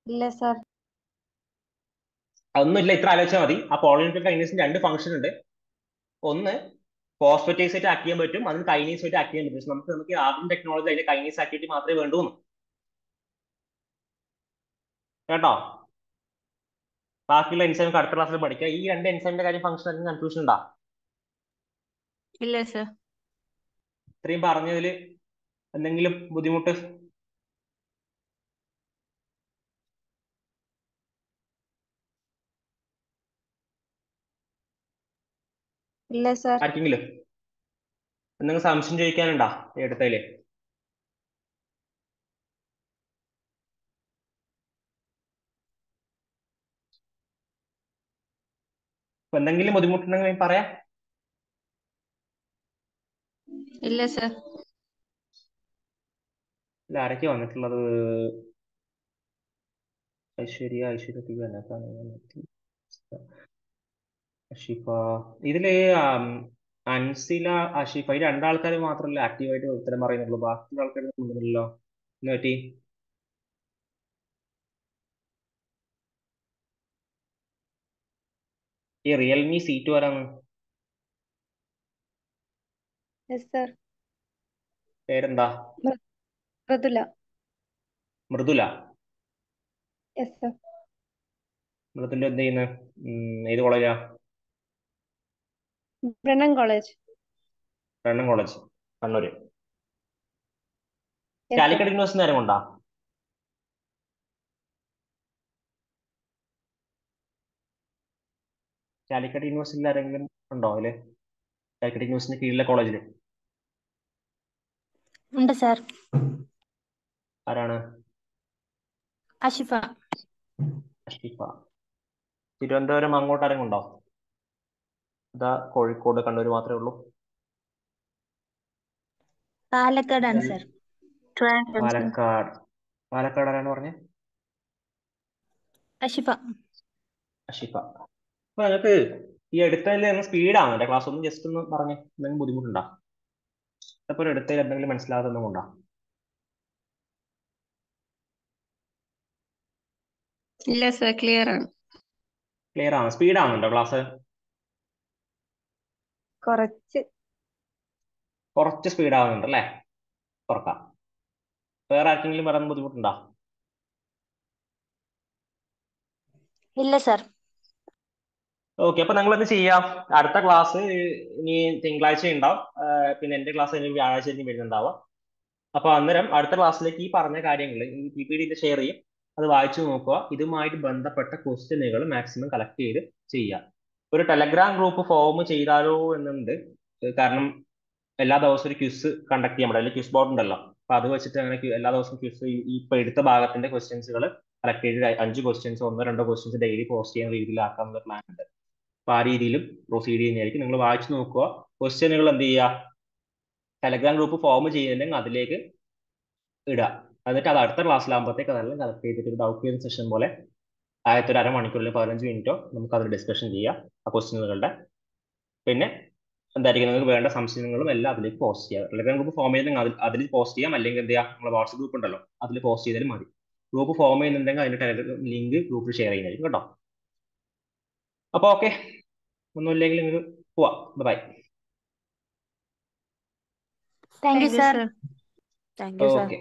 ഇല്ല സർ അതൊന്നുമില്ല ഇത്ര ആലോചിച്ചാൽ മതി. ആ പോളിനിക്കൽ കൈനീസിന് രണ്ട് ഫംഗ്ഷൻ ഉണ്ട്. ഒന്ന് ഫോസ്ഫറ്റേസ് ആയിട്ട് ആക്ട് ചെയ്യാൻ പറ്റും. അതിന് കൈനീസ് ആയിട്ട് ആക്ട് ചെയ്യാൻ പറ്റും. പക്ഷെ നമുക്ക് നമുക്ക് ആദ്യം ടെക്നോളജി അതിന്റെ കൈനീസ് ആക്ടിവിറ്റി മാത്രമേ വേണ്ടൂ കേട്ടോ? ബാക്കിയുള്ള എൻസൈം അടുത്ത ക്ലാസ്സിൽ പഠിക്കുക. ഈ രണ്ട് എൻസൈമിന്റെ കാര്യം ഫംഗ്ഷൻ കൺഫ്യൂഷൻ ഉണ്ടാ? ഇല്ല സർ ഇത്രയും പറഞ്ഞതിൽ എന്തെങ്കിലും ബുദ്ധിമുട്ട്? ഇല്ല സർ ആർക്കെങ്കിലും എന്തെങ്കിലും സംശയം ചോദിക്കാനുണ്ടോ എടുത്തതിൽ അപ്പൊ എന്തെങ്കിലും ബുദ്ധിമുട്ടുണ്ടെങ്കിൽ പറയാം. ഇല്ല സർ. ഇല്ല ആരൊക്കെ വന്നിട്ടുള്ളത്? ഐശ്വര്യ ഐശ്വര്യ ടി അഷിഫ. ഇതിൽ അൻസില അഷിഫ. ഈ രണ്ടാൾക്കാർ മാത്രമല്ല ആക്റ്റീവായിട്ട് ഉത്തരം പറയുന്നുള്ളൂ? ബാക്കിയുള്ള ആൾക്കാർ കൊണ്ടുവന്നില്ലല്ലോ എന്ന് ഈ റിയൽമി സി ടു ആരാണ് പേരെന്താ? മൃദുല. മൃദുല. മൃദുല എന്ത് ചെയ്യുന്നത് ഏത് കോളേജാ Brennan college Brennan college Kannur. Calicut university നേരം കൊണ്ടാ കാലിക്കറ്റ് യൂണിവേഴ്സിറ്റിയിൽ ആരെങ്കിലും ഉണ്ടോ അതിൽ? കാലിക്കറ്റ് യൂണിവേഴ്സിറ്റി കീഴിലെ കോളേജിൽ ഉണ്ട് സാർ ആരാണ്? അഷിഫ അഷിഫ തിരുവനന്തപുരം അങ്ങോട്ട് ആരെങ്കിലും ഉണ്ടോ? ഇതാ കോഴിക്കോട് കണ്ണൂർ മാത്രമേ ഉള്ളൂ. പാലക്കാടാണ് സർ പാലക്കാട്. പാലക്കാട് ആരാണ് പറഞ്ഞത് അഷിഫ അഷിഫ അപ്പൊ നിങ്ങൾക്ക് ഈ എടുത്തതിൽ ഒന്ന് സ്പീഡാണ് എന്റെ ക്ലാസ് ഒന്ന് ജസ്റ്റ് ഒന്ന് പറഞ്ഞേ എന്തെങ്കിലും ബുദ്ധിമുട്ടുണ്ടോ? അപ്പൊ ഒരു എടുത്തതിൽ എന്തെങ്കിലും മനസ്സിലാകാതൊന്നും കൊണ്ടോ ഇല്ല സർ ക്ലിയർ ആണ്. ക്ലിയർ ആണ് സ്പീഡ് ആവുന്നുണ്ടോ ക്ലാസ് കുറച്ച്. കുറച്ച് സ്പീഡ് ആവുന്നുണ്ട് അല്ലേ? തുറക്കാം വേറെ ആർക്കെങ്കിലും പറയാൻ ബുദ്ധിമുട്ടുണ്ടോ? ഇല്ല സർ ഓക്കെ അപ്പൊ നിങ്ങൾ എന്ത് ചെയ്യാം? അടുത്ത ക്ലാസ് ഇനി തിങ്കളാഴ്ച ഉണ്ടാവും. പിന്നെ എന്റെ ക്ലാസ് ഇനി വ്യാഴാഴ്ച ഇനി വരുന്നുണ്ടാവാം. അപ്പൊ അന്നേരം അടുത്ത ക്ലാസ്സിലേക്ക് ഈ പറഞ്ഞ കാര്യങ്ങൾ ഈ പി പി ഡി ഷെയർ ചെയ്യും. അത് വായിച്ചു നോക്കുക. ഇതുമായിട്ട് ബന്ധപ്പെട്ട ക്വസ്റ്റ്യനുകൾ മാക്സിമം കളക്ട് ചെയ്ത് ചെയ്യുക ഒരു ടെലഗ്രാം ഗ്രൂപ്പ് ഫോം ചെയ്താലോ എന്നുണ്ട്. കാരണം എല്ലാ ദിവസവും ഒരു ക്വിസ് കണ്ടക്ട് ചെയ്യാൻ അതിൽ ക്വിസ് ബോർഡ് ഉണ്ടല്ലോ. അപ്പൊ അത് വെച്ചിട്ട് അങ്ങനെ എല്ലാ ദിവസവും ക്വിസ് ഈ ഇപ്പൊ എടുത്ത ഭാഗത്തിന്റെ ക്വസ്റ്റ്യൻസുകൾ കളക്ട് ചെയ്ത് അഞ്ച് ക്വസ്റ്റ്യൻസ് ഒന്നോ രണ്ടോ ക്വസ്റ്റ്യൻസ് ഡെയിലി പോസ്റ്റ് ചെയ്യുന്ന രീതിയിലാക്കാനുള്ള പ്ലാൻ ഉണ്ട്. അപ്പൊ ആ രീതിയിലും പ്രൊസീഡ് ചെയ്യുന്നതായിരിക്കും. നിങ്ങൾ വായിച്ചു നോക്കുക. ക്വസ്റ്റ്യനുകൾ എന്ത് ചെയ്യുക? ടെലഗ്രാം ഗ്രൂപ്പ് ഫോം ചെയ്യുന്നുണ്ടെങ്കിൽ അതിലേക്ക് ഇടുക. എന്നിട്ട് അത് അടുത്ത ക്ലാസ്സിലാകുമ്പോഴത്തേക്ക് അതെല്ലാം കളക്ട് ചെയ്തിട്ട് ഡൗട്ട് ചെയ്യുന്ന സെഷൻ പോലെ ആദ്യത്തെ ഒരു അരമണിക്കൂറിൽ പതിനഞ്ച് മിനിറ്റോ നമുക്ക് അതിൽ ഡിസ്കഷൻ ചെയ്യാം. ആ ക്വസ്റ്റ്യനുകളുടെ പിന്നെ എന്തായിരിക്കും? നിങ്ങൾക്ക് വേണ്ട സംശയങ്ങളും എല്ലാം അതിലേക്ക് പോസ്റ്റ് ചെയ്യാം. ടെലഗ്രാം ഗ്രൂപ്പ് ഫോം ചെയ്യുന്നെങ്കിൽ അതിൽ അതിൽ പോസ്റ്റ് ചെയ്യാം. അല്ലെങ്കിൽ എന്ത് ചെയ്യാം നമ്മുടെ വാട്സ്ആപ്പ് ഗ്രൂപ്പ് ഉണ്ടല്ലോ. അതിൽ പോസ്റ്റ് ചെയ്താലും മതി. ഗ്രൂപ്പ് ഫോം ചെയ്യുന്നുണ്ടെങ്കിൽ അതിന്റെ ടെലഗ്രാം ലിങ്ക് ഗ്രൂപ്പിൽ ഷെയർ ചെയ്യുന്നതായിരിക്കും കേട്ടോ. അപ്പോൾ ഓക്കെ ഒന്നുമില്ലെങ്കിൽ നിങ്ങൾക്ക് പോവാം. Bye thank you sir thank you sir okay